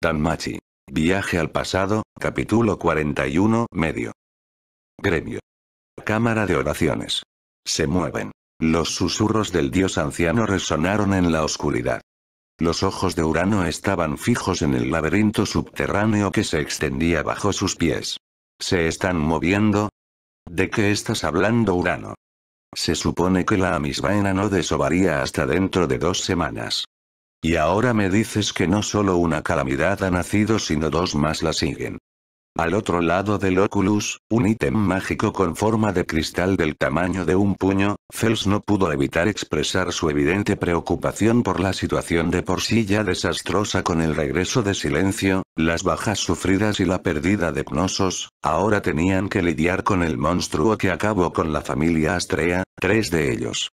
Danmachi. Viaje al pasado, capítulo 41, medio. Gremio. Cámara de oraciones. Se mueven. Los susurros del dios anciano resonaron en la oscuridad. Los ojos de Urano estaban fijos en el laberinto subterráneo que se extendía bajo sus pies. ¿Se están moviendo? ¿De qué estás hablando, Urano? Se supone que la amisbaena no desovaría hasta dentro de dos semanas. Y ahora me dices que no solo una calamidad ha nacido sino dos más la siguen. Al otro lado del Oculus, un ítem mágico con forma de cristal del tamaño de un puño, Fels no pudo evitar expresar su evidente preocupación por la situación de por sí ya desastrosa con el regreso de silencio, las bajas sufridas y la pérdida de Gnosos, ahora tenían que lidiar con el monstruo que acabó con la familia Astrea, tres de ellos.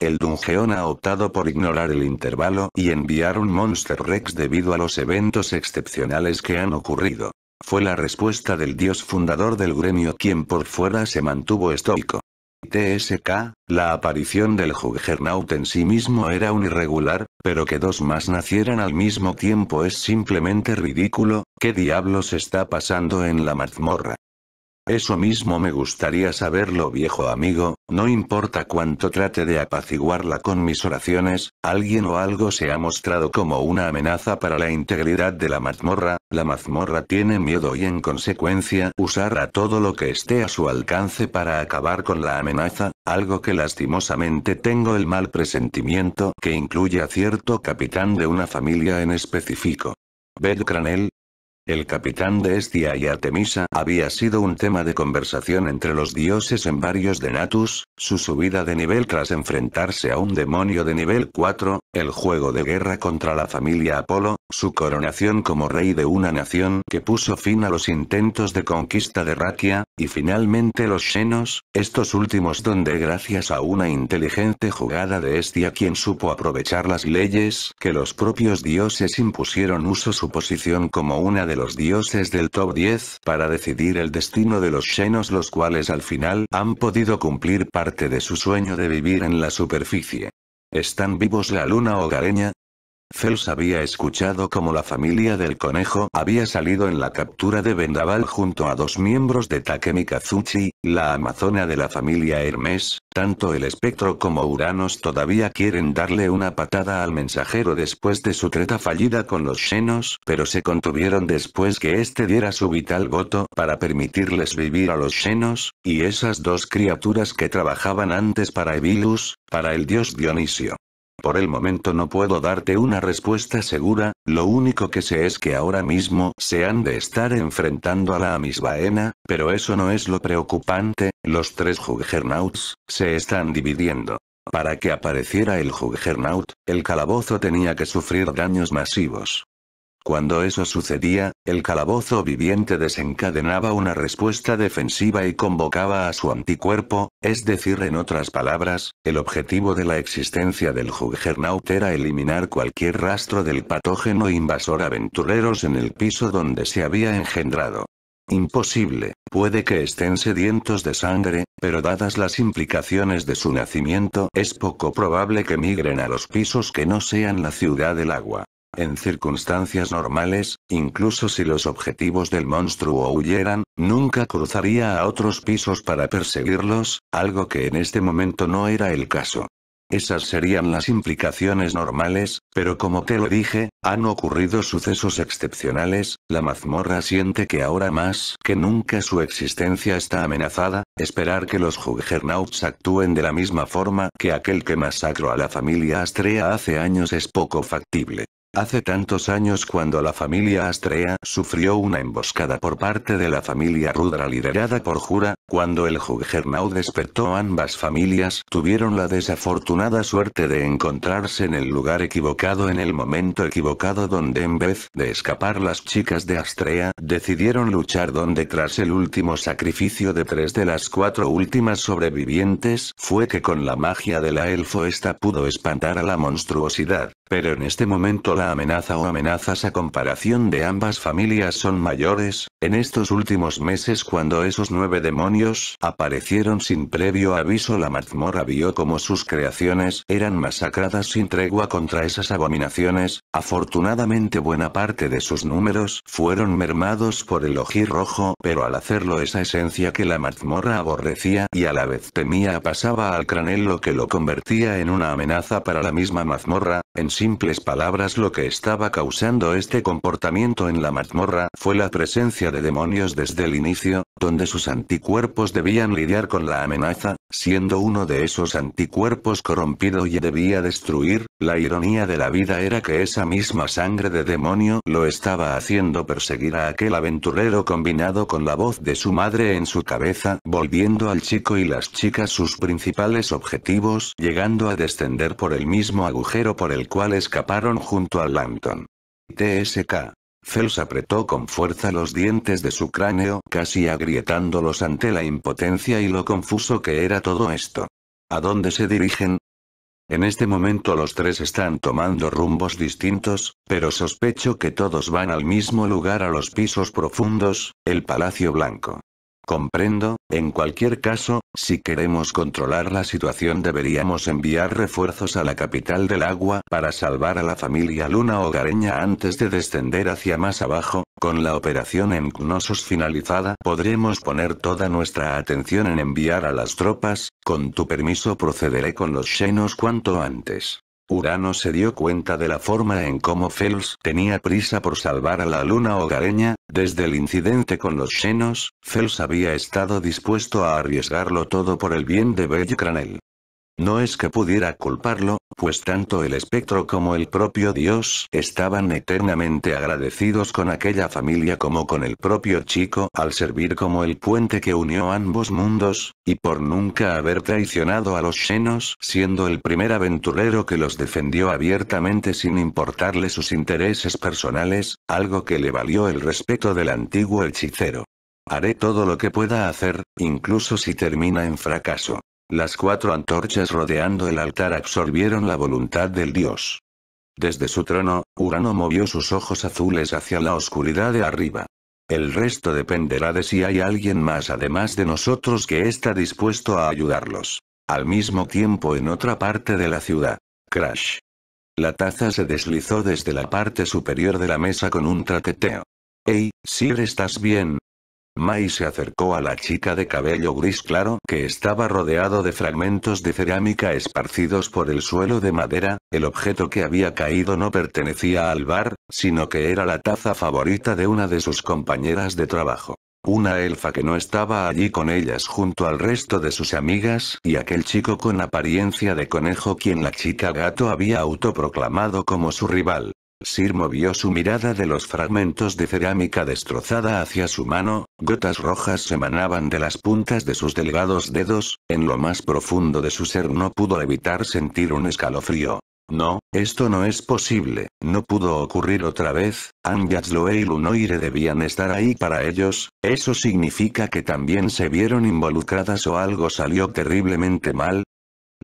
El Dungeon ha optado por ignorar el intervalo y enviar un Monster Rex debido a los eventos excepcionales que han ocurrido. Fue la respuesta del dios fundador del gremio quien por fuera se mantuvo estoico. TSK, la aparición del Juggernaut en sí mismo era un irregular, pero que dos más nacieran al mismo tiempo es simplemente ridículo, ¿qué diablos está pasando en la mazmorra? Eso mismo me gustaría saberlo viejo amigo, no importa cuánto trate de apaciguarla con mis oraciones, alguien o algo se ha mostrado como una amenaza para la integridad de la mazmorra, la mazmorra tiene miedo y en consecuencia usará todo lo que esté a su alcance para acabar con la amenaza, algo que lastimosamente tengo el mal presentimiento que incluye a cierto capitán de una familia en específico. Bed Cranel, el capitán de Estia y Artemisa había sido un tema de conversación entre los dioses en varios de Natus, su subida de nivel tras enfrentarse a un demonio de nivel 4, el juego de guerra contra la familia Apolo, su coronación como rey de una nación que puso fin a los intentos de conquista de Rakia, y finalmente los Xenos, estos últimos donde gracias a una inteligente jugada de Estia quien supo aprovechar las leyes que los propios dioses impusieron uso su posición como una de los dioses del top 10 para decidir el destino de los Xenos los cuales al final han podido cumplir parte de su sueño de vivir en la superficie. ¿Están vivos la luna hogareña? Fels había escuchado cómo la familia del conejo había salido en la captura de Vendaval junto a dos miembros de Takemi Kazuchi, la amazona de la familia Hermes, tanto el espectro como Uranos todavía quieren darle una patada al mensajero después de su treta fallida con los Xenos, pero se contuvieron después que éste diera su vital voto para permitirles vivir a los Xenos, y esas dos criaturas que trabajaban antes para Evilus, para el dios Dionisio. Por el momento no puedo darte una respuesta segura, lo único que sé es que ahora mismo se han de estar enfrentando a la Amisbaena, pero eso no es lo preocupante, los tres Juggernauts, se están dividiendo. Para que apareciera el Juggernaut, el calabozo tenía que sufrir daños masivos. Cuando eso sucedía, el calabozo viviente desencadenaba una respuesta defensiva y convocaba a su anticuerpo, es decir en otras palabras, el objetivo de la existencia del Juggernaut era eliminar cualquier rastro del patógeno invasor aventureros en el piso donde se había engendrado. Imposible, puede que estén sedientos de sangre, pero dadas las implicaciones de su nacimiento es poco probable que migren a los pisos que no sean la ciudad del agua. En circunstancias normales, incluso si los objetivos del monstruo huyeran, nunca cruzaría a otros pisos para perseguirlos, algo que en este momento no era el caso. Esas serían las implicaciones normales, pero como te lo dije, han ocurrido sucesos excepcionales, la mazmorra siente que ahora más que nunca su existencia está amenazada, esperar que los Juggernauts actúen de la misma forma que aquel que masacró a la familia Astrea hace años es poco factible. Hace tantos años cuando la familia Astrea sufrió una emboscada por parte de la familia Rudra liderada por Jura, cuando el Juggernaut despertó ambas familias tuvieron la desafortunada suerte de encontrarse en el lugar equivocado en el momento equivocado donde en vez de escapar las chicas de Astrea decidieron luchar donde tras el último sacrificio de tres de las cuatro últimas sobrevivientes fue que con la magia de la elfo esta pudo espantar a la monstruosidad, Pero en este momento la amenaza o amenazas a comparación de ambas familias son mayores, en estos últimos meses cuando esos nueve demonios aparecieron sin previo aviso la mazmorra vio como sus creaciones eran masacradas sin tregua contra esas abominaciones, afortunadamente buena parte de sus números fueron mermados por el ojí rojo pero al hacerlo esa esencia que la mazmorra aborrecía y a la vez temía pasaba al cranel lo que lo convertía en una amenaza para la misma mazmorra, simples palabras lo que estaba causando este comportamiento en la mazmorra fue la presencia de demonios desde el inicio, donde sus anticuerpos debían lidiar con la amenaza, siendo uno de esos anticuerpos corrompido y debía destruir, la ironía de la vida era que esa misma sangre de demonio lo estaba haciendo perseguir a aquel aventurero combinado con la voz de su madre en su cabeza, volviendo al chico y las chicas sus principales objetivos, llegando a descender por el mismo agujero por el cual escaparon junto al Lambton. TSK. Fels apretó con fuerza los dientes de su cráneo casi agrietándolos ante la impotencia y lo confuso que era todo esto. ¿A dónde se dirigen? En este momento los tres están tomando rumbos distintos, pero sospecho que todos van al mismo lugar a los pisos profundos, el Palacio Blanco. Comprendo, en cualquier caso, si queremos controlar la situación deberíamos enviar refuerzos a la capital del agua para salvar a la familia Luna Hogareña antes de descender hacia más abajo, con la operación en finalizada podremos poner toda nuestra atención en enviar a las tropas, con tu permiso procederé con los Xenos cuanto antes. Urano se dio cuenta de la forma en cómo Fels tenía prisa por salvar a la luna hogareña, desde el incidente con los Xenos, Fels había estado dispuesto a arriesgarlo todo por el bien de Bellecranel. No es que pudiera culparlo, pues tanto el espectro como el propio Dios estaban eternamente agradecidos con aquella familia como con el propio chico al servir como el puente que unió ambos mundos, y por nunca haber traicionado a los Xenos siendo el primer aventurero que los defendió abiertamente sin importarle sus intereses personales, algo que le valió el respeto del antiguo hechicero. Haré todo lo que pueda hacer, incluso si termina en fracaso. Las cuatro antorchas rodeando el altar absorbieron la voluntad del dios. Desde su trono, Urano movió sus ojos azules hacia la oscuridad de arriba. El resto dependerá de si hay alguien más además de nosotros que está dispuesto a ayudarlos. Al mismo tiempo en otra parte de la ciudad. Crash. La taza se deslizó desde la parte superior de la mesa con un traqueteo. Hey, Sir, ¿estás bien? Mai se acercó a la chica de cabello gris claro que estaba rodeado de fragmentos de cerámica esparcidos por el suelo de madera, el objeto que había caído no pertenecía al bar, sino que era la taza favorita de una de sus compañeras de trabajo. Una elfa que no estaba allí con ellas junto al resto de sus amigas y aquel chico con apariencia de conejo quien la chica gato había autoproclamado como su rival. Sir movió su mirada de los fragmentos de cerámica destrozada hacia su mano, gotas rojas se emanaban de las puntas de sus delgados dedos, en lo más profundo de su ser no pudo evitar sentir un escalofrío. No, esto no es posible, no pudo ocurrir otra vez, Anjatsloe y Lunoire debían estar ahí para ellos, eso significa que también se vieron involucradas o algo salió terriblemente mal.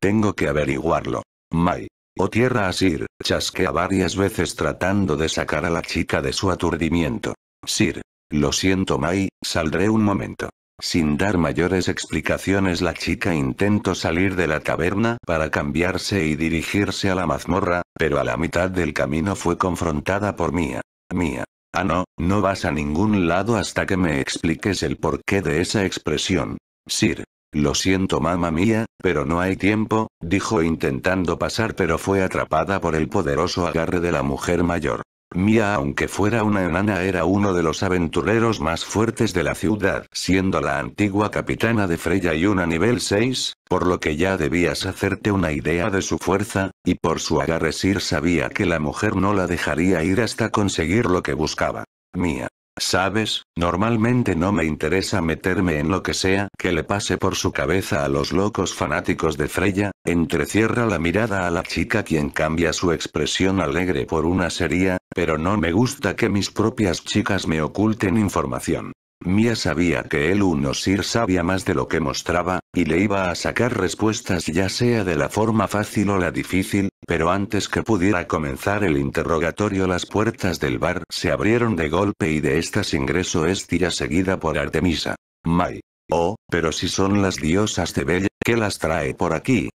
Tengo que averiguarlo. Mai. Oh tierra Asir, chasquea varias veces tratando de sacar a la chica de su aturdimiento. Sir. Lo siento Mai, saldré un momento. Sin dar mayores explicaciones la chica intentó salir de la taberna para cambiarse y dirigirse a la mazmorra, pero a la mitad del camino fue confrontada por Mía. Mía. Ah no, no vas a ningún lado hasta que me expliques el porqué de esa expresión. Sir. Lo siento mamá mía, pero no hay tiempo, dijo intentando pasar pero fue atrapada por el poderoso agarre de la mujer mayor. Mia aunque fuera una enana era uno de los aventureros más fuertes de la ciudad, siendo la antigua capitana de Freya y una nivel 6, por lo que ya debías hacerte una idea de su fuerza, y por su agarre Sir sabía que la mujer no la dejaría ir hasta conseguir lo que buscaba. Mia. Sabes, normalmente no me interesa meterme en lo que sea que le pase por su cabeza a los locos fanáticos de Freya, entrecierra la mirada a la chica quien cambia su expresión alegre por una seria, pero no me gusta que mis propias chicas me oculten información. Mia sabía que el Unosir sabía más de lo que mostraba, y le iba a sacar respuestas ya sea de la forma fácil o la difícil, pero antes que pudiera comenzar el interrogatorio las puertas del bar se abrieron de golpe y de estas ingreso Estia seguida por Artemisa. Mai. Oh, pero si son las diosas de Bella, ¿qué las trae por aquí?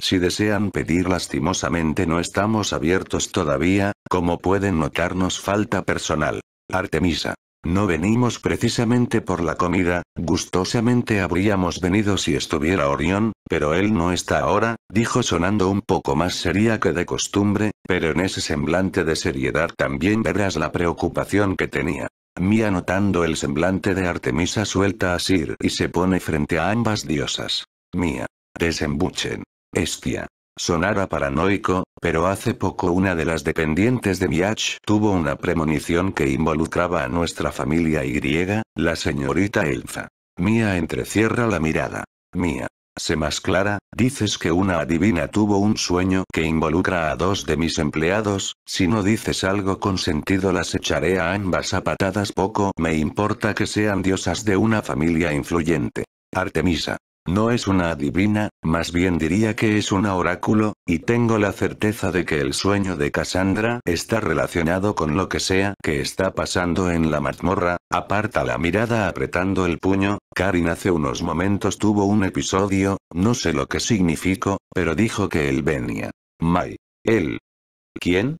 Si desean pedir lastimosamente no estamos abiertos todavía, como pueden notar nos falta personal. Artemisa. No venimos precisamente por la comida, gustosamente habríamos venido si estuviera Orión, pero él no está ahora, dijo sonando un poco más seria que de costumbre, pero en ese semblante de seriedad también verás la preocupación que tenía. Mía notando el semblante de Artemisa suelta a Sir y se pone frente a ambas diosas. Mía. Desembuchen. Estia. Sonara paranoico, pero hace poco una de las dependientes de Miach tuvo una premonición que involucraba a nuestra familia Y, la señorita Elfa. Mía entrecierra la mirada. Mía. Sé más clara, dices que una adivina tuvo un sueño que involucra a dos de mis empleados, si no dices algo con sentido las echaré a ambas a patadas poco me importa que sean diosas de una familia influyente. Artemisa. No es una adivina, más bien diría que es un oráculo, y tengo la certeza de que el sueño de Cassandra está relacionado con lo que sea que está pasando en la mazmorra, aparta la mirada apretando el puño, Karin hace unos momentos tuvo un episodio, no sé lo que significó, pero dijo que él venía. Mai. Él. ¿Quién?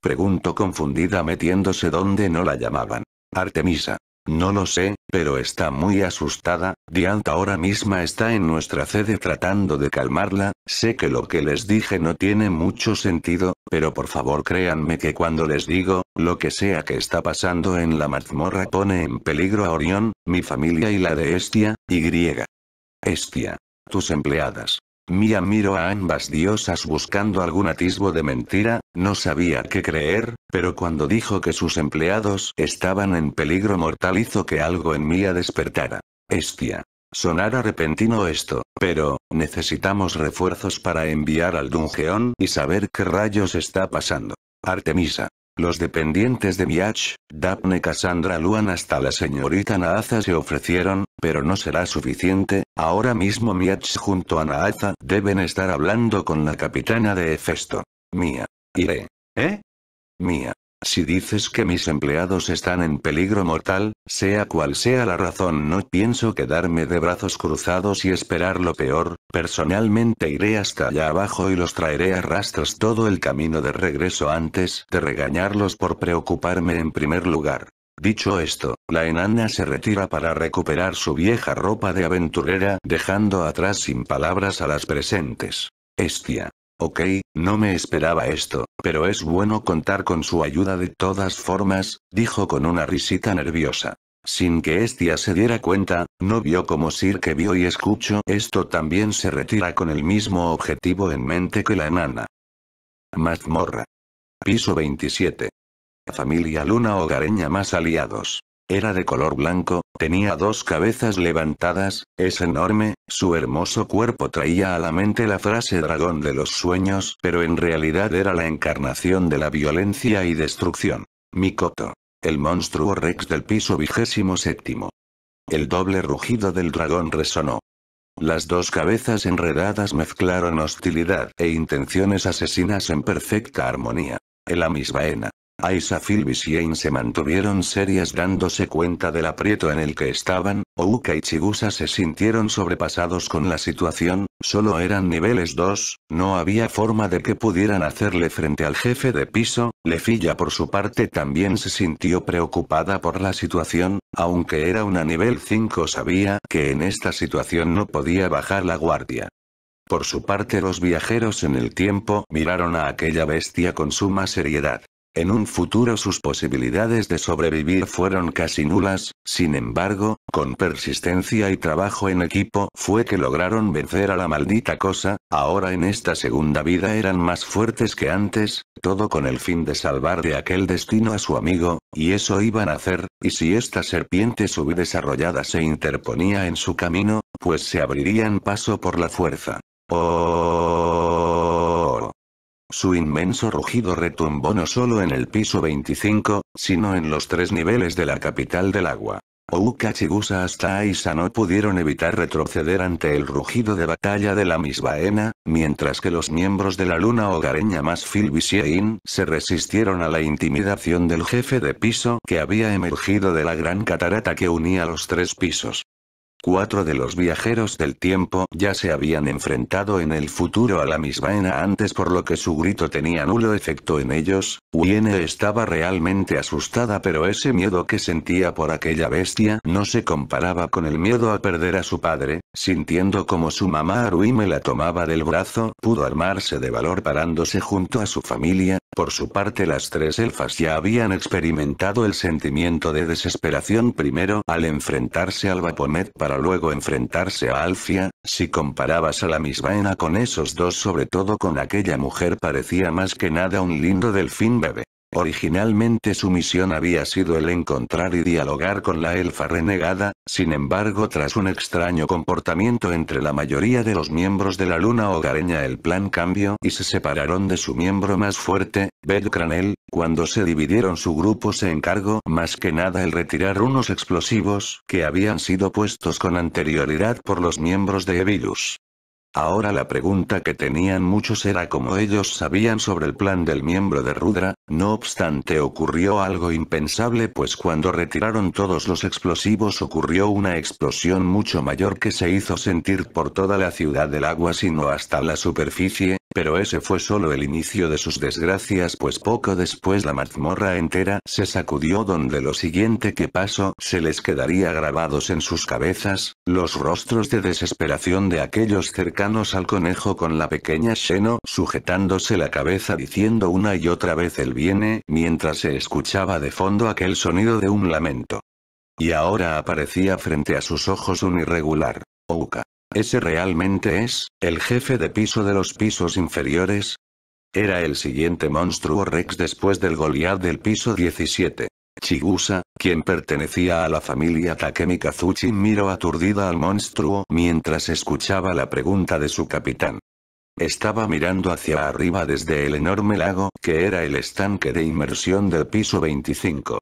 Preguntó confundida metiéndose donde no la llamaban. Artemisa. No lo sé, pero está muy asustada, Diant ahora misma está en nuestra sede tratando de calmarla, sé que lo que les dije no tiene mucho sentido, pero por favor créanme que cuando les digo, lo que sea que está pasando en la mazmorra pone en peligro a Orión, mi familia y la de Estia, y griega. Estia. Tus empleadas. Mia miró a ambas diosas buscando algún atisbo de mentira, no sabía qué creer, pero cuando dijo que sus empleados estaban en peligro mortal hizo que algo en Mia despertara. Estia. Sonara repentino esto, pero, necesitamos refuerzos para enviar al Dungeon y saber qué rayos está pasando. Artemisa. Los dependientes de Miach, Daphne Cassandra Luan hasta la señorita Naaza se ofrecieron, pero no será suficiente, ahora mismo Miach junto a Naaza deben estar hablando con la capitana de Hefesto. Mía. Iré. ¿Eh? Mía. Si dices que mis empleados están en peligro mortal, sea cual sea la razón no pienso quedarme de brazos cruzados y esperar lo peor, personalmente iré hasta allá abajo y los traeré a rastros todo el camino de regreso antes de regañarlos por preocuparme en primer lugar. Dicho esto, la enana se retira para recuperar su vieja ropa de aventurera dejando atrás sin palabras a las presentes. Estia. Ok, no me esperaba esto, pero es bueno contar con su ayuda de todas formas, dijo con una risita nerviosa. Sin que Estia se diera cuenta, no vio como Sir que vio y escuchó esto también se retira con el mismo objetivo en mente que la enana. Mazmorra. Piso 27. Familia Luna Hogareña más aliados. Era de color blanco, tenía dos cabezas levantadas, es enorme, su hermoso cuerpo traía a la mente la frase dragón de los sueños, pero en realidad era la encarnación de la violencia y destrucción. Mikoto. El monstruo Rex del piso vigésimo séptimo. El doble rugido del dragón resonó. Las dos cabezas enredadas mezclaron hostilidad e intenciones asesinas en perfecta armonía. El Amisbaena. Aisa Philbis y Ain se mantuvieron serias dándose cuenta del aprieto en el que estaban, Ouka y Chigusa se sintieron sobrepasados con la situación, solo eran niveles 2, no había forma de que pudieran hacerle frente al jefe de piso, Lefilla por su parte también se sintió preocupada por la situación, aunque era una nivel 5 sabía que en esta situación no podía bajar la guardia. Por su parte los viajeros en el tiempo miraron a aquella bestia con suma seriedad. En un futuro sus posibilidades de sobrevivir fueron casi nulas, sin embargo, con persistencia y trabajo en equipo fue que lograron vencer a la maldita cosa, ahora en esta segunda vida eran más fuertes que antes, todo con el fin de salvar de aquel destino a su amigo, y eso iban a hacer, y si esta serpiente subdesarrollada se interponía en su camino, pues se abrirían paso por la fuerza. Oh. Su inmenso rugido retumbó no solo en el piso 25, sino en los tres niveles de la capital del agua. Ouka Chigusa hasta Aisa no pudieron evitar retroceder ante el rugido de batalla de la misbaena, mientras que los miembros de la luna hogareña más Phil se resistieron a la intimidación del jefe de piso que había emergido de la gran catarata que unía los tres pisos. Cuatro de los viajeros del tiempo ya se habían enfrentado en el futuro a la misma antes por lo que su grito tenía nulo efecto en ellos, Wiene estaba realmente asustada pero ese miedo que sentía por aquella bestia no se comparaba con el miedo a perder a su padre, sintiendo como su mamá Aruime la tomaba del brazo, pudo armarse de valor parándose junto a su familia, por su parte las tres elfas ya habían experimentado el sentimiento de desesperación primero al enfrentarse al Vapomet para luego enfrentarse a Alfia, si comparabas a la misma con esos dos sobre todo con aquella mujer parecía más que nada un lindo delfín bebé. Originalmente su misión había sido el encontrar y dialogar con la elfa renegada, sin embargo tras un extraño comportamiento entre la mayoría de los miembros de la luna hogareña el plan cambió y se separaron de su miembro más fuerte, Cranel, cuando se dividieron su grupo se encargó más que nada el retirar unos explosivos que habían sido puestos con anterioridad por los miembros de Evilus. Ahora la pregunta que tenían muchos era cómo ellos sabían sobre el plan del miembro de Rudra, no obstante ocurrió algo impensable pues cuando retiraron todos los explosivos ocurrió una explosión mucho mayor que se hizo sentir por toda la ciudad del agua sino hasta la superficie, pero ese fue solo el inicio de sus desgracias pues poco después la mazmorra entera se sacudió donde lo siguiente que pasó se les quedaría grabados en sus cabezas, los rostros de desesperación de aquellos cercanos al conejo con la pequeña Sheno sujetándose la cabeza diciendo una y otra vez el viene mientras se escuchaba de fondo aquel sonido de un lamento. Y ahora aparecía frente a sus ojos un irregular. Ouka. ¿Ese realmente es, el jefe de piso de los pisos inferiores? Era el siguiente monstruo Rex después del Goliath del piso 17. Chigusa, quien pertenecía a la familia Takemi Kazuchi miró aturdida al monstruo mientras escuchaba la pregunta de su capitán. Estaba mirando hacia arriba desde el enorme lago que era el estanque de inmersión del piso 25.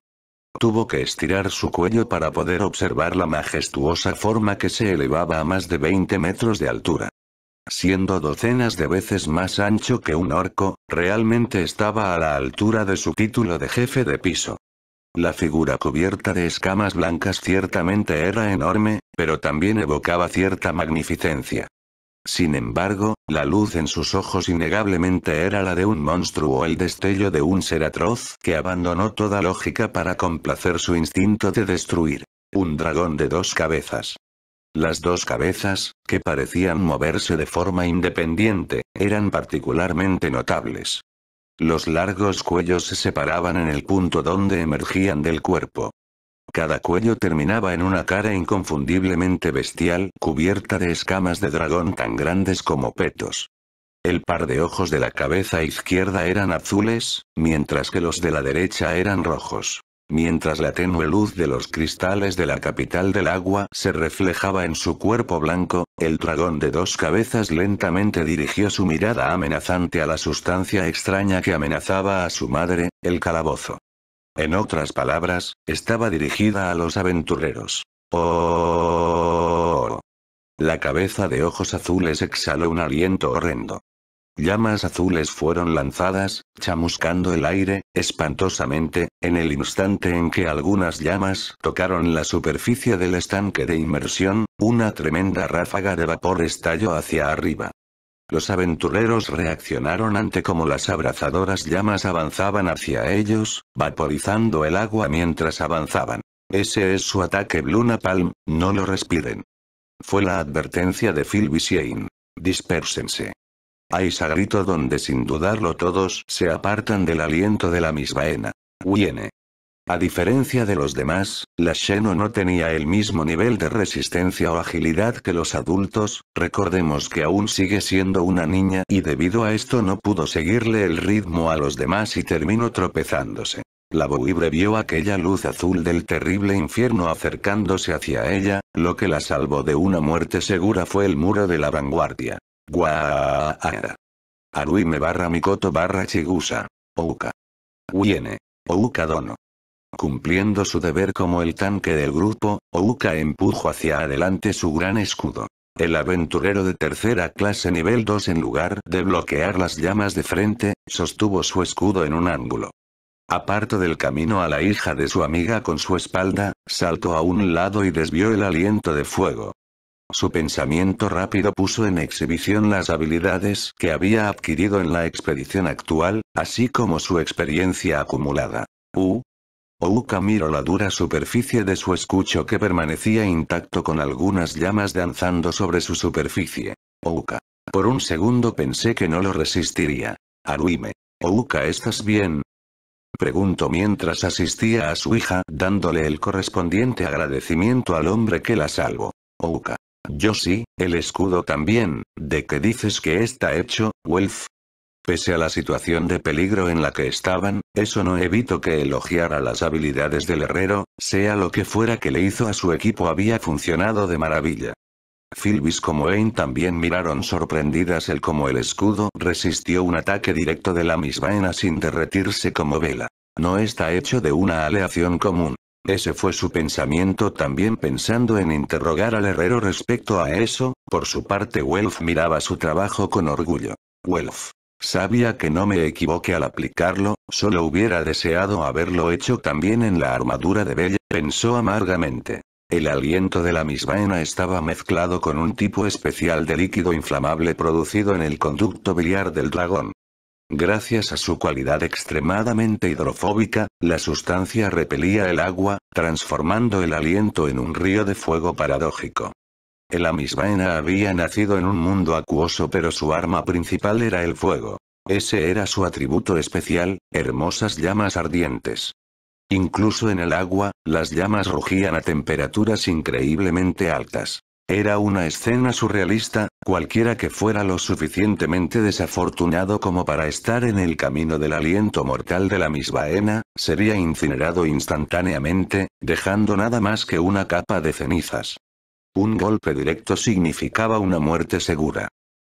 Tuvo que estirar su cuello para poder observar la majestuosa forma que se elevaba a más de 20 metros de altura. Siendo docenas de veces más ancho que un orco, realmente estaba a la altura de su título de jefe de piso. La figura cubierta de escamas blancas ciertamente era enorme, pero también evocaba cierta magnificencia. Sin embargo, la luz en sus ojos innegablemente era la de un monstruo o el destello de un ser atroz que abandonó toda lógica para complacer su instinto de destruir. Un dragón de dos cabezas. Las dos cabezas, que parecían moverse de forma independiente, eran particularmente notables. Los largos cuellos se separaban en el punto donde emergían del cuerpo. Cada cuello terminaba en una cara inconfundiblemente bestial, cubierta de escamas de dragón tan grandes como petos. El par de ojos de la cabeza izquierda eran azules, mientras que los de la derecha eran rojos. Mientras la tenue luz de los cristales de la capital del agua se reflejaba en su cuerpo blanco, el dragón de dos cabezas lentamente dirigió su mirada amenazante a la sustancia extraña que amenazaba a su madre, el calabozo. En otras palabras, estaba dirigida a los aventureros. Oh. La cabeza de ojos azules exhaló un aliento horrendo. Llamas azules fueron lanzadas, chamuscando el aire, espantosamente, en el instante en que algunas llamas tocaron la superficie del estanque de inmersión, una tremenda ráfaga de vapor estalló hacia arriba. Los aventureros reaccionaron ante cómo las abrazadoras llamas avanzaban hacia ellos, vaporizando el agua mientras avanzaban. Ese es su ataque Bluna Palm, no lo respiren. Fue la advertencia de Phil Visiein. Dispérsense. Aisa grito donde sin dudarlo todos se apartan del aliento de la misma Viene. A diferencia de los demás, la Sheno no tenía el mismo nivel de resistencia o agilidad que los adultos, recordemos que aún sigue siendo una niña y debido a esto no pudo seguirle el ritmo a los demás y terminó tropezándose. La Bouibre vio aquella luz azul del terrible infierno acercándose hacia ella, lo que la salvó de una muerte segura fue el muro de la vanguardia. Guaara. Aruime barra Mikoto barra Chigusa. Ouka. Wiene. Ouka Dono. Cumpliendo su deber como el tanque del grupo, Ouka empujó hacia adelante su gran escudo. El aventurero de tercera clase nivel 2 en lugar de bloquear las llamas de frente, sostuvo su escudo en un ángulo. Aparto del camino a la hija de su amiga con su espalda, saltó a un lado y desvió el aliento de fuego. Su pensamiento rápido puso en exhibición las habilidades que había adquirido en la expedición actual, así como su experiencia acumulada. U. Ouka miró la dura superficie de su escucho que permanecía intacto con algunas llamas danzando sobre su superficie. Ouka. Por un segundo pensé que no lo resistiría. Aruime. Ouka, ¿estás bien? Preguntó mientras asistía a su hija dándole el correspondiente agradecimiento al hombre que la salvó. Ouka. Yo sí, el escudo también, ¿de qué dices que está hecho, Wolf? Pese a la situación de peligro en la que estaban, eso no evitó que elogiara las habilidades del herrero, sea lo que fuera que le hizo a su equipo había funcionado de maravilla. Philbis como Ain también miraron sorprendidas el cómo el escudo resistió un ataque directo de la misma sin derretirse como vela. No está hecho de una aleación común. Ese fue su pensamiento también pensando en interrogar al herrero respecto a eso, por su parte Welf miraba su trabajo con orgullo. Welf. Sabía que no me equivoqué al aplicarlo, solo hubiera deseado haberlo hecho también en la armadura de Bella, pensó amargamente. El aliento de la misvaena estaba mezclado con un tipo especial de líquido inflamable producido en el conducto biliar del dragón. Gracias a su cualidad extremadamente hidrofóbica, la sustancia repelía el agua, transformando el aliento en un río de fuego paradójico. El Amisvaena había nacido en un mundo acuoso pero su arma principal era el fuego. Ese era su atributo especial, hermosas llamas ardientes. Incluso en el agua, las llamas rugían a temperaturas increíblemente altas. Era una escena surrealista, cualquiera que fuera lo suficientemente desafortunado como para estar en el camino del aliento mortal de la misbaena, sería incinerado instantáneamente, dejando nada más que una capa de cenizas. Un golpe directo significaba una muerte segura.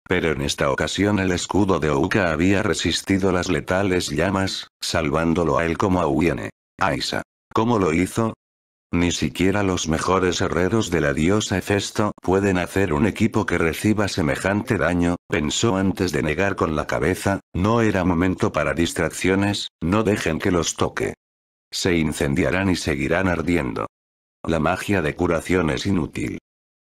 Pero en esta ocasión el escudo de Ouka había resistido las letales llamas, salvándolo a él como a Uiene. Aisa. ¿Cómo lo hizo? Ni siquiera los mejores herreros de la diosa Hefesto pueden hacer un equipo que reciba semejante daño, pensó antes de negar con la cabeza, no era momento para distracciones, no dejen que los toque. Se incendiarán y seguirán ardiendo. La magia de curación es inútil.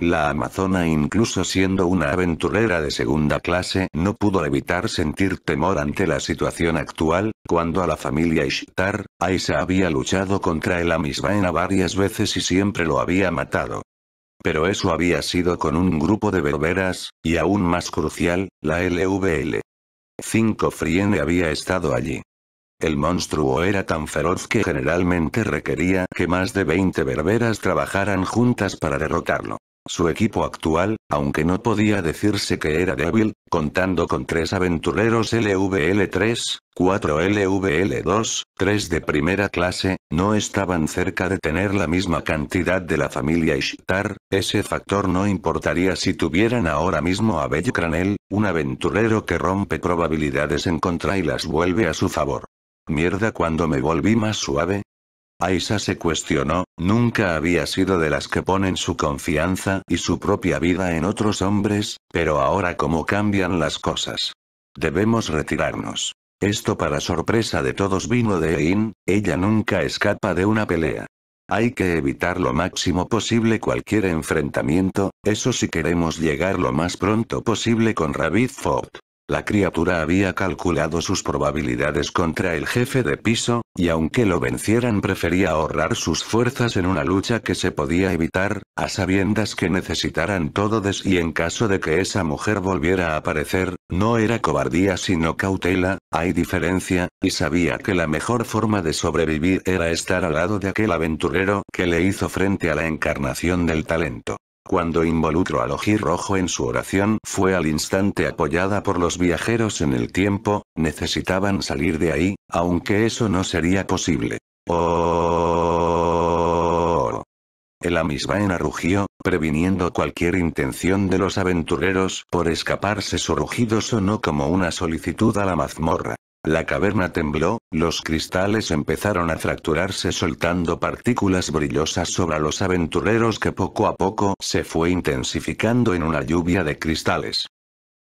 La amazona incluso siendo una aventurera de segunda clase no pudo evitar sentir temor ante la situación actual, cuando a la familia Ishtar, Aisa había luchado contra el Amisbaena varias veces y siempre lo había matado. Pero eso había sido con un grupo de berberas, y aún más crucial, la LVL. Cinco Friene había estado allí. El monstruo era tan feroz que generalmente requería que más de 20 berberas trabajaran juntas para derrotarlo. Su equipo actual, aunque no podía decirse que era débil, contando con tres aventureros LVL-3, 4 LVL-2, 3 de primera clase, no estaban cerca de tener la misma cantidad de la familia Ishtar, ese factor no importaría si tuvieran ahora mismo a Belkranel, un aventurero que rompe probabilidades en contra y las vuelve a su favor. Mierda cuando me volví más suave, Aisa se cuestionó, nunca había sido de las que ponen su confianza y su propia vida en otros hombres, pero ahora cómo cambian las cosas. Debemos retirarnos. Esto para sorpresa de todos vino de Ein, ella nunca escapa de una pelea. Hay que evitar lo máximo posible cualquier enfrentamiento, eso si queremos llegar lo más pronto posible con Ravid Ford. La criatura había calculado sus probabilidades contra el jefe de piso, y aunque lo vencieran prefería ahorrar sus fuerzas en una lucha que se podía evitar, a sabiendas que necesitaran todo des y en caso de que esa mujer volviera a aparecer, no era cobardía sino cautela, hay diferencia, y sabía que la mejor forma de sobrevivir era estar al lado de aquel aventurero que le hizo frente a la encarnación del talento. Cuando involucró al rojo en su oración fue al instante apoyada por los viajeros en el tiempo, necesitaban salir de ahí, aunque eso no sería posible. Oh. El Amisbaena rugió, previniendo cualquier intención de los aventureros por escaparse su rugido sonó como una solicitud a la mazmorra. La caverna tembló, los cristales empezaron a fracturarse soltando partículas brillosas sobre los aventureros que poco a poco se fue intensificando en una lluvia de cristales.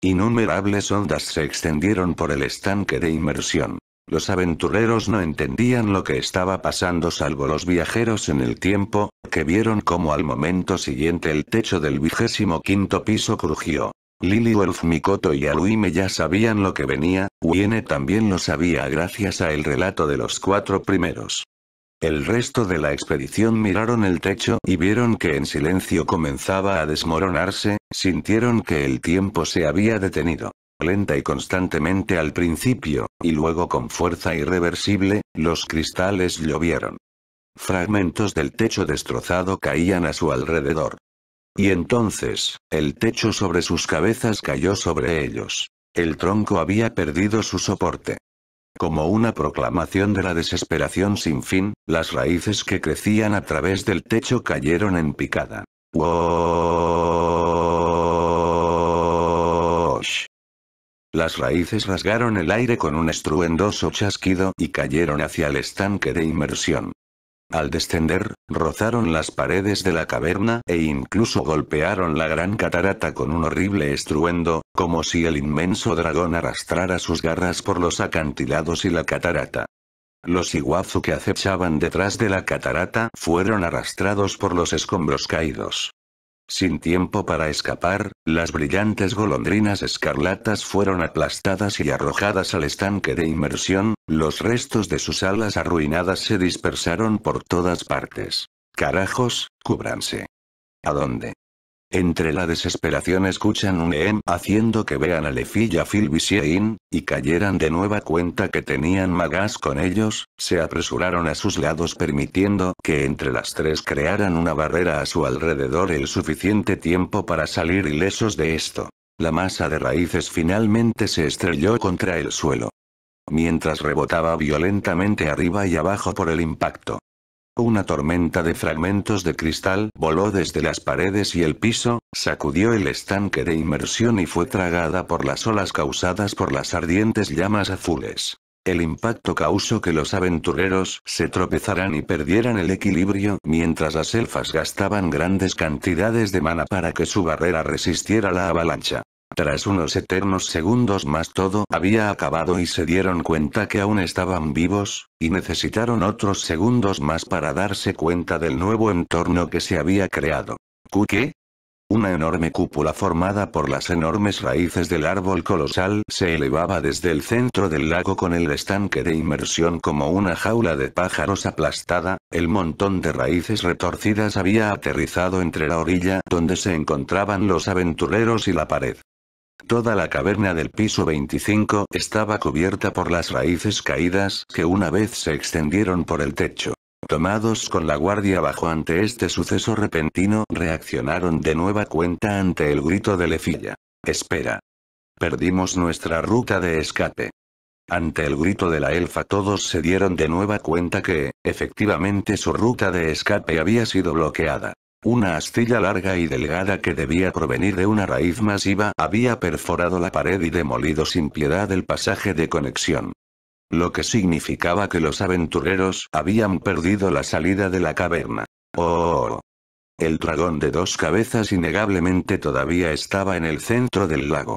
Innumerables ondas se extendieron por el estanque de inmersión. Los aventureros no entendían lo que estaba pasando salvo los viajeros en el tiempo, que vieron cómo al momento siguiente el techo del vigésimo quinto piso crujió. Liliwolf Mikoto y Aluime ya sabían lo que venía, Wiene también lo sabía gracias a el relato de los cuatro primeros. El resto de la expedición miraron el techo y vieron que en silencio comenzaba a desmoronarse, sintieron que el tiempo se había detenido. Lenta y constantemente al principio, y luego con fuerza irreversible, los cristales llovieron. Fragmentos del techo destrozado caían a su alrededor. Y entonces, el techo sobre sus cabezas cayó sobre ellos. El tronco había perdido su soporte. Como una proclamación de la desesperación sin fin, las raíces que crecían a través del techo cayeron en picada. ¡Woosh! Las raíces rasgaron el aire con un estruendoso chasquido y cayeron hacia el estanque de inmersión. Al descender, rozaron las paredes de la caverna e incluso golpearon la gran catarata con un horrible estruendo, como si el inmenso dragón arrastrara sus garras por los acantilados y la catarata. Los iguazu que acechaban detrás de la catarata fueron arrastrados por los escombros caídos. Sin tiempo para escapar, las brillantes golondrinas escarlatas fueron aplastadas y arrojadas al estanque de inmersión, los restos de sus alas arruinadas se dispersaron por todas partes. Carajos, cúbranse. ¿A dónde? Entre la desesperación escuchan un EM haciendo que vean a Lefi y a Phil y cayeran de nueva cuenta que tenían magas con ellos, se apresuraron a sus lados permitiendo que entre las tres crearan una barrera a su alrededor el suficiente tiempo para salir ilesos de esto. La masa de raíces finalmente se estrelló contra el suelo. Mientras rebotaba violentamente arriba y abajo por el impacto. Una tormenta de fragmentos de cristal voló desde las paredes y el piso, sacudió el estanque de inmersión y fue tragada por las olas causadas por las ardientes llamas azules. El impacto causó que los aventureros se tropezaran y perdieran el equilibrio mientras las elfas gastaban grandes cantidades de mana para que su barrera resistiera la avalancha. Tras unos eternos segundos más todo había acabado y se dieron cuenta que aún estaban vivos, y necesitaron otros segundos más para darse cuenta del nuevo entorno que se había creado. ¿Qué? Una enorme cúpula formada por las enormes raíces del árbol colosal se elevaba desde el centro del lago con el estanque de inmersión como una jaula de pájaros aplastada, el montón de raíces retorcidas había aterrizado entre la orilla donde se encontraban los aventureros y la pared. Toda la caverna del piso 25 estaba cubierta por las raíces caídas que una vez se extendieron por el techo. Tomados con la guardia bajo ante este suceso repentino, reaccionaron de nueva cuenta ante el grito de Lefilla. Espera. Perdimos nuestra ruta de escape. Ante el grito de la elfa todos se dieron de nueva cuenta que, efectivamente su ruta de escape había sido bloqueada. Una astilla larga y delgada que debía provenir de una raíz masiva había perforado la pared y demolido sin piedad el pasaje de conexión. Lo que significaba que los aventureros habían perdido la salida de la caverna. ¡Oh! El dragón de dos cabezas innegablemente todavía estaba en el centro del lago.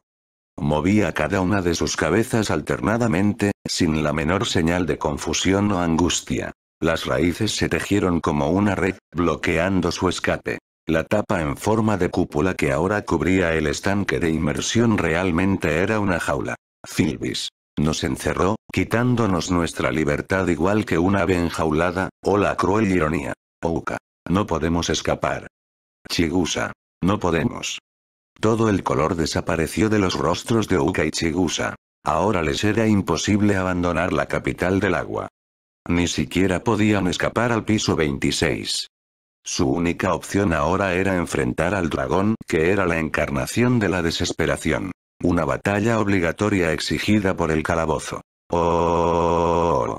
Movía cada una de sus cabezas alternadamente, sin la menor señal de confusión o angustia. Las raíces se tejieron como una red, bloqueando su escape. La tapa en forma de cúpula que ahora cubría el estanque de inmersión realmente era una jaula. Filbis. Nos encerró, quitándonos nuestra libertad igual que una ave enjaulada, o la cruel ironía. Ouka. No podemos escapar. Chigusa. No podemos. Todo el color desapareció de los rostros de Ouka y Chigusa. Ahora les era imposible abandonar la capital del agua. Ni siquiera podían escapar al piso 26. Su única opción ahora era enfrentar al dragón, que era la encarnación de la desesperación. Una batalla obligatoria exigida por el calabozo. Oh.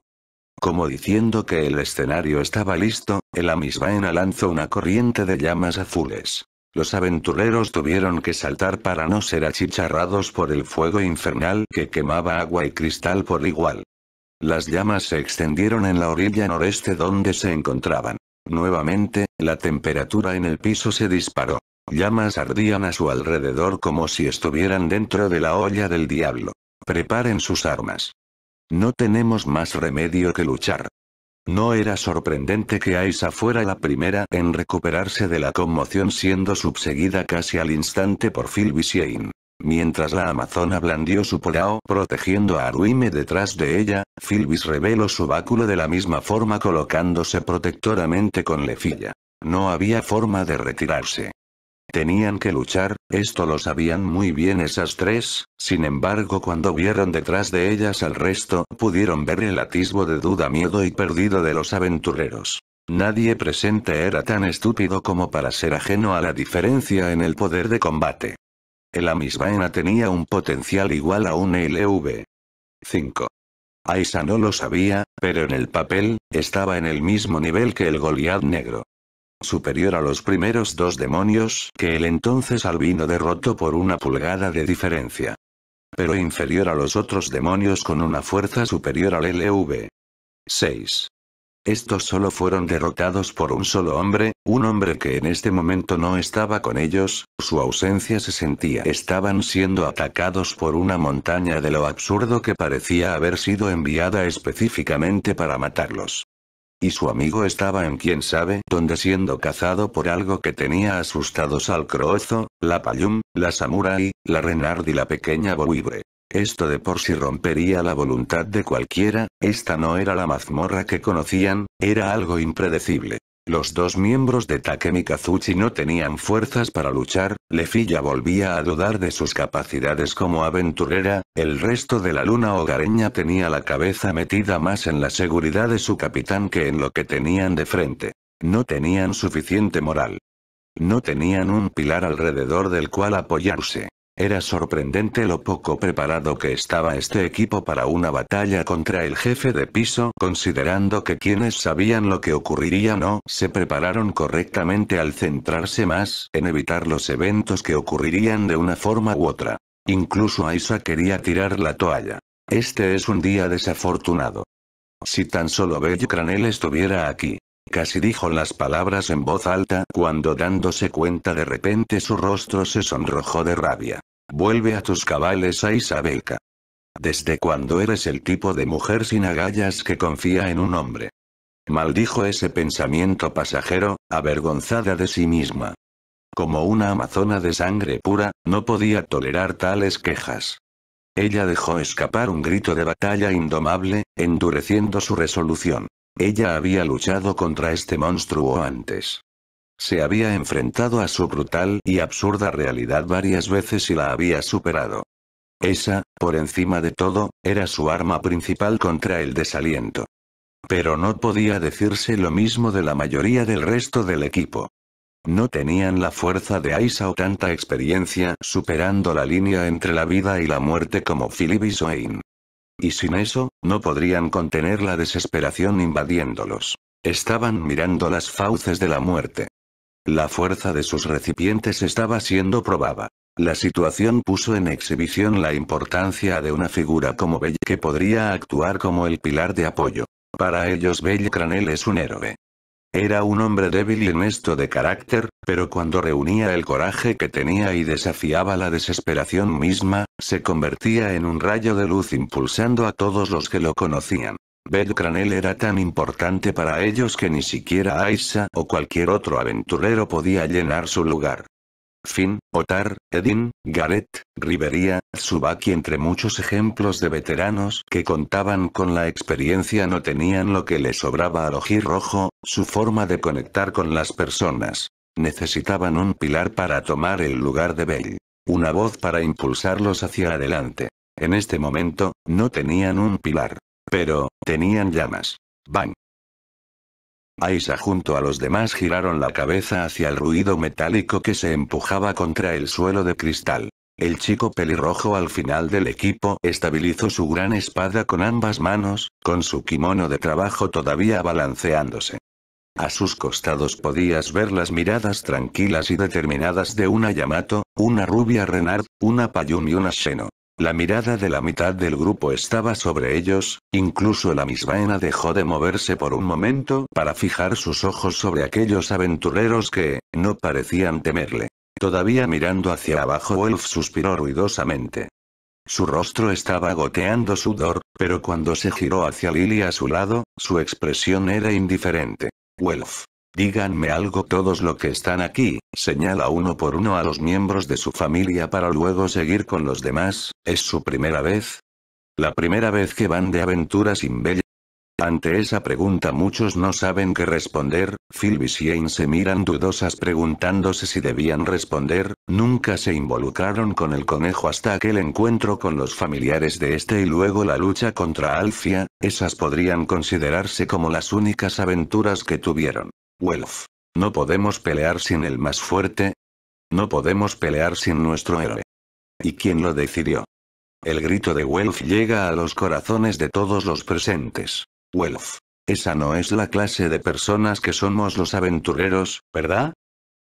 Como diciendo que el escenario estaba listo, el Amisbaena lanzó una corriente de llamas azules. Los aventureros tuvieron que saltar para no ser achicharrados por el fuego infernal que quemaba agua y cristal por igual. Las llamas se extendieron en la orilla noreste donde se encontraban. Nuevamente, la temperatura en el piso se disparó. Llamas ardían a su alrededor como si estuvieran dentro de la olla del diablo. Preparen sus armas. No tenemos más remedio que luchar. No era sorprendente que Aisa fuera la primera en recuperarse de la conmoción siendo subseguida casi al instante por Phil Shane. Mientras la amazona blandió su podao protegiendo a Aruime detrás de ella, Philbis reveló su báculo de la misma forma colocándose protectoramente con Lefilla. No había forma de retirarse. Tenían que luchar, esto lo sabían muy bien esas tres, sin embargo cuando vieron detrás de ellas al resto, pudieron ver el atisbo de duda, miedo y perdido de los aventureros. Nadie presente era tan estúpido como para ser ajeno a la diferencia en el poder de combate. El Amisbaena tenía un potencial igual a un LV. 5. Aisa no lo sabía, pero en el papel, estaba en el mismo nivel que el Goliath negro superior a los primeros dos demonios que el entonces albino derrotó por una pulgada de diferencia. Pero inferior a los otros demonios con una fuerza superior al LV. 6. Estos solo fueron derrotados por un solo hombre, un hombre que en este momento no estaba con ellos, su ausencia se sentía. Estaban siendo atacados por una montaña de lo absurdo que parecía haber sido enviada específicamente para matarlos. Y su amigo estaba en quién sabe donde siendo cazado por algo que tenía asustados al Croozo, la Payum, la Samurai, la Renard y la pequeña Boibre. Esto de por sí rompería la voluntad de cualquiera, esta no era la mazmorra que conocían, era algo impredecible. Los dos miembros de Takemi Kazuchi no tenían fuerzas para luchar, Lefilla volvía a dudar de sus capacidades como aventurera, el resto de la luna hogareña tenía la cabeza metida más en la seguridad de su capitán que en lo que tenían de frente. No tenían suficiente moral. No tenían un pilar alrededor del cual apoyarse. Era sorprendente lo poco preparado que estaba este equipo para una batalla contra el jefe de piso, considerando que quienes sabían lo que ocurriría no se prepararon correctamente al centrarse más en evitar los eventos que ocurrirían de una forma u otra. Incluso Aisa quería tirar la toalla. Este es un día desafortunado. Si tan solo Bello Cranel estuviera aquí. Casi dijo las palabras en voz alta cuando dándose cuenta de repente su rostro se sonrojó de rabia. Vuelve a tus cabales a Isabelka. ¿Desde cuándo eres el tipo de mujer sin agallas que confía en un hombre? Maldijo ese pensamiento pasajero, avergonzada de sí misma. Como una amazona de sangre pura, no podía tolerar tales quejas. Ella dejó escapar un grito de batalla indomable, endureciendo su resolución. Ella había luchado contra este monstruo antes. Se había enfrentado a su brutal y absurda realidad varias veces y la había superado. Esa, por encima de todo, era su arma principal contra el desaliento. Pero no podía decirse lo mismo de la mayoría del resto del equipo. No tenían la fuerza de Aisa o tanta experiencia superando la línea entre la vida y la muerte como Philip y Swain. Y sin eso, no podrían contener la desesperación invadiéndolos. Estaban mirando las fauces de la muerte. La fuerza de sus recipientes estaba siendo probada. La situación puso en exhibición la importancia de una figura como Belle que podría actuar como el pilar de apoyo. Para ellos Belle Cranel es un héroe. Era un hombre débil y honesto de carácter, pero cuando reunía el coraje que tenía y desafiaba la desesperación misma, se convertía en un rayo de luz impulsando a todos los que lo conocían. Belcranel era tan importante para ellos que ni siquiera Aisa o cualquier otro aventurero podía llenar su lugar. Finn, Otar, Edin, Gareth, Rivería, Tsubaki entre muchos ejemplos de veteranos que contaban con la experiencia no tenían lo que le sobraba al rojo, su forma de conectar con las personas. Necesitaban un pilar para tomar el lugar de Bell. Una voz para impulsarlos hacia adelante. En este momento, no tenían un pilar. Pero, tenían llamas. ¡Bang! Aisa junto a los demás giraron la cabeza hacia el ruido metálico que se empujaba contra el suelo de cristal. El chico pelirrojo al final del equipo estabilizó su gran espada con ambas manos, con su kimono de trabajo todavía balanceándose. A sus costados podías ver las miradas tranquilas y determinadas de una Yamato, una rubia Renard, una Payun y una Sheno. La mirada de la mitad del grupo estaba sobre ellos, incluso la mismaena dejó de moverse por un momento para fijar sus ojos sobre aquellos aventureros que, no parecían temerle. Todavía mirando hacia abajo Wolf suspiró ruidosamente. Su rostro estaba goteando sudor, pero cuando se giró hacia Lily a su lado, su expresión era indiferente. Wolf. Díganme algo todos los que están aquí, señala uno por uno a los miembros de su familia para luego seguir con los demás, ¿es su primera vez? La primera vez que van de aventura sin Bella. Ante esa pregunta muchos no saben qué responder, Phil y Shane se miran dudosas preguntándose si debían responder, nunca se involucraron con el conejo hasta aquel encuentro con los familiares de este y luego la lucha contra Alfia, esas podrían considerarse como las únicas aventuras que tuvieron. Wolf. No podemos pelear sin el más fuerte. No podemos pelear sin nuestro héroe. ¿Y quién lo decidió? El grito de Wolf llega a los corazones de todos los presentes. Wolf. Esa no es la clase de personas que somos los aventureros, ¿verdad?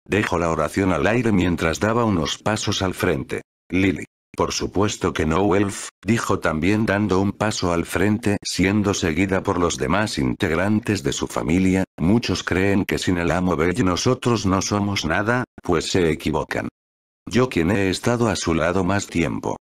Dejo la oración al aire mientras daba unos pasos al frente. Lily. Por supuesto que no Welf, dijo también dando un paso al frente, siendo seguida por los demás integrantes de su familia, muchos creen que sin el amo Bell nosotros no somos nada, pues se equivocan. Yo quien he estado a su lado más tiempo.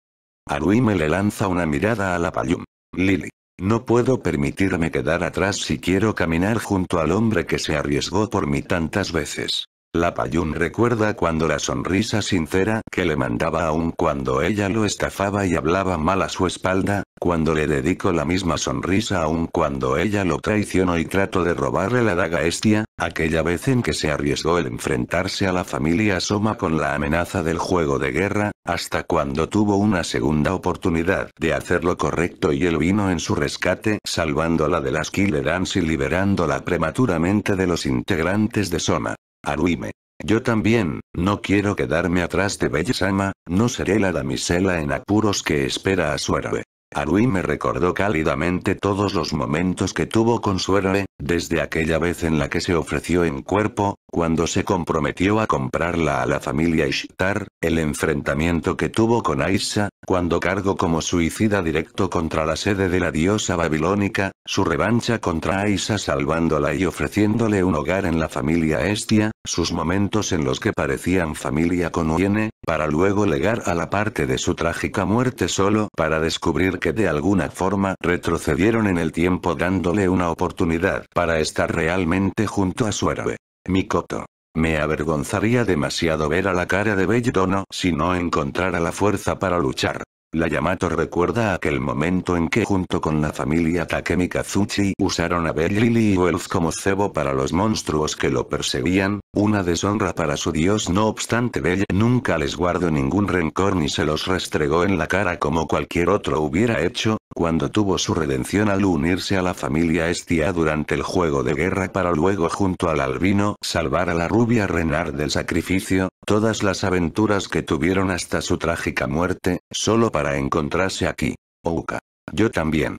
me le lanza una mirada a la Payum. Lily. No puedo permitirme quedar atrás si quiero caminar junto al hombre que se arriesgó por mí tantas veces. La Payun recuerda cuando la sonrisa sincera que le mandaba aún cuando ella lo estafaba y hablaba mal a su espalda, cuando le dedico la misma sonrisa aún cuando ella lo traicionó y trato de robarle la daga estia, aquella vez en que se arriesgó el enfrentarse a la familia Soma con la amenaza del juego de guerra, hasta cuando tuvo una segunda oportunidad de hacer lo correcto y él vino en su rescate salvándola de las Killer y liberándola prematuramente de los integrantes de Soma. Aruime. Yo también, no quiero quedarme atrás de Bellesama, no seré la damisela en apuros que espera a su héroe. Arui me recordó cálidamente todos los momentos que tuvo con su héroe, desde aquella vez en la que se ofreció en cuerpo, cuando se comprometió a comprarla a la familia Ishtar, el enfrentamiento que tuvo con Aisha, cuando cargó como suicida directo contra la sede de la diosa babilónica, su revancha contra Aisha salvándola y ofreciéndole un hogar en la familia Estia, sus momentos en los que parecían familia con Uene, para luego legar a la parte de su trágica muerte solo para descubrir que de alguna forma retrocedieron en el tiempo dándole una oportunidad para estar realmente junto a su héroe. Mikoto. Me avergonzaría demasiado ver a la cara de Bellono si no encontrara la fuerza para luchar. La Yamato recuerda aquel momento en que junto con la familia Takemi Kazuchi usaron a Lily y Welf como cebo para los monstruos que lo perseguían, una deshonra para su dios. No obstante Belle nunca les guardó ningún rencor ni se los restregó en la cara como cualquier otro hubiera hecho, cuando tuvo su redención al unirse a la familia Estia durante el juego de guerra para luego junto al albino salvar a la rubia Renard del sacrificio, todas las aventuras que tuvieron hasta su trágica muerte, solo para encontrarse aquí. Ouka. Yo también.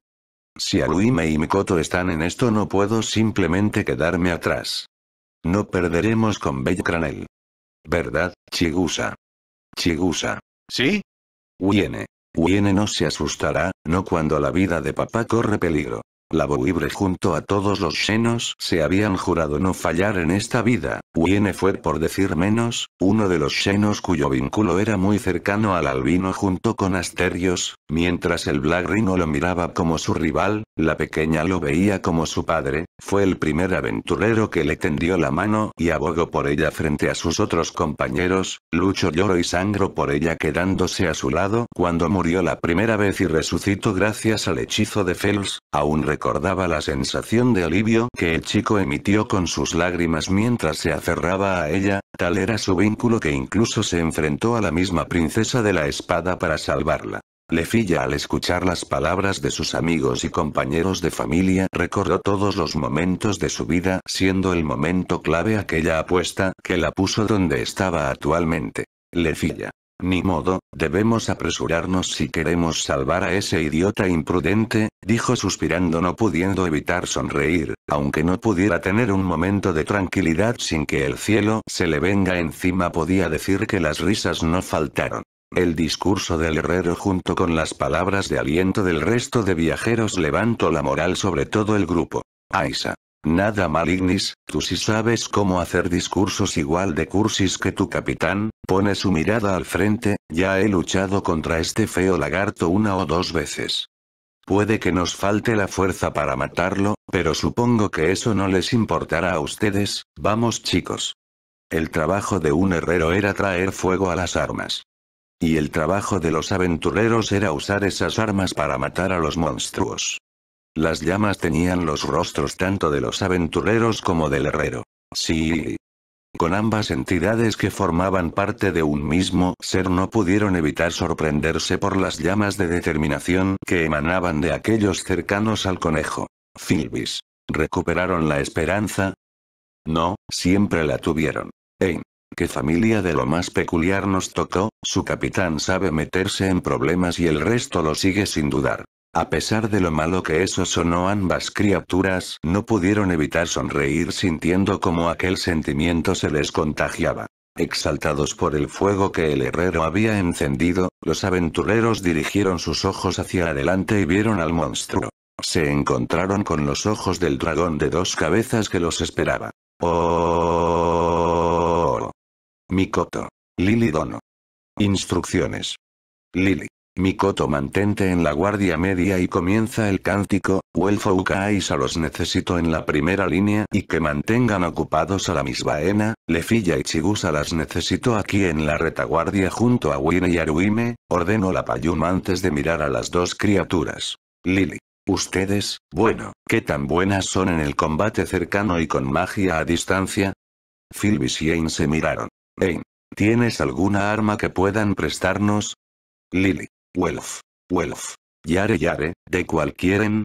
Si Aluime y Mikoto están en esto no puedo simplemente quedarme atrás. No perderemos con Cranel. ¿Verdad, Chigusa? Chigusa. ¿Sí? Wiene. Wiene no se asustará, no cuando la vida de papá corre peligro. La Bouibre junto a todos los Shenos se habían jurado no fallar en esta vida, Wiene fue por decir menos, uno de los Shenos cuyo vínculo era muy cercano al albino junto con Asterios, mientras el Black Rhino lo miraba como su rival, la pequeña lo veía como su padre, fue el primer aventurero que le tendió la mano y abogó por ella frente a sus otros compañeros, luchó lloro y sangro por ella quedándose a su lado cuando murió la primera vez y resucitó gracias al hechizo de Fels, aún recordaba la sensación de alivio que el chico emitió con sus lágrimas mientras se aferraba a ella, tal era su vínculo que incluso se enfrentó a la misma princesa de la espada para salvarla. Lefilla al escuchar las palabras de sus amigos y compañeros de familia recordó todos los momentos de su vida siendo el momento clave aquella apuesta que la puso donde estaba actualmente. Lefilla. Ni modo, debemos apresurarnos si queremos salvar a ese idiota imprudente, dijo suspirando no pudiendo evitar sonreír, aunque no pudiera tener un momento de tranquilidad sin que el cielo se le venga encima podía decir que las risas no faltaron. El discurso del herrero junto con las palabras de aliento del resto de viajeros levantó la moral sobre todo el grupo. Aisa. Nada malignis, tú sí sabes cómo hacer discursos igual de cursis que tu capitán, pone su mirada al frente, ya he luchado contra este feo lagarto una o dos veces. Puede que nos falte la fuerza para matarlo, pero supongo que eso no les importará a ustedes, vamos chicos. El trabajo de un herrero era traer fuego a las armas. Y el trabajo de los aventureros era usar esas armas para matar a los monstruos. Las llamas tenían los rostros tanto de los aventureros como del herrero. Sí. Con ambas entidades que formaban parte de un mismo ser no pudieron evitar sorprenderse por las llamas de determinación que emanaban de aquellos cercanos al conejo. Filbis. ¿Recuperaron la esperanza? No, siempre la tuvieron. Ey. ¿Qué familia de lo más peculiar nos tocó? Su capitán sabe meterse en problemas y el resto lo sigue sin dudar. A pesar de lo malo que eso sonó ambas criaturas no pudieron evitar sonreír sintiendo como aquel sentimiento se les contagiaba. Exaltados por el fuego que el herrero había encendido, los aventureros dirigieron sus ojos hacia adelante y vieron al monstruo. Se encontraron con los ojos del dragón de dos cabezas que los esperaba. ¡Oh! Mikoto. Lili Dono. Instrucciones. Lili. Mikoto mantente en la guardia media y comienza el cántico, Welfouka Aisa los necesito en la primera línea y que mantengan ocupados a la misbaena, Lefilla y Chigusa las necesito aquí en la retaguardia junto a Wine y Aruime, ordenó la Payuma antes de mirar a las dos criaturas. Lily. Ustedes, bueno, ¿qué tan buenas son en el combate cercano y con magia a distancia? Philbis y Ain se miraron. Ain. ¿Tienes alguna arma que puedan prestarnos? Lily. Welf. Welf. Yare Yare, ¿de cuál quieren?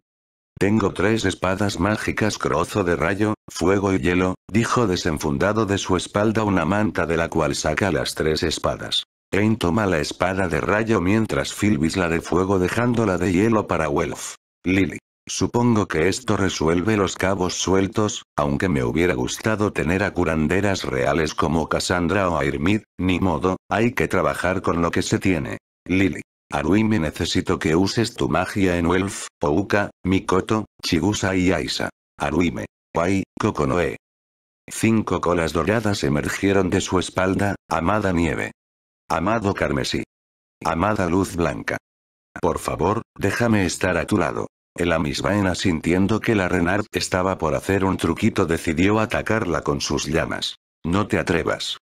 Tengo tres espadas mágicas crozo de rayo, fuego y hielo, dijo desenfundado de su espalda una manta de la cual saca las tres espadas. Ain toma la espada de rayo mientras Philbis la de fuego dejándola de hielo para Welf. Lily. Supongo que esto resuelve los cabos sueltos, aunque me hubiera gustado tener a curanderas reales como Cassandra o Airmid, ni modo, hay que trabajar con lo que se tiene. Lily. Aruime necesito que uses tu magia en Welf, Pouka, Mikoto, Chigusa y Aisa. Aruime. Wai, Kokonoe. Cinco colas doradas emergieron de su espalda, amada nieve. Amado carmesí. Amada luz blanca. Por favor, déjame estar a tu lado. El Amisbaena sintiendo que la Renard estaba por hacer un truquito decidió atacarla con sus llamas. No te atrevas.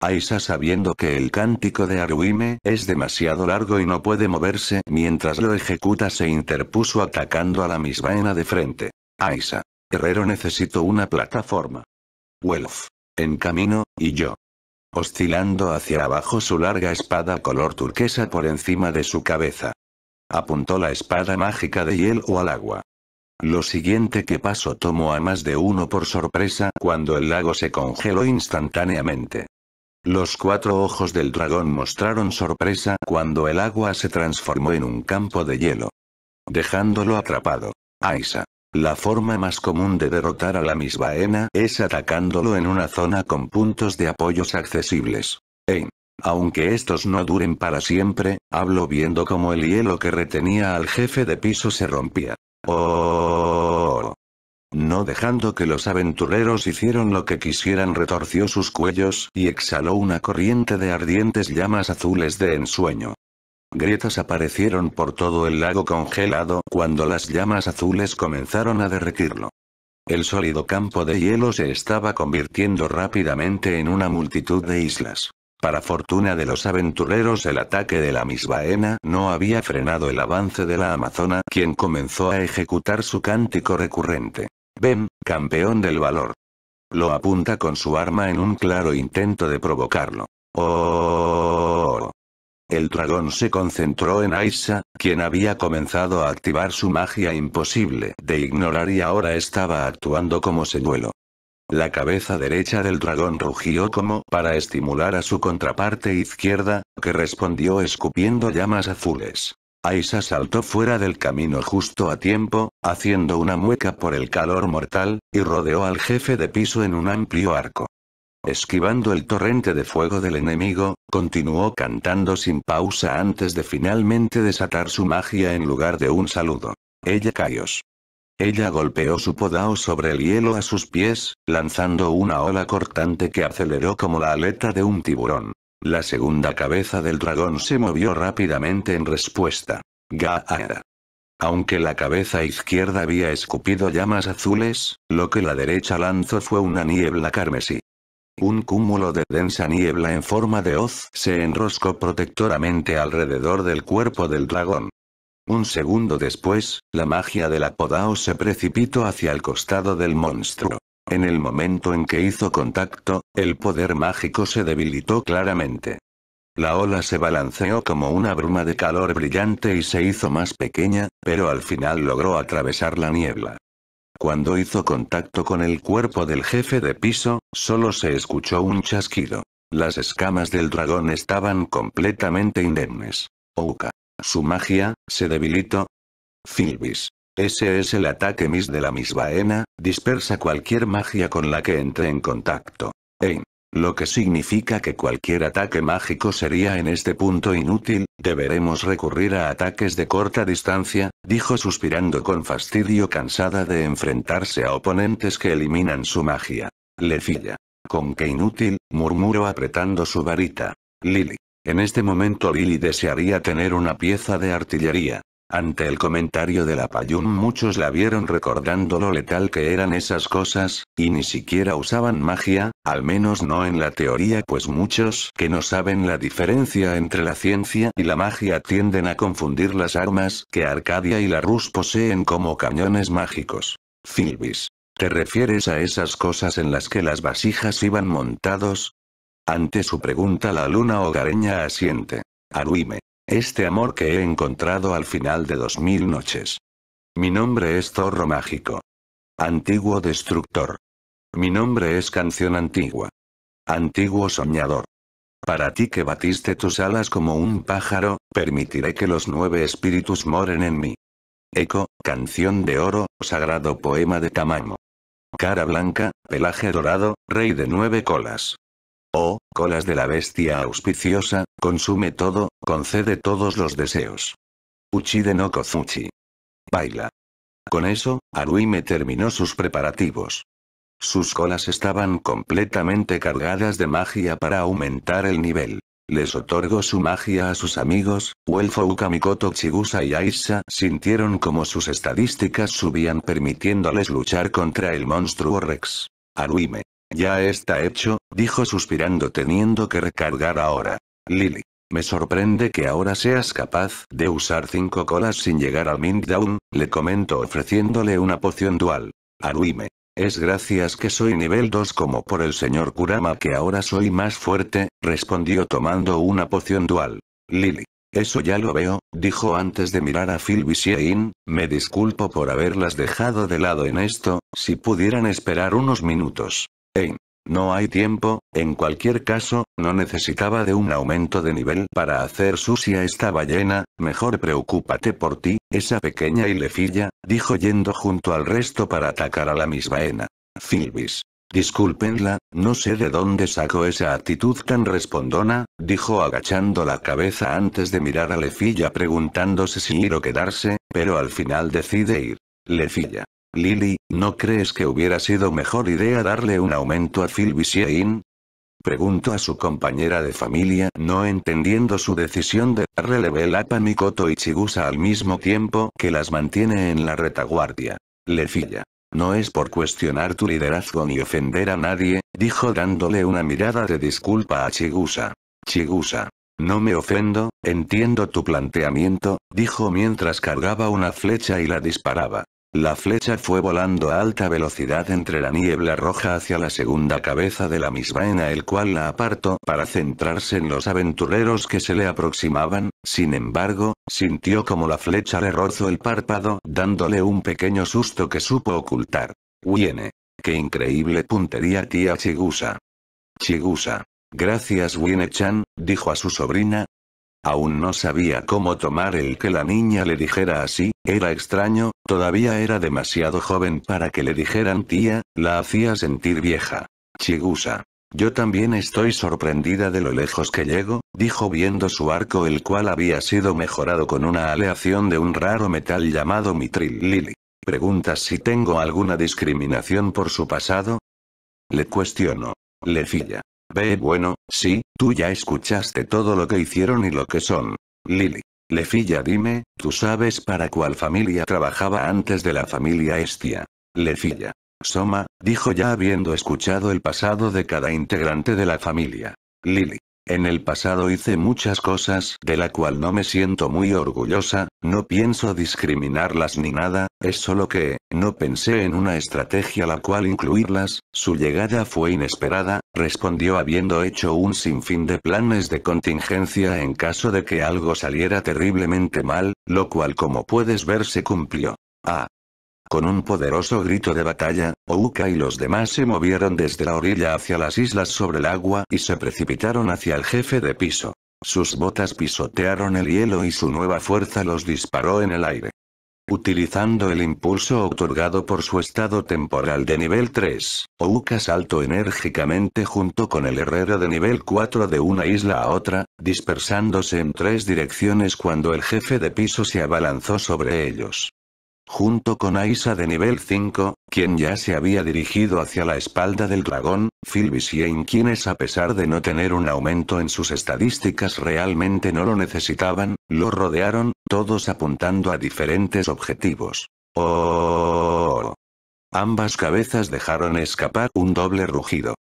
Aisa sabiendo que el cántico de Aruime es demasiado largo y no puede moverse mientras lo ejecuta se interpuso atacando a la misbaena de frente. Aisa. Herrero necesito una plataforma. Welf. En camino, y yo. Oscilando hacia abajo su larga espada color turquesa por encima de su cabeza. Apuntó la espada mágica de hielo al agua. Lo siguiente que pasó tomó a más de uno por sorpresa cuando el lago se congeló instantáneamente. Los cuatro ojos del dragón mostraron sorpresa cuando el agua se transformó en un campo de hielo. Dejándolo atrapado. Aisa. La forma más común de derrotar a la misbaena es atacándolo en una zona con puntos de apoyos accesibles. Ein. Aunque estos no duren para siempre, hablo viendo como el hielo que retenía al jefe de piso se rompía. Oh. No dejando que los aventureros hicieron lo que quisieran retorció sus cuellos y exhaló una corriente de ardientes llamas azules de ensueño. Grietas aparecieron por todo el lago congelado cuando las llamas azules comenzaron a derretirlo. El sólido campo de hielo se estaba convirtiendo rápidamente en una multitud de islas. Para fortuna de los aventureros el ataque de la misbaena no había frenado el avance de la amazona quien comenzó a ejecutar su cántico recurrente. Ven, campeón del valor. Lo apunta con su arma en un claro intento de provocarlo. Oh. El dragón se concentró en Aisa, quien había comenzado a activar su magia imposible de ignorar y ahora estaba actuando como señuelo. La cabeza derecha del dragón rugió como para estimular a su contraparte izquierda, que respondió escupiendo llamas azules. Aisa saltó fuera del camino justo a tiempo, haciendo una mueca por el calor mortal, y rodeó al jefe de piso en un amplio arco. Esquivando el torrente de fuego del enemigo, continuó cantando sin pausa antes de finalmente desatar su magia en lugar de un saludo. Ella Cayos. Ella golpeó su podao sobre el hielo a sus pies, lanzando una ola cortante que aceleró como la aleta de un tiburón. La segunda cabeza del dragón se movió rápidamente en respuesta. Gaara. Aunque la cabeza izquierda había escupido llamas azules, lo que la derecha lanzó fue una niebla carmesí. Un cúmulo de densa niebla en forma de hoz se enroscó protectoramente alrededor del cuerpo del dragón. Un segundo después, la magia del apodao se precipitó hacia el costado del monstruo. En el momento en que hizo contacto, el poder mágico se debilitó claramente. La ola se balanceó como una bruma de calor brillante y se hizo más pequeña, pero al final logró atravesar la niebla. Cuando hizo contacto con el cuerpo del jefe de piso, solo se escuchó un chasquido. Las escamas del dragón estaban completamente indemnes. Ouka. Su magia, se debilitó. Filbis. Ese es el ataque Mis de la Misbaena, dispersa cualquier magia con la que entre en contacto. Ein. Lo que significa que cualquier ataque mágico sería en este punto inútil, deberemos recurrir a ataques de corta distancia, dijo suspirando con fastidio cansada de enfrentarse a oponentes que eliminan su magia. Lefilla. Con qué inútil, murmuró apretando su varita. Lily. En este momento Lily desearía tener una pieza de artillería. Ante el comentario de la Payun muchos la vieron recordando lo letal que eran esas cosas, y ni siquiera usaban magia, al menos no en la teoría pues muchos que no saben la diferencia entre la ciencia y la magia tienden a confundir las armas que Arcadia y la Rus poseen como cañones mágicos. Filbis. ¿Te refieres a esas cosas en las que las vasijas iban montados? Ante su pregunta la luna hogareña asiente. Aruime. Este amor que he encontrado al final de dos mil noches. Mi nombre es Zorro Mágico. Antiguo Destructor. Mi nombre es Canción Antigua. Antiguo Soñador. Para ti que batiste tus alas como un pájaro, permitiré que los nueve espíritus moren en mí. Eco, canción de oro, sagrado poema de Tamamo. Cara blanca, pelaje dorado, rey de nueve colas. Oh, colas de la bestia auspiciosa, consume todo, concede todos los deseos. Uchide no Kozuchi. Baila. Con eso, Aruime terminó sus preparativos. Sus colas estaban completamente cargadas de magia para aumentar el nivel. Les otorgó su magia a sus amigos, Welfo Kamikoto Chigusa y Aisa sintieron como sus estadísticas subían permitiéndoles luchar contra el monstruo Rex. Aruime. Ya está hecho, dijo suspirando teniendo que recargar ahora. Lily. Me sorprende que ahora seas capaz de usar cinco colas sin llegar al Down, le comento ofreciéndole una poción dual. Aruime. Es gracias que soy nivel 2 como por el señor Kurama que ahora soy más fuerte, respondió tomando una poción dual. Lily. Eso ya lo veo, dijo antes de mirar a Phil Visiein, me disculpo por haberlas dejado de lado en esto, si pudieran esperar unos minutos. No hay tiempo, en cualquier caso, no necesitaba de un aumento de nivel para hacer sucia esta ballena, mejor preocúpate por ti, esa pequeña ilefilla, dijo yendo junto al resto para atacar a la misbaena. Filbis. Discúlpenla, no sé de dónde sacó esa actitud tan respondona, dijo agachando la cabeza antes de mirar a Lefilla preguntándose si ir o quedarse, pero al final decide ir. Lefilla. Lily, ¿no crees que hubiera sido mejor idea darle un aumento a Phil Visiein? Preguntó a su compañera de familia no entendiendo su decisión de darle level up a Mikoto y Chigusa al mismo tiempo que las mantiene en la retaguardia. Lefilla. No es por cuestionar tu liderazgo ni ofender a nadie, dijo dándole una mirada de disculpa a Chigusa. Chigusa. No me ofendo, entiendo tu planteamiento, dijo mientras cargaba una flecha y la disparaba. La flecha fue volando a alta velocidad entre la niebla roja hacia la segunda cabeza de la misbaena el cual la apartó para centrarse en los aventureros que se le aproximaban, sin embargo, sintió como la flecha le rozó el párpado dándole un pequeño susto que supo ocultar. Viene. Qué increíble puntería tía Chigusa. Chigusa. Gracias Winnie-chan, dijo a su sobrina. Aún no sabía cómo tomar el que la niña le dijera así, era extraño, todavía era demasiado joven para que le dijeran tía, la hacía sentir vieja. Chigusa. Yo también estoy sorprendida de lo lejos que llego, dijo viendo su arco el cual había sido mejorado con una aleación de un raro metal llamado mitril lili. ¿Preguntas si tengo alguna discriminación por su pasado? Le cuestiono. Le filla. Ve bueno, sí, tú ya escuchaste todo lo que hicieron y lo que son. Lily. Lefilla dime, ¿tú sabes para cuál familia trabajaba antes de la familia Estia? Lefilla. Soma, dijo ya habiendo escuchado el pasado de cada integrante de la familia. Lily. En el pasado hice muchas cosas de la cual no me siento muy orgullosa, no pienso discriminarlas ni nada, es solo que, no pensé en una estrategia la cual incluirlas, su llegada fue inesperada, respondió habiendo hecho un sinfín de planes de contingencia en caso de que algo saliera terriblemente mal, lo cual como puedes ver se cumplió. Ah, con un poderoso grito de batalla, Ouka y los demás se movieron desde la orilla hacia las islas sobre el agua y se precipitaron hacia el jefe de piso. Sus botas pisotearon el hielo y su nueva fuerza los disparó en el aire. Utilizando el impulso otorgado por su estado temporal de nivel 3, Ouka saltó enérgicamente junto con el herrero de nivel 4 de una isla a otra, dispersándose en tres direcciones cuando el jefe de piso se abalanzó sobre ellos junto con Aisa de nivel 5, quien ya se había dirigido hacia la espalda del dragón, Philbis y quienes a pesar de no tener un aumento en sus estadísticas realmente no lo necesitaban, lo rodearon, todos apuntando a diferentes objetivos. Oh. Ambas cabezas dejaron escapar un doble rugido.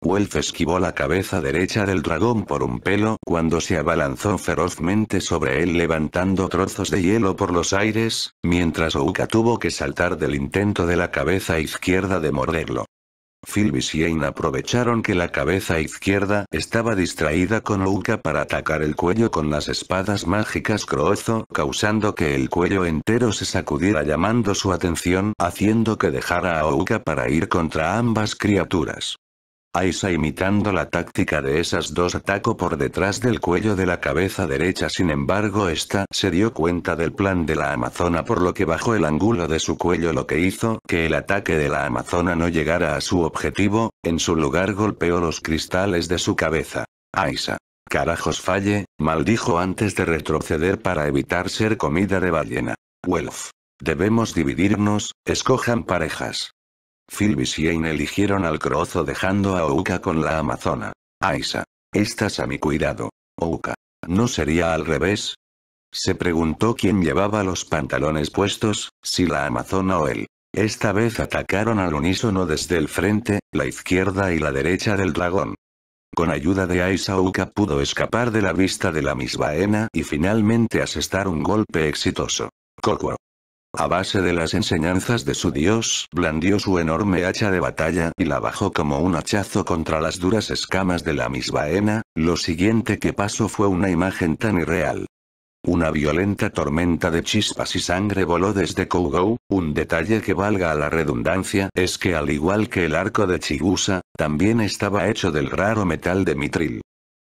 Wolf esquivó la cabeza derecha del dragón por un pelo cuando se abalanzó ferozmente sobre él levantando trozos de hielo por los aires, mientras Ouka tuvo que saltar del intento de la cabeza izquierda de morderlo. Philbis y Ain aprovecharon que la cabeza izquierda estaba distraída con Ouka para atacar el cuello con las espadas mágicas Crozo, causando que el cuello entero se sacudiera llamando su atención, haciendo que dejara a Ouka para ir contra ambas criaturas. Aisa imitando la táctica de esas dos atacó por detrás del cuello de la cabeza derecha sin embargo esta se dio cuenta del plan de la amazona por lo que bajó el ángulo de su cuello lo que hizo que el ataque de la amazona no llegara a su objetivo, en su lugar golpeó los cristales de su cabeza. Aisa. Carajos falle, maldijo antes de retroceder para evitar ser comida de ballena. Wolf. Debemos dividirnos, escojan parejas. Philbis y Ain eligieron al Crozo dejando a Ouka con la Amazona. Aisa. Estás a mi cuidado. Ouka. ¿No sería al revés? Se preguntó quién llevaba los pantalones puestos, si la Amazona o él. Esta vez atacaron al unísono desde el frente, la izquierda y la derecha del dragón. Con ayuda de Aisa Ouka pudo escapar de la vista de la misbaena y finalmente asestar un golpe exitoso. Coco. A base de las enseñanzas de su dios, blandió su enorme hacha de batalla y la bajó como un hachazo contra las duras escamas de la misbaena, lo siguiente que pasó fue una imagen tan irreal. Una violenta tormenta de chispas y sangre voló desde Kougou, un detalle que valga a la redundancia es que al igual que el arco de Chigusa, también estaba hecho del raro metal de mitril.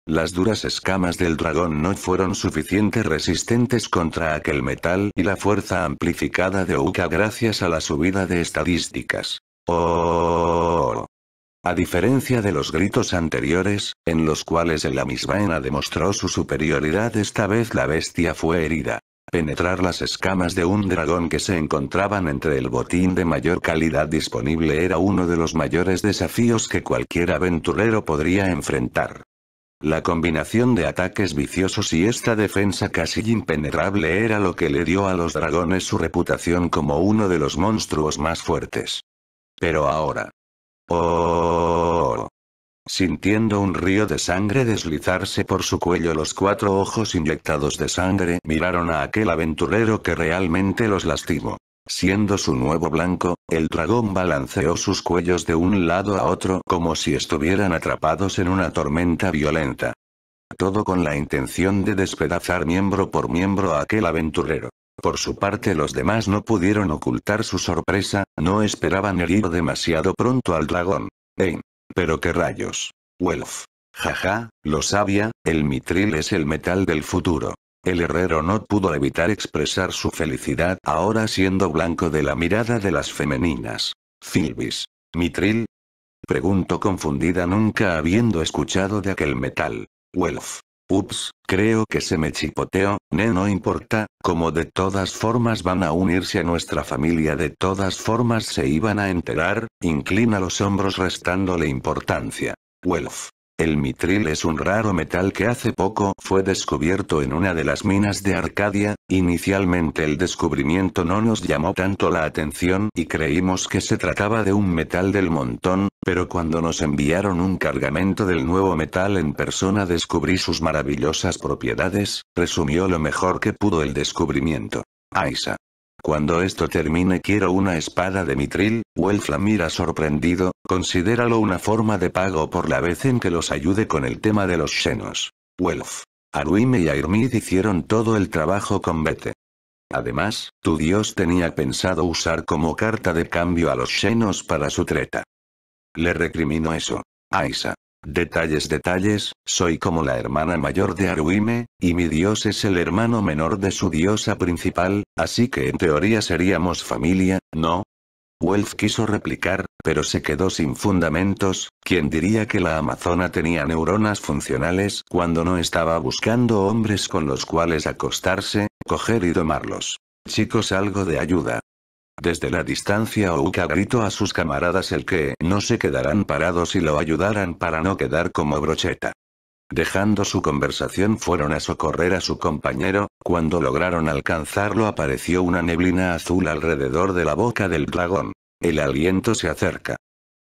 Las duras escamas del dragón no fueron suficientes resistentes contra aquel metal y la fuerza amplificada de Uka gracias a la subida de estadísticas. Oh. A diferencia de los gritos anteriores, en los cuales el Amisbaena demostró su superioridad esta vez la bestia fue herida. Penetrar las escamas de un dragón que se encontraban entre el botín de mayor calidad disponible era uno de los mayores desafíos que cualquier aventurero podría enfrentar. La combinación de ataques viciosos y esta defensa casi impenetrable era lo que le dio a los dragones su reputación como uno de los monstruos más fuertes. Pero ahora. ¡Oh! Sintiendo un río de sangre deslizarse por su cuello los cuatro ojos inyectados de sangre miraron a aquel aventurero que realmente los lastimó. Siendo su nuevo blanco, el dragón balanceó sus cuellos de un lado a otro como si estuvieran atrapados en una tormenta violenta. Todo con la intención de despedazar miembro por miembro a aquel aventurero. Por su parte los demás no pudieron ocultar su sorpresa, no esperaban herir demasiado pronto al dragón. ¡Ey! Pero qué rayos. Wolf. Jaja, lo sabía, el mitril es el metal del futuro. El herrero no pudo evitar expresar su felicidad ahora siendo blanco de la mirada de las femeninas. Filbis. ¿Mitril? Preguntó confundida nunca habiendo escuchado de aquel metal. Wolf. Ups, creo que se me chipoteó, ne no importa, como de todas formas van a unirse a nuestra familia de todas formas se iban a enterar, inclina los hombros restándole importancia. Wolf. El mitril es un raro metal que hace poco fue descubierto en una de las minas de Arcadia, inicialmente el descubrimiento no nos llamó tanto la atención y creímos que se trataba de un metal del montón, pero cuando nos enviaron un cargamento del nuevo metal en persona descubrí sus maravillosas propiedades, resumió lo mejor que pudo el descubrimiento. Aisa. Cuando esto termine quiero una espada de mitril, Welf la mira sorprendido, considéralo una forma de pago por la vez en que los ayude con el tema de los Xenos. Welf. Aruime y Airmid hicieron todo el trabajo con Bete. Además, tu dios tenía pensado usar como carta de cambio a los Xenos para su treta. Le recrimino eso. Aisa. Detalles detalles, soy como la hermana mayor de Aruime, y mi dios es el hermano menor de su diosa principal, así que en teoría seríamos familia, ¿no? Wolf quiso replicar, pero se quedó sin fundamentos, ¿quién diría que la amazona tenía neuronas funcionales cuando no estaba buscando hombres con los cuales acostarse, coger y domarlos? Chicos algo de ayuda. Desde la distancia Ouka gritó a sus camaradas el que no se quedarán parados y lo ayudaran para no quedar como brocheta. Dejando su conversación fueron a socorrer a su compañero, cuando lograron alcanzarlo apareció una neblina azul alrededor de la boca del dragón. El aliento se acerca.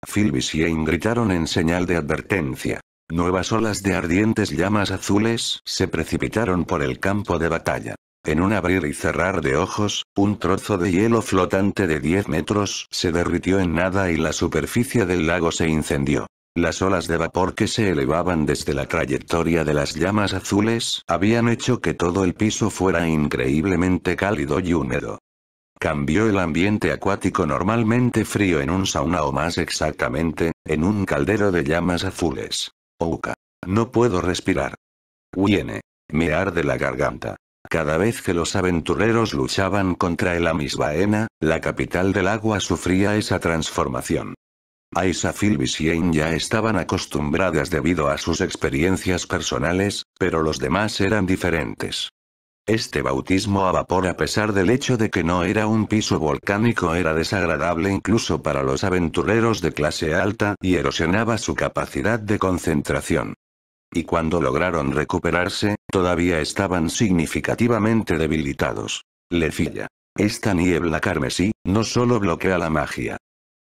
Philbis y Ain gritaron en señal de advertencia. Nuevas olas de ardientes llamas azules se precipitaron por el campo de batalla. En un abrir y cerrar de ojos, un trozo de hielo flotante de 10 metros se derritió en nada y la superficie del lago se incendió. Las olas de vapor que se elevaban desde la trayectoria de las llamas azules habían hecho que todo el piso fuera increíblemente cálido y húmedo. Cambió el ambiente acuático normalmente frío en un sauna o más exactamente, en un caldero de llamas azules. Ouka. No puedo respirar. Viene. Me arde la garganta. Cada vez que los aventureros luchaban contra el Amisbaena, la capital del agua sufría esa transformación. Aisa Philbis y Ain ya estaban acostumbradas debido a sus experiencias personales, pero los demás eran diferentes. Este bautismo a vapor a pesar del hecho de que no era un piso volcánico era desagradable incluso para los aventureros de clase alta y erosionaba su capacidad de concentración. Y cuando lograron recuperarse, todavía estaban significativamente debilitados. Lefilla. Esta niebla carmesí, no solo bloquea la magia.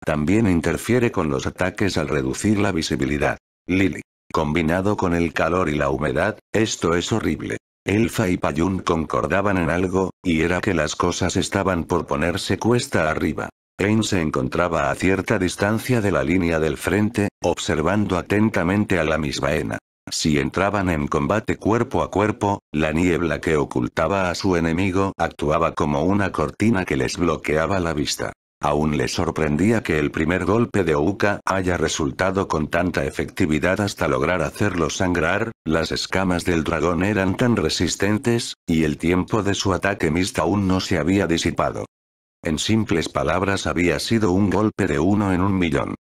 También interfiere con los ataques al reducir la visibilidad. Lily. Combinado con el calor y la humedad, esto es horrible. Elfa y Payun concordaban en algo, y era que las cosas estaban por ponerse cuesta arriba. Ain se encontraba a cierta distancia de la línea del frente, observando atentamente a la misbaena. Si entraban en combate cuerpo a cuerpo, la niebla que ocultaba a su enemigo actuaba como una cortina que les bloqueaba la vista. Aún le sorprendía que el primer golpe de Ouka haya resultado con tanta efectividad hasta lograr hacerlo sangrar, las escamas del dragón eran tan resistentes, y el tiempo de su ataque mixto aún no se había disipado. En simples palabras había sido un golpe de uno en un millón.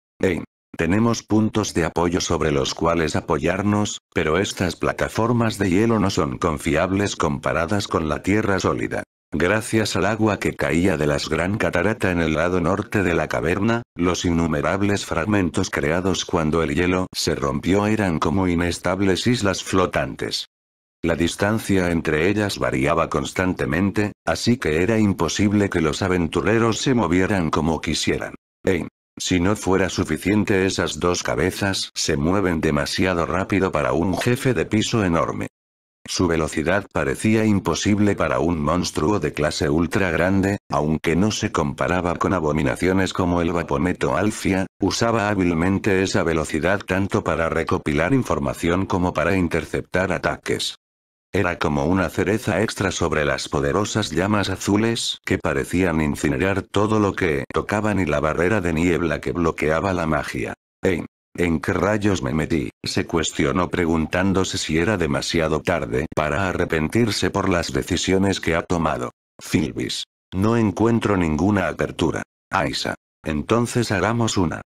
Tenemos puntos de apoyo sobre los cuales apoyarnos, pero estas plataformas de hielo no son confiables comparadas con la tierra sólida. Gracias al agua que caía de las gran catarata en el lado norte de la caverna, los innumerables fragmentos creados cuando el hielo se rompió eran como inestables islas flotantes. La distancia entre ellas variaba constantemente, así que era imposible que los aventureros se movieran como quisieran. Si no fuera suficiente esas dos cabezas se mueven demasiado rápido para un jefe de piso enorme. Su velocidad parecía imposible para un monstruo de clase ultra grande, aunque no se comparaba con abominaciones como el Vaponeto Alfia, usaba hábilmente esa velocidad tanto para recopilar información como para interceptar ataques. Era como una cereza extra sobre las poderosas llamas azules que parecían incinerar todo lo que tocaban y la barrera de niebla que bloqueaba la magia. ¿En, ¿En qué rayos me metí? Se cuestionó preguntándose si era demasiado tarde para arrepentirse por las decisiones que ha tomado. Filbis. No encuentro ninguna apertura. Aisa. Entonces hagamos una.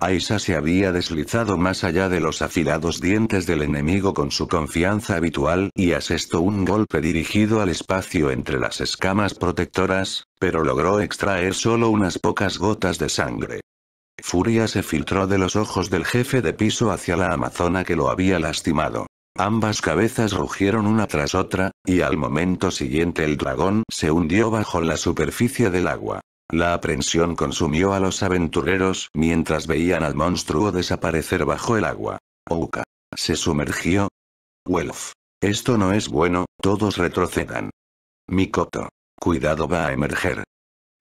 Aisa se había deslizado más allá de los afilados dientes del enemigo con su confianza habitual y asestó un golpe dirigido al espacio entre las escamas protectoras, pero logró extraer solo unas pocas gotas de sangre. Furia se filtró de los ojos del jefe de piso hacia la amazona que lo había lastimado. Ambas cabezas rugieron una tras otra, y al momento siguiente el dragón se hundió bajo la superficie del agua. La aprensión consumió a los aventureros mientras veían al monstruo desaparecer bajo el agua. Ouka. Se sumergió. Welf. Esto no es bueno, todos retrocedan. Mikoto. Cuidado va a emerger.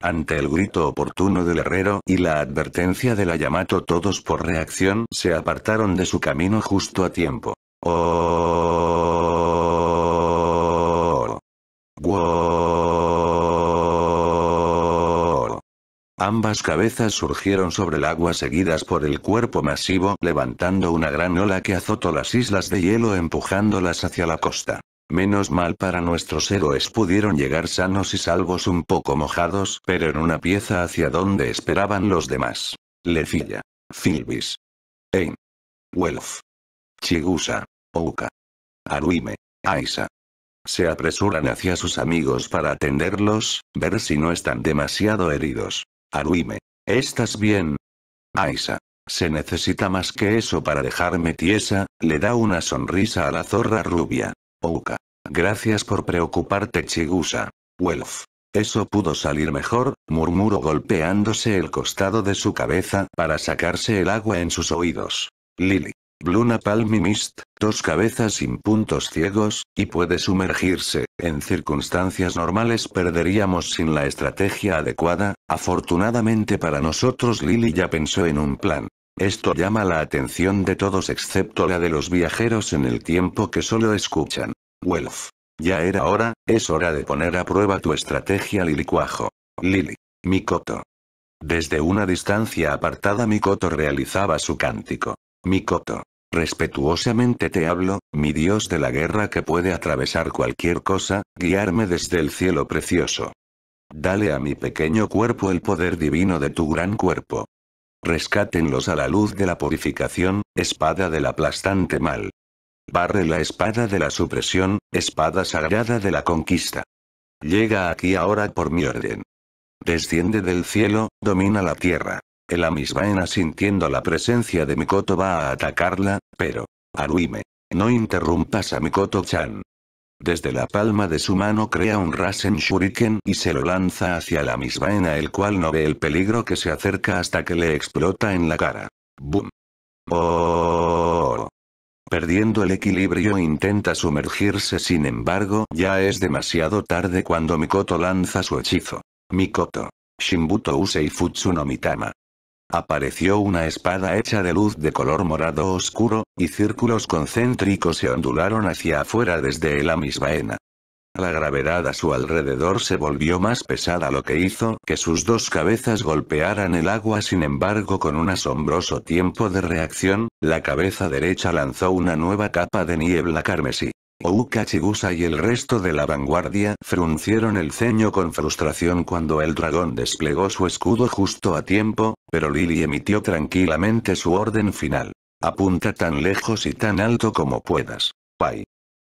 Ante el grito oportuno del herrero y la advertencia de la Yamato todos por reacción se apartaron de su camino justo a tiempo. Oh. Ambas cabezas surgieron sobre el agua seguidas por el cuerpo masivo levantando una gran ola que azotó las islas de hielo empujándolas hacia la costa. Menos mal para nuestros héroes pudieron llegar sanos y salvos un poco mojados pero en una pieza hacia donde esperaban los demás. Lefilla. Filbis. Ein. Welf. Chigusa. Ouka. Aruime. Aisa. Se apresuran hacia sus amigos para atenderlos, ver si no están demasiado heridos. Aruime. ¿Estás bien? Aisa. Se necesita más que eso para dejarme tiesa, le da una sonrisa a la zorra rubia. Ouka. Gracias por preocuparte Chigusa. Welf. Eso pudo salir mejor, murmuró golpeándose el costado de su cabeza para sacarse el agua en sus oídos. Lily. Bluna Palmi Mist, dos cabezas sin puntos ciegos, y puede sumergirse, en circunstancias normales perderíamos sin la estrategia adecuada, afortunadamente para nosotros Lily ya pensó en un plan. Esto llama la atención de todos excepto la de los viajeros en el tiempo que solo escuchan. Welf. Ya era hora, es hora de poner a prueba tu estrategia. Lily. Mikoto. Desde una distancia apartada Mikoto realizaba su cántico. Mikoto. Respetuosamente te hablo, mi dios de la guerra que puede atravesar cualquier cosa, guiarme desde el cielo precioso. Dale a mi pequeño cuerpo el poder divino de tu gran cuerpo. Rescátenlos a la luz de la purificación, espada del aplastante mal. Barre la espada de la supresión, espada sagrada de la conquista. Llega aquí ahora por mi orden. Desciende del cielo, domina la tierra. El Amisbaena sintiendo la presencia de Mikoto va a atacarla, pero... Aruime. No interrumpas a Mikoto-chan. Desde la palma de su mano crea un Rasen Shuriken y se lo lanza hacia la Amisbaena el cual no ve el peligro que se acerca hasta que le explota en la cara. ¡Bum! ¡Oh! Perdiendo el equilibrio intenta sumergirse sin embargo ya es demasiado tarde cuando Mikoto lanza su hechizo. Mikoto. Shimbuto Usei Futsu no Mitama. Apareció una espada hecha de luz de color morado oscuro, y círculos concéntricos se ondularon hacia afuera desde el Amisbaena. La gravedad a su alrededor se volvió más pesada lo que hizo que sus dos cabezas golpearan el agua sin embargo con un asombroso tiempo de reacción, la cabeza derecha lanzó una nueva capa de niebla carmesí. Ouka Chigusa y el resto de la vanguardia fruncieron el ceño con frustración cuando el dragón desplegó su escudo justo a tiempo, pero Lily emitió tranquilamente su orden final. Apunta tan lejos y tan alto como puedas. Pai.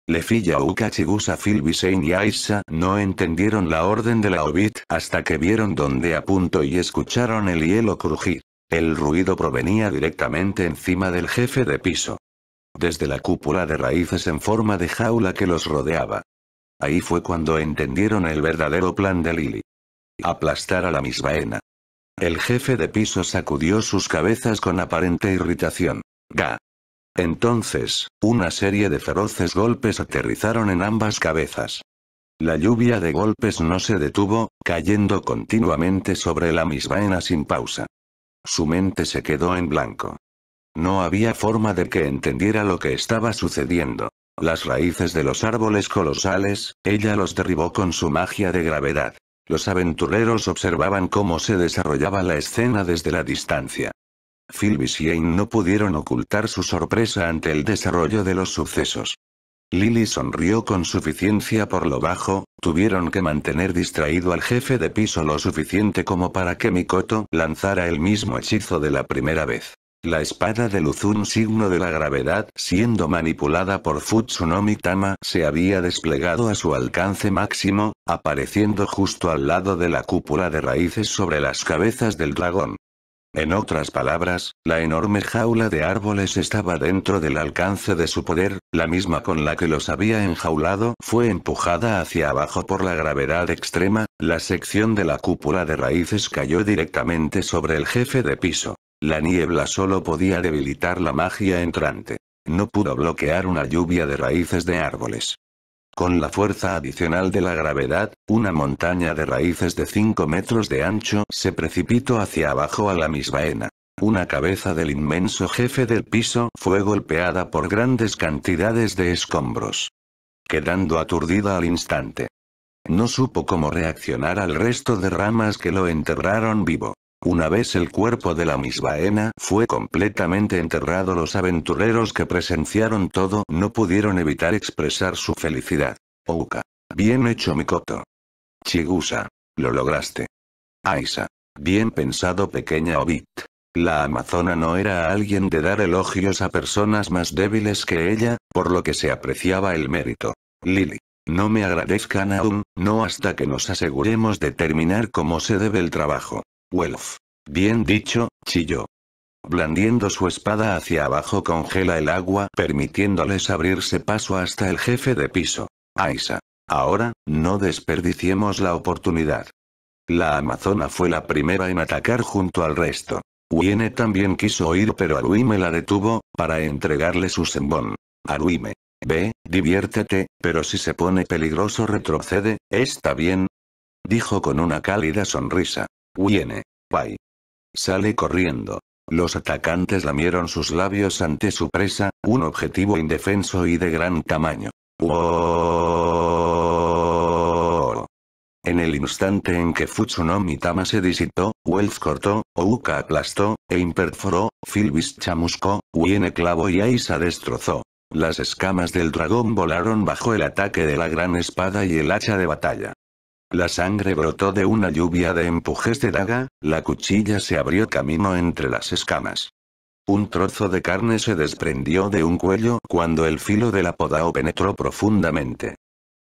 Lefilla Ouka Chigusa Filbisein y Aisa no entendieron la orden de la Obit hasta que vieron dónde apuntó y escucharon el hielo crujir. El ruido provenía directamente encima del jefe de piso desde la cúpula de raíces en forma de jaula que los rodeaba. Ahí fue cuando entendieron el verdadero plan de Lily. Aplastar a la misbaena. El jefe de piso sacudió sus cabezas con aparente irritación. Ga. Entonces, una serie de feroces golpes aterrizaron en ambas cabezas. La lluvia de golpes no se detuvo, cayendo continuamente sobre la misbaena sin pausa. Su mente se quedó en blanco. No había forma de que entendiera lo que estaba sucediendo. Las raíces de los árboles colosales, ella los derribó con su magia de gravedad. Los aventureros observaban cómo se desarrollaba la escena desde la distancia. Philbis y Ain no pudieron ocultar su sorpresa ante el desarrollo de los sucesos. Lily sonrió con suficiencia por lo bajo, tuvieron que mantener distraído al jefe de piso lo suficiente como para que Mikoto lanzara el mismo hechizo de la primera vez. La espada de luz un signo de la gravedad siendo manipulada por Futsunomi Tama se había desplegado a su alcance máximo, apareciendo justo al lado de la cúpula de raíces sobre las cabezas del dragón. En otras palabras, la enorme jaula de árboles estaba dentro del alcance de su poder, la misma con la que los había enjaulado fue empujada hacia abajo por la gravedad extrema, la sección de la cúpula de raíces cayó directamente sobre el jefe de piso. La niebla solo podía debilitar la magia entrante. No pudo bloquear una lluvia de raíces de árboles. Con la fuerza adicional de la gravedad, una montaña de raíces de 5 metros de ancho se precipitó hacia abajo a la misbaena. Una cabeza del inmenso jefe del piso fue golpeada por grandes cantidades de escombros. Quedando aturdida al instante. No supo cómo reaccionar al resto de ramas que lo enterraron vivo. Una vez el cuerpo de la misbaena fue completamente enterrado los aventureros que presenciaron todo no pudieron evitar expresar su felicidad. Ouka. Bien hecho Mikoto. Chigusa. Lo lograste. Aisa. Bien pensado pequeña Obit. La amazona no era alguien de dar elogios a personas más débiles que ella, por lo que se apreciaba el mérito. Lily. No me agradezcan aún, no hasta que nos aseguremos de terminar como se debe el trabajo. Welf. Bien dicho, chilló. Blandiendo su espada hacia abajo congela el agua permitiéndoles abrirse paso hasta el jefe de piso. Aisa. Ahora, no desperdiciemos la oportunidad. La amazona fue la primera en atacar junto al resto. Uine también quiso oír pero Aruime la detuvo, para entregarle su sembón. Aruime. Ve, diviértete, pero si se pone peligroso retrocede, ¿está bien? Dijo con una cálida sonrisa. Uine. Pai. Sale corriendo. Los atacantes lamieron sus labios ante su presa, un objetivo indefenso y de gran tamaño. En el instante en que Futsunomi Tama se disitó, Welf cortó, Ouka aplastó, e imperforó, Filbis chamuscó, Wiene clavo y Aisa destrozó. Las escamas del dragón volaron bajo el ataque de la gran espada y el hacha de batalla. La sangre brotó de una lluvia de empujes de daga, la cuchilla se abrió camino entre las escamas. Un trozo de carne se desprendió de un cuello cuando el filo de la podao penetró profundamente.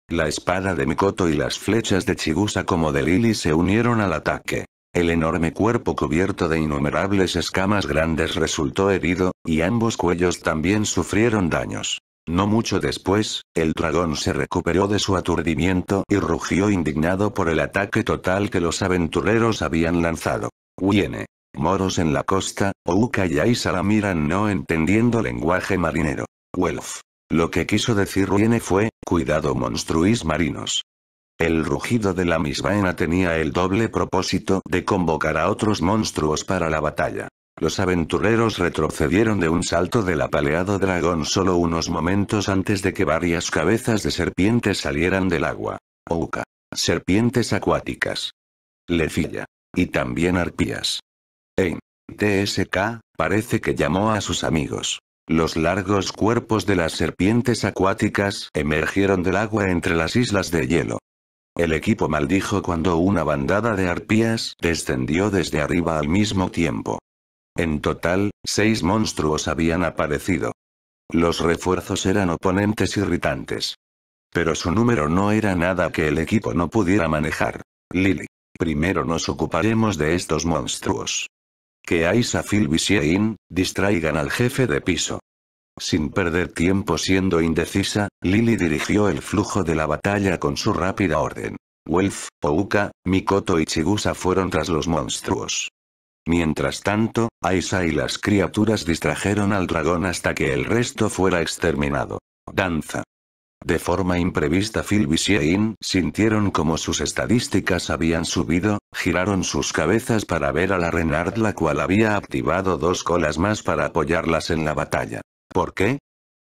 La espada de Mikoto y las flechas de Chigusa como de Lily se unieron al ataque. El enorme cuerpo cubierto de innumerables escamas grandes resultó herido, y ambos cuellos también sufrieron daños. No mucho después, el dragón se recuperó de su aturdimiento y rugió indignado por el ataque total que los aventureros habían lanzado. Viene. Moros en la costa, Ouka y Aisa la miran no entendiendo lenguaje marinero. Welf. Lo que quiso decir Riene fue, cuidado monstruis marinos. El rugido de la misma tenía el doble propósito de convocar a otros monstruos para la batalla. Los aventureros retrocedieron de un salto del apaleado dragón solo unos momentos antes de que varias cabezas de serpientes salieran del agua. Ouka. Serpientes acuáticas. Lefilla. Y también arpías. En TSK, parece que llamó a sus amigos. Los largos cuerpos de las serpientes acuáticas emergieron del agua entre las islas de hielo. El equipo maldijo cuando una bandada de arpías descendió desde arriba al mismo tiempo. En total, seis monstruos habían aparecido. Los refuerzos eran oponentes irritantes. Pero su número no era nada que el equipo no pudiera manejar. Lily. Primero nos ocuparemos de estos monstruos. Que Aisa Philbis distraigan al jefe de piso. Sin perder tiempo siendo indecisa, Lily dirigió el flujo de la batalla con su rápida orden. Welf, Ouka, Mikoto y Chigusa fueron tras los monstruos. Mientras tanto, Aisa y las criaturas distrajeron al dragón hasta que el resto fuera exterminado. Danza. De forma imprevista Phil y In sintieron como sus estadísticas habían subido, giraron sus cabezas para ver a la Renard la cual había activado dos colas más para apoyarlas en la batalla. ¿Por qué?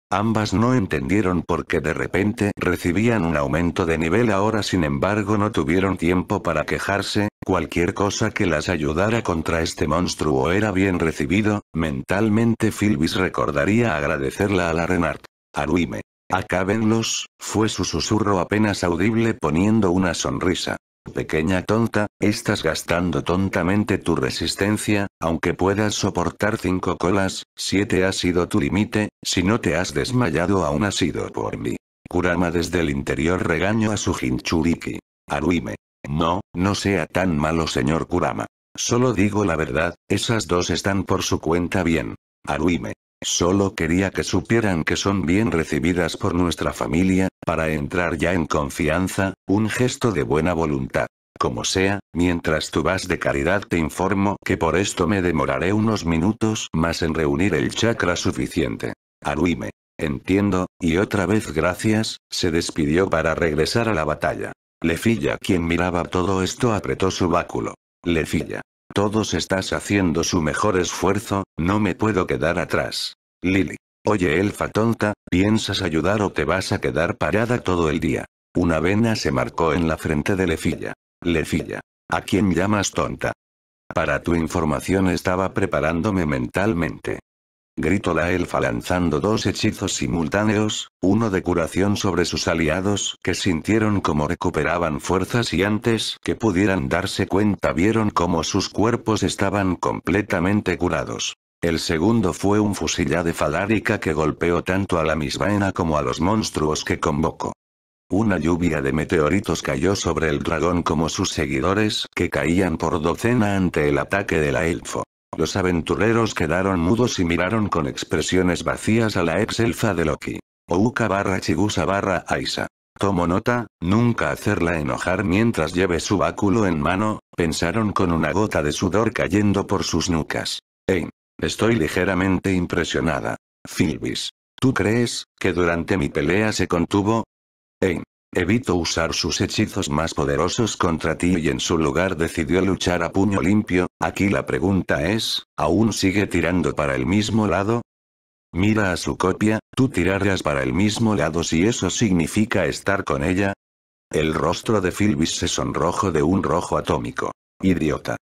Ambas no entendieron por qué de repente recibían un aumento de nivel ahora sin embargo no tuvieron tiempo para quejarse, cualquier cosa que las ayudara contra este monstruo era bien recibido, mentalmente Philbis recordaría agradecerla a la Renard. Aruime. Acábenlos, fue su susurro apenas audible poniendo una sonrisa. Pequeña tonta, estás gastando tontamente tu resistencia, aunque puedas soportar cinco colas, siete ha sido tu límite, si no te has desmayado aún ha sido por mí. Kurama desde el interior regaño a su Jinchuriki. Aruime. No, no sea tan malo señor Kurama. Solo digo la verdad, esas dos están por su cuenta bien. Aruime. Solo quería que supieran que son bien recibidas por nuestra familia, para entrar ya en confianza, un gesto de buena voluntad. Como sea, mientras tú vas de caridad te informo que por esto me demoraré unos minutos más en reunir el chakra suficiente. Aruime. Entiendo, y otra vez gracias, se despidió para regresar a la batalla. Lefilla quien miraba todo esto apretó su báculo. Lefilla. Todos estás haciendo su mejor esfuerzo, no me puedo quedar atrás. Lily. Oye elfa tonta, ¿piensas ayudar o te vas a quedar parada todo el día? Una vena se marcó en la frente de Lefilla. Lefilla. ¿A quién llamas tonta? Para tu información estaba preparándome mentalmente. Gritó la elfa lanzando dos hechizos simultáneos, uno de curación sobre sus aliados que sintieron como recuperaban fuerzas y antes que pudieran darse cuenta vieron cómo sus cuerpos estaban completamente curados. El segundo fue un fusillade falárica que golpeó tanto a la mismaena como a los monstruos que convocó. Una lluvia de meteoritos cayó sobre el dragón como sus seguidores que caían por docena ante el ataque de la elfo. Los aventureros quedaron mudos y miraron con expresiones vacías a la ex elfa de Loki. Ouka barra Chigusa barra Aisa. Tomo nota, nunca hacerla enojar mientras lleve su báculo en mano, pensaron con una gota de sudor cayendo por sus nucas. Ein. Estoy ligeramente impresionada. Filbis. ¿Tú crees, que durante mi pelea se contuvo? Ein. Evito usar sus hechizos más poderosos contra ti y en su lugar decidió luchar a puño limpio, aquí la pregunta es, ¿aún sigue tirando para el mismo lado? Mira a su copia, tú tirarás para el mismo lado si eso significa estar con ella. El rostro de Philbis se sonrojo de un rojo atómico. Idiota.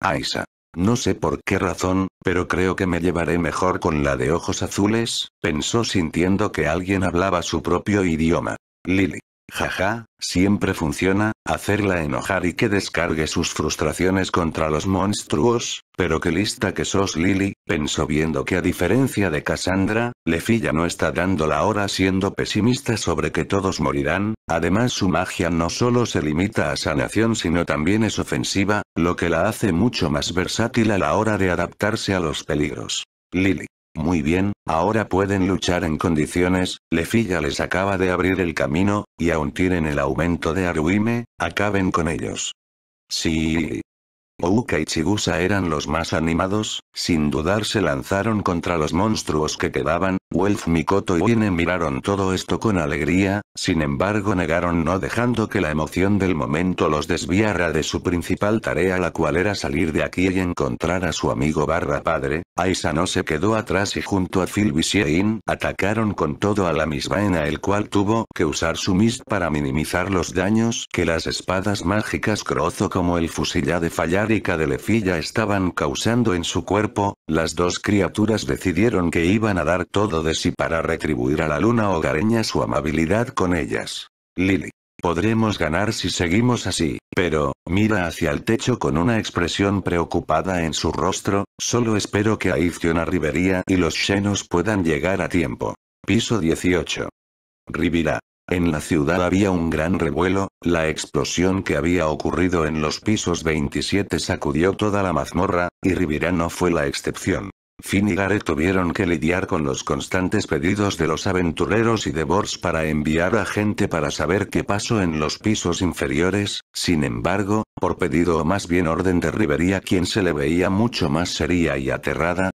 Aisa. No sé por qué razón, pero creo que me llevaré mejor con la de ojos azules, pensó sintiendo que alguien hablaba su propio idioma. Lily. Jaja, siempre funciona, hacerla enojar y que descargue sus frustraciones contra los monstruos, pero qué lista que sos Lily, pensó viendo que a diferencia de Cassandra, Lefilla no está dando la hora siendo pesimista sobre que todos morirán, además su magia no solo se limita a sanación sino también es ofensiva, lo que la hace mucho más versátil a la hora de adaptarse a los peligros. Lily. Muy bien, ahora pueden luchar en condiciones, Lefilla les acaba de abrir el camino, y aún tienen el aumento de Aruime, acaben con ellos. Sí. Ouka y Chigusa eran los más animados, sin dudar se lanzaron contra los monstruos que quedaban, Wolf Mikoto y Wine miraron todo esto con alegría, sin embargo negaron no dejando que la emoción del momento los desviara de su principal tarea la cual era salir de aquí y encontrar a su amigo barra padre, Aisa no se quedó atrás y junto a Phil Visiein atacaron con todo a la misma en el cual tuvo que usar su mist para minimizar los daños que las espadas mágicas Crozo como el fusilla de de Lefilla estaban causando en su cuerpo, las dos criaturas decidieron que iban a dar todo de sí para retribuir a la luna hogareña su amabilidad con ellas. Lily. Podremos ganar si seguimos así, pero, mira hacia el techo con una expresión preocupada en su rostro, solo espero que Aiciona Rivería y los Xenos puedan llegar a tiempo. Piso 18. Rivira. En la ciudad había un gran revuelo, la explosión que había ocurrido en los pisos 27 sacudió toda la mazmorra, y Rivira no fue la excepción. Finn y Gareth tuvieron que lidiar con los constantes pedidos de los aventureros y de Bors para enviar a gente para saber qué pasó en los pisos inferiores, sin embargo, por pedido o más bien orden de Rivería quien se le veía mucho más seria y aterrada,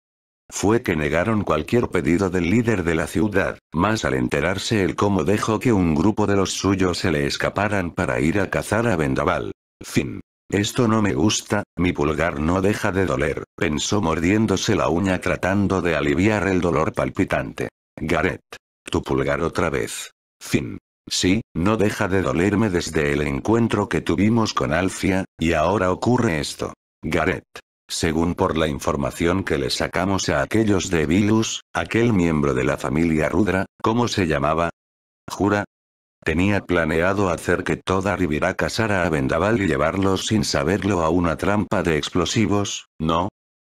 fue que negaron cualquier pedido del líder de la ciudad, más al enterarse el cómo dejó que un grupo de los suyos se le escaparan para ir a cazar a Vendaval. Fin. Esto no me gusta, mi pulgar no deja de doler, pensó mordiéndose la uña tratando de aliviar el dolor palpitante. Gareth. tu pulgar otra vez. Fin. Sí, no deja de dolerme desde el encuentro que tuvimos con Alfia, y ahora ocurre esto. Gareth. Según por la información que le sacamos a aquellos de Vilus, aquel miembro de la familia Rudra, ¿cómo se llamaba? ¿Jura? Tenía planeado hacer que toda Rivera casara a Vendaval y llevarlos sin saberlo a una trampa de explosivos, ¿no?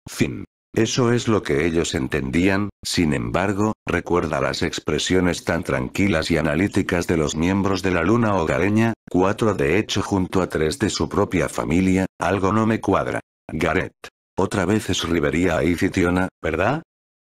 Fin. Eso es lo que ellos entendían, sin embargo, recuerda las expresiones tan tranquilas y analíticas de los miembros de la luna hogareña, cuatro de hecho junto a tres de su propia familia, algo no me cuadra. Gareth. Otra vez es Rivería ahí Citiona, ¿verdad?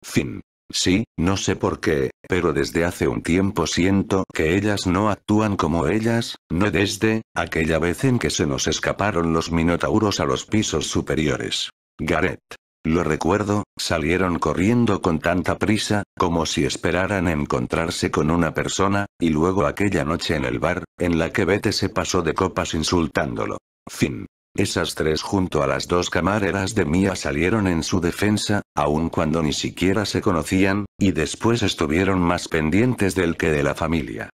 Fin. Sí, no sé por qué, pero desde hace un tiempo siento que ellas no actúan como ellas, no desde, aquella vez en que se nos escaparon los minotauros a los pisos superiores. Gareth. Lo recuerdo, salieron corriendo con tanta prisa, como si esperaran encontrarse con una persona, y luego aquella noche en el bar, en la que Bete se pasó de copas insultándolo. Fin. Esas tres junto a las dos camareras de Mía salieron en su defensa, aun cuando ni siquiera se conocían, y después estuvieron más pendientes del que de la familia.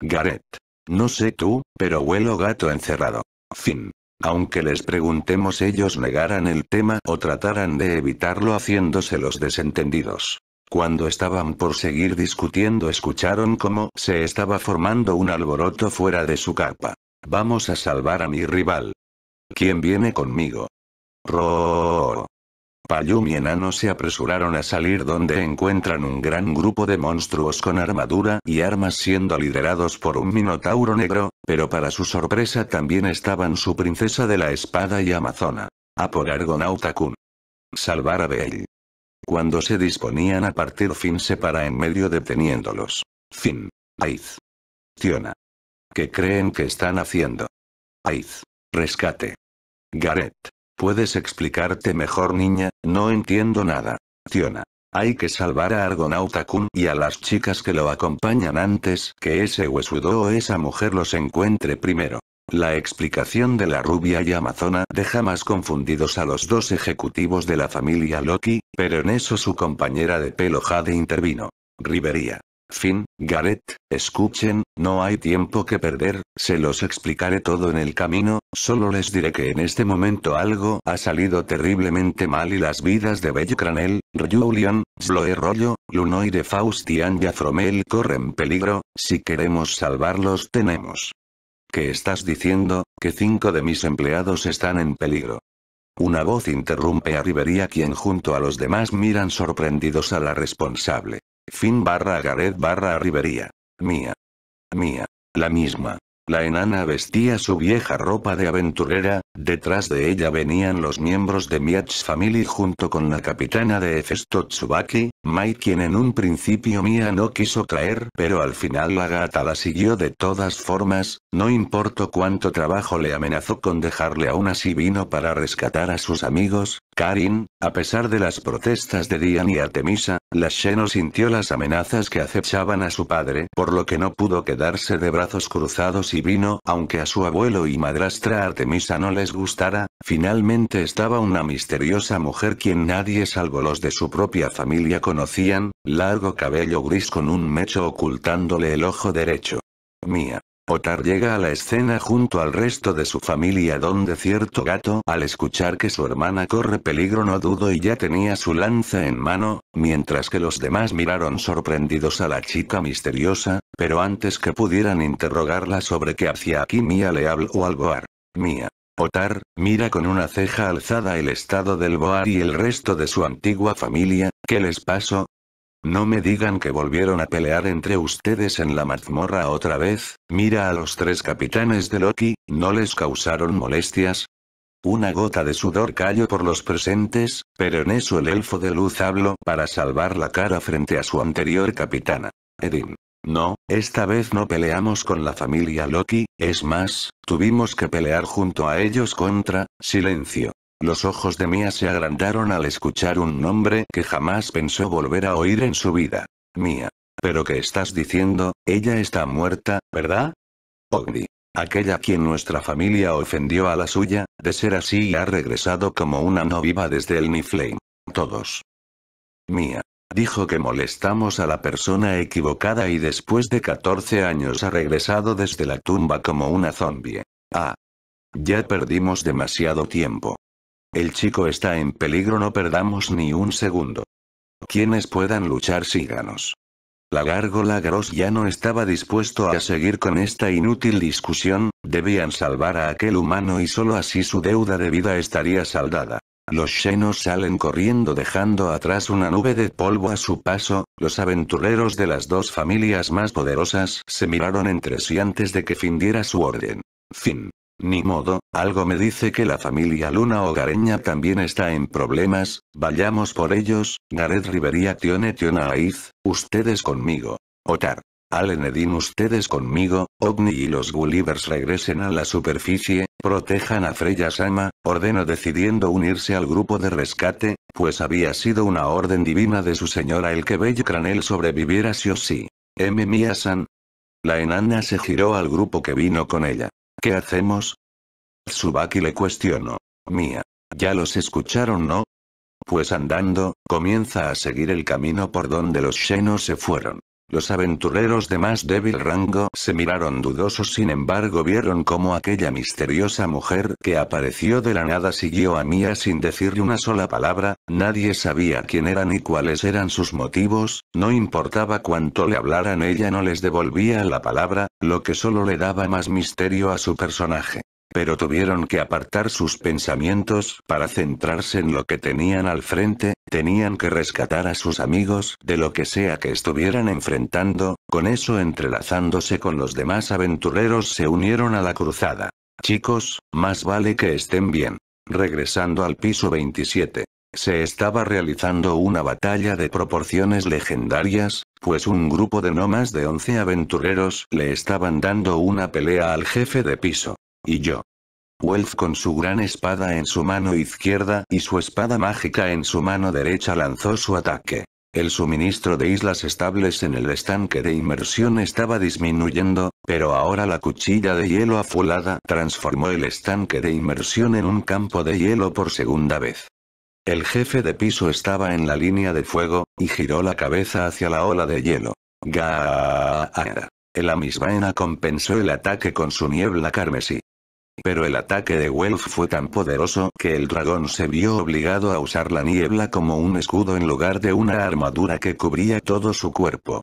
Gareth. No sé tú, pero huelo gato encerrado. Fin. Aunque les preguntemos ellos negaran el tema o trataran de evitarlo haciéndose los desentendidos. Cuando estaban por seguir discutiendo escucharon cómo se estaba formando un alboroto fuera de su capa. Vamos a salvar a mi rival. ¿Quién viene conmigo? Ro. Payum y Enano se apresuraron a salir donde encuentran un gran grupo de monstruos con armadura y armas siendo liderados por un minotauro negro, pero para su sorpresa también estaban su princesa de la espada y amazona. A por Argonauta-kun. Salvar a Bale. Cuando se disponían a partir Fin se para en medio deteniéndolos. Fin. Aiz. Tiona. ¿Qué creen que están haciendo? Aiz. Rescate. Gareth. ¿Puedes explicarte mejor niña? No entiendo nada. Fiona. Hay que salvar a Argonauta-kun y a las chicas que lo acompañan antes que ese huesudo o esa mujer los encuentre primero. La explicación de la rubia y amazona deja más confundidos a los dos ejecutivos de la familia Loki, pero en eso su compañera de pelo Jade intervino. Rivería. Fin, Gareth, escuchen, no hay tiempo que perder, se los explicaré todo en el camino, solo les diré que en este momento algo ha salido terriblemente mal y las vidas de Bellcranel, Julian, Sloe Rollo, Lunoide Faustian y Afromel corren peligro, si queremos salvarlos tenemos. ¿Qué estás diciendo? Que cinco de mis empleados están en peligro. Una voz interrumpe a Rivería quien junto a los demás miran sorprendidos a la responsable. Fin barra Gareth barra Rivería. Mía. Mía. La misma. La enana vestía su vieja ropa de aventurera, detrás de ella venían los miembros de Mia's Family junto con la capitana de Efesto Tsubaki, Mai quien en un principio Mia no quiso traer pero al final la gata la siguió de todas formas, no importó cuánto trabajo le amenazó con dejarle aún así vino para rescatar a sus amigos, Karin, a pesar de las protestas de Dian y Artemisa, la Sheno sintió las amenazas que acechaban a su padre por lo que no pudo quedarse de brazos cruzados y vino aunque a su abuelo y madrastra Artemisa no les gustara, finalmente estaba una misteriosa mujer quien nadie salvo los de su propia familia conocían, largo cabello gris con un mecho ocultándole el ojo derecho. Mía. Otar llega a la escena junto al resto de su familia donde cierto gato al escuchar que su hermana corre peligro no dudó y ya tenía su lanza en mano, mientras que los demás miraron sorprendidos a la chica misteriosa, pero antes que pudieran interrogarla sobre qué hacía aquí Mía le habló al Boar. Mía. Otar, mira con una ceja alzada el estado del Boar y el resto de su antigua familia, ¿qué les pasó? No me digan que volvieron a pelear entre ustedes en la mazmorra otra vez, mira a los tres capitanes de Loki, ¿no les causaron molestias? Una gota de sudor cayó por los presentes, pero en eso el elfo de luz habló para salvar la cara frente a su anterior capitana. Edin. No, esta vez no peleamos con la familia Loki, es más, tuvimos que pelear junto a ellos contra, silencio. Los ojos de Mia se agrandaron al escuchar un nombre que jamás pensó volver a oír en su vida. Mia. ¿Pero qué estás diciendo? Ella está muerta, ¿verdad? Ogni. Aquella quien nuestra familia ofendió a la suya, de ser así ha regresado como una no viva desde el Niflame. Todos. Mia. Dijo que molestamos a la persona equivocada y después de 14 años ha regresado desde la tumba como una zombie. Ah. Ya perdimos demasiado tiempo. El chico está en peligro no perdamos ni un segundo. Quienes puedan luchar síganos. La gárgola Gross ya no estaba dispuesto a seguir con esta inútil discusión, debían salvar a aquel humano y solo así su deuda de vida estaría saldada. Los Shenos salen corriendo dejando atrás una nube de polvo a su paso, los aventureros de las dos familias más poderosas se miraron entre sí antes de que findiera su orden. Fin. Ni modo, algo me dice que la familia Luna Hogareña también está en problemas, vayamos por ellos, Gareth Rivería Tione Tiona Aiz, ustedes conmigo. Otar. Allen Edin ustedes conmigo, Ogni y los Gullivers regresen a la superficie, protejan a Freya Sama, ordenó decidiendo unirse al grupo de rescate, pues había sido una orden divina de su señora el que Belle Cranel sobreviviera sí o sí. M. Miasan. La enana se giró al grupo que vino con ella. ¿Qué hacemos? Tsubaki le cuestionó. Mía. Ya los escucharon, ¿no? Pues andando, comienza a seguir el camino por donde los Shenos se fueron. Los aventureros de más débil rango se miraron dudosos sin embargo vieron cómo aquella misteriosa mujer que apareció de la nada siguió a Mia sin decirle una sola palabra, nadie sabía quién era ni cuáles eran sus motivos, no importaba cuánto le hablaran ella no les devolvía la palabra, lo que solo le daba más misterio a su personaje pero tuvieron que apartar sus pensamientos para centrarse en lo que tenían al frente, tenían que rescatar a sus amigos de lo que sea que estuvieran enfrentando, con eso entrelazándose con los demás aventureros se unieron a la cruzada. Chicos, más vale que estén bien. Regresando al piso 27. Se estaba realizando una batalla de proporciones legendarias, pues un grupo de no más de 11 aventureros le estaban dando una pelea al jefe de piso. Y yo. Wolf con su gran espada en su mano izquierda y su espada mágica en su mano derecha lanzó su ataque. El suministro de islas estables en el estanque de inmersión estaba disminuyendo, pero ahora la cuchilla de hielo afulada transformó el estanque de inmersión en un campo de hielo por segunda vez. El jefe de piso estaba en la línea de fuego, y giró la cabeza hacia la ola de hielo. Gaara. El el ataque con su niebla carmesí. Pero el ataque de Welf fue tan poderoso que el dragón se vio obligado a usar la niebla como un escudo en lugar de una armadura que cubría todo su cuerpo.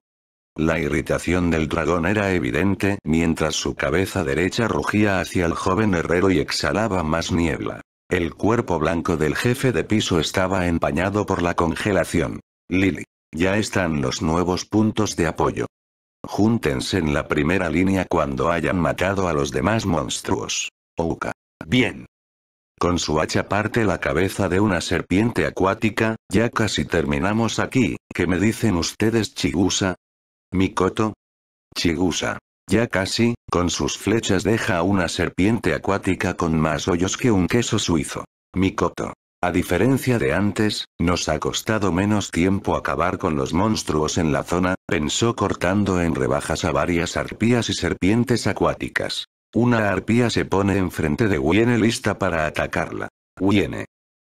La irritación del dragón era evidente mientras su cabeza derecha rugía hacia el joven herrero y exhalaba más niebla. El cuerpo blanco del jefe de piso estaba empañado por la congelación. Lily. Ya están los nuevos puntos de apoyo. Júntense en la primera línea cuando hayan matado a los demás monstruos. Ouka. Bien. Con su hacha parte la cabeza de una serpiente acuática, ya casi terminamos aquí, ¿qué me dicen ustedes Chigusa? Mikoto. Chigusa. Ya casi, con sus flechas deja una serpiente acuática con más hoyos que un queso suizo. Mikoto. A diferencia de antes, nos ha costado menos tiempo acabar con los monstruos en la zona, pensó cortando en rebajas a varias arpías y serpientes acuáticas. Una arpía se pone enfrente de Wiene lista para atacarla. Wiene.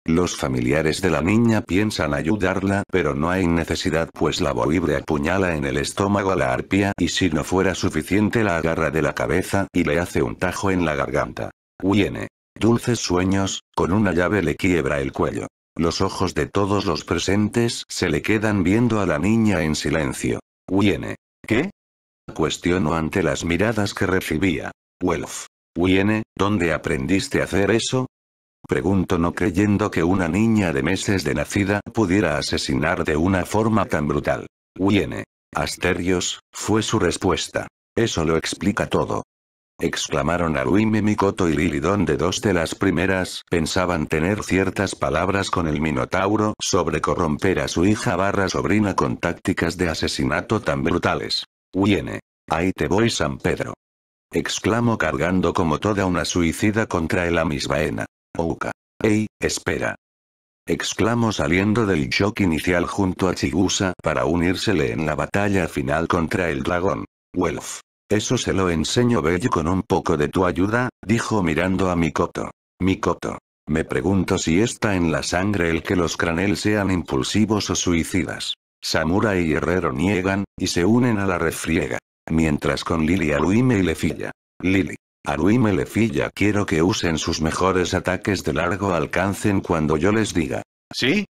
Los familiares de la niña piensan ayudarla pero no hay necesidad pues la boibre apuñala en el estómago a la arpía y si no fuera suficiente la agarra de la cabeza y le hace un tajo en la garganta. Wiene. Dulces sueños, con una llave le quiebra el cuello. Los ojos de todos los presentes se le quedan viendo a la niña en silencio. Wiene. ¿Qué? Cuestionó ante las miradas que recibía. Wolf. Wiene, ¿dónde aprendiste a hacer eso? Pregunto no creyendo que una niña de meses de nacida pudiera asesinar de una forma tan brutal. Wiene. Asterios, fue su respuesta. Eso lo explica todo. Exclamaron Aruime Mikoto y Lily donde dos de las primeras pensaban tener ciertas palabras con el Minotauro sobre corromper a su hija barra sobrina con tácticas de asesinato tan brutales. Wiene. Ahí te voy San Pedro. Exclamó cargando como toda una suicida contra el Amisbaena. Ouka. ¡Ey, espera! Exclamó saliendo del shock inicial junto a Chigusa para unírsele en la batalla final contra el dragón. Wolf. Eso se lo enseño Bello con un poco de tu ayuda, dijo mirando a Mikoto. Mikoto. Me pregunto si está en la sangre el que los Cranel sean impulsivos o suicidas. Samurai y Herrero niegan, y se unen a la refriega. Mientras con Lily Aruime y Lefilla. Lily. Aruime Lefilla quiero que usen sus mejores ataques de largo alcance cuando yo les diga. ¿Sí?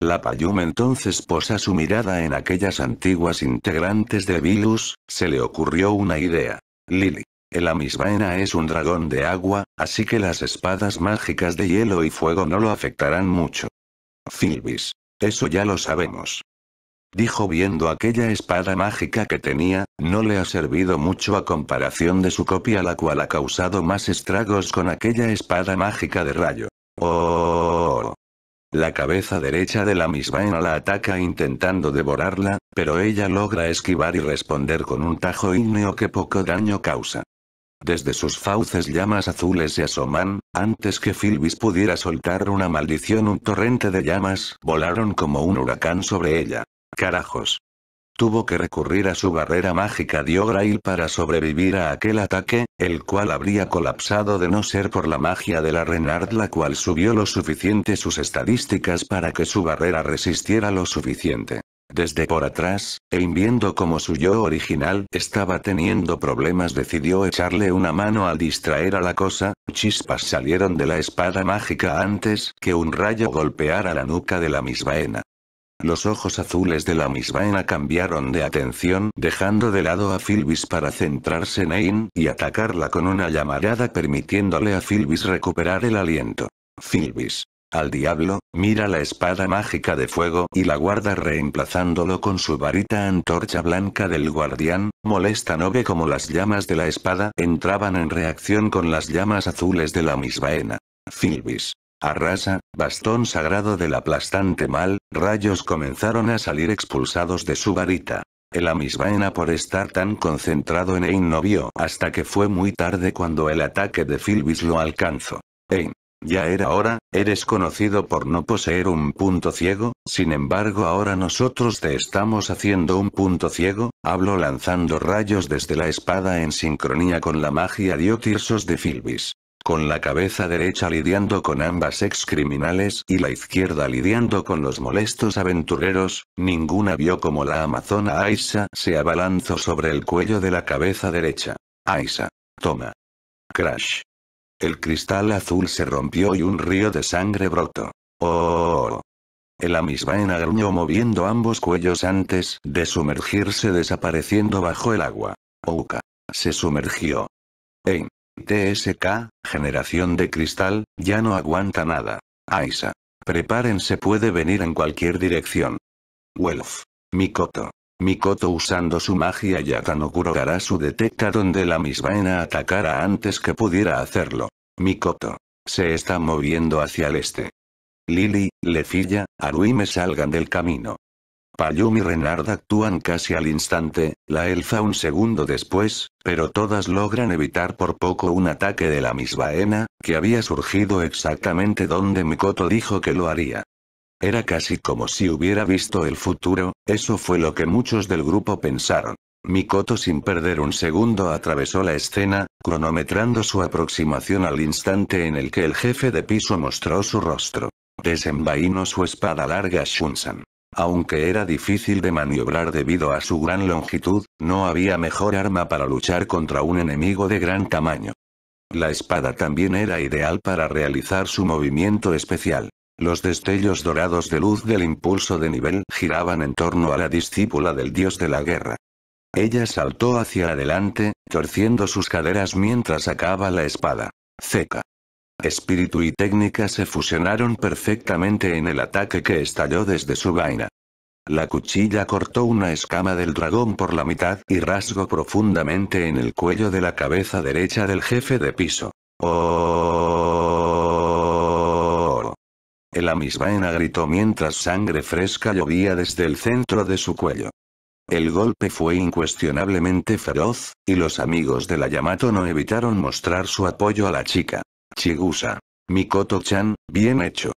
La Payum entonces posa su mirada en aquellas antiguas integrantes de Vilus, se le ocurrió una idea. Lily. El Amisbaena es un dragón de agua, así que las espadas mágicas de hielo y fuego no lo afectarán mucho. Filbis. Eso ya lo sabemos dijo viendo aquella espada mágica que tenía, no le ha servido mucho a comparación de su copia la cual ha causado más estragos con aquella espada mágica de rayo. Oh. La cabeza derecha de la misma la ataca intentando devorarla, pero ella logra esquivar y responder con un tajo ígneo que poco daño causa. Desde sus fauces llamas azules se asoman, antes que Filbis pudiera soltar una maldición un torrente de llamas volaron como un huracán sobre ella. Carajos. Tuvo que recurrir a su barrera mágica Diograil para sobrevivir a aquel ataque, el cual habría colapsado de no ser por la magia de la Renard la cual subió lo suficiente sus estadísticas para que su barrera resistiera lo suficiente. Desde por atrás, Ein viendo como su yo original estaba teniendo problemas decidió echarle una mano al distraer a la cosa, chispas salieron de la espada mágica antes que un rayo golpeara la nuca de la mismaena. Los ojos azules de la misma cambiaron de atención dejando de lado a Filbis para centrarse en Ain y atacarla con una llamarada permitiéndole a Filbis recuperar el aliento. Filbis. Al diablo, mira la espada mágica de fuego y la guarda reemplazándolo con su varita antorcha blanca del guardián, molesta no ve como las llamas de la espada entraban en reacción con las llamas azules de la misma Filbis. Arrasa, bastón sagrado del aplastante mal, rayos comenzaron a salir expulsados de su varita. El Amisbaena por estar tan concentrado en Ein no vio hasta que fue muy tarde cuando el ataque de Filbis lo alcanzó. Ein. Ya era hora, eres conocido por no poseer un punto ciego, sin embargo ahora nosotros te estamos haciendo un punto ciego, hablo lanzando rayos desde la espada en sincronía con la magia diotirsos de Filbis con la cabeza derecha lidiando con ambas ex criminales y la izquierda lidiando con los molestos aventureros, ninguna vio como la amazona Aisa se abalanzó sobre el cuello de la cabeza derecha. Aisa. Toma. Crash. El cristal azul se rompió y un río de sangre brotó. Oh. El Amisbaena gruñó moviendo ambos cuellos antes de sumergirse desapareciendo bajo el agua. Ouka. Se sumergió. Ein. TSK, generación de cristal, ya no aguanta nada. Aisa. Prepárense puede venir en cualquier dirección. Welf. Mikoto. Mikoto usando su magia Yatano su detecta donde la misma atacara antes que pudiera hacerlo. Mikoto. Se está moviendo hacia el este. Lily, Lefilla, Aruime salgan del camino. Payum y Renard actúan casi al instante, la elfa un segundo después, pero todas logran evitar por poco un ataque de la misma Ena, que había surgido exactamente donde Mikoto dijo que lo haría. Era casi como si hubiera visto el futuro, eso fue lo que muchos del grupo pensaron. Mikoto sin perder un segundo atravesó la escena, cronometrando su aproximación al instante en el que el jefe de piso mostró su rostro. Desenvainó su espada larga Shunsan. Aunque era difícil de maniobrar debido a su gran longitud, no había mejor arma para luchar contra un enemigo de gran tamaño. La espada también era ideal para realizar su movimiento especial. Los destellos dorados de luz del impulso de nivel giraban en torno a la discípula del dios de la guerra. Ella saltó hacia adelante, torciendo sus caderas mientras sacaba la espada. Seca. Espíritu y técnica se fusionaron perfectamente en el ataque que estalló desde su vaina. La cuchilla cortó una escama del dragón por la mitad y rasgó profundamente en el cuello de la cabeza derecha del jefe de piso. ¡Oh! El Amisbaena gritó mientras sangre fresca llovía desde el centro de su cuello. El golpe fue incuestionablemente feroz, y los amigos de la Yamato no evitaron mostrar su apoyo a la chica. Chigusa. Mikoto-chan, bien hecho.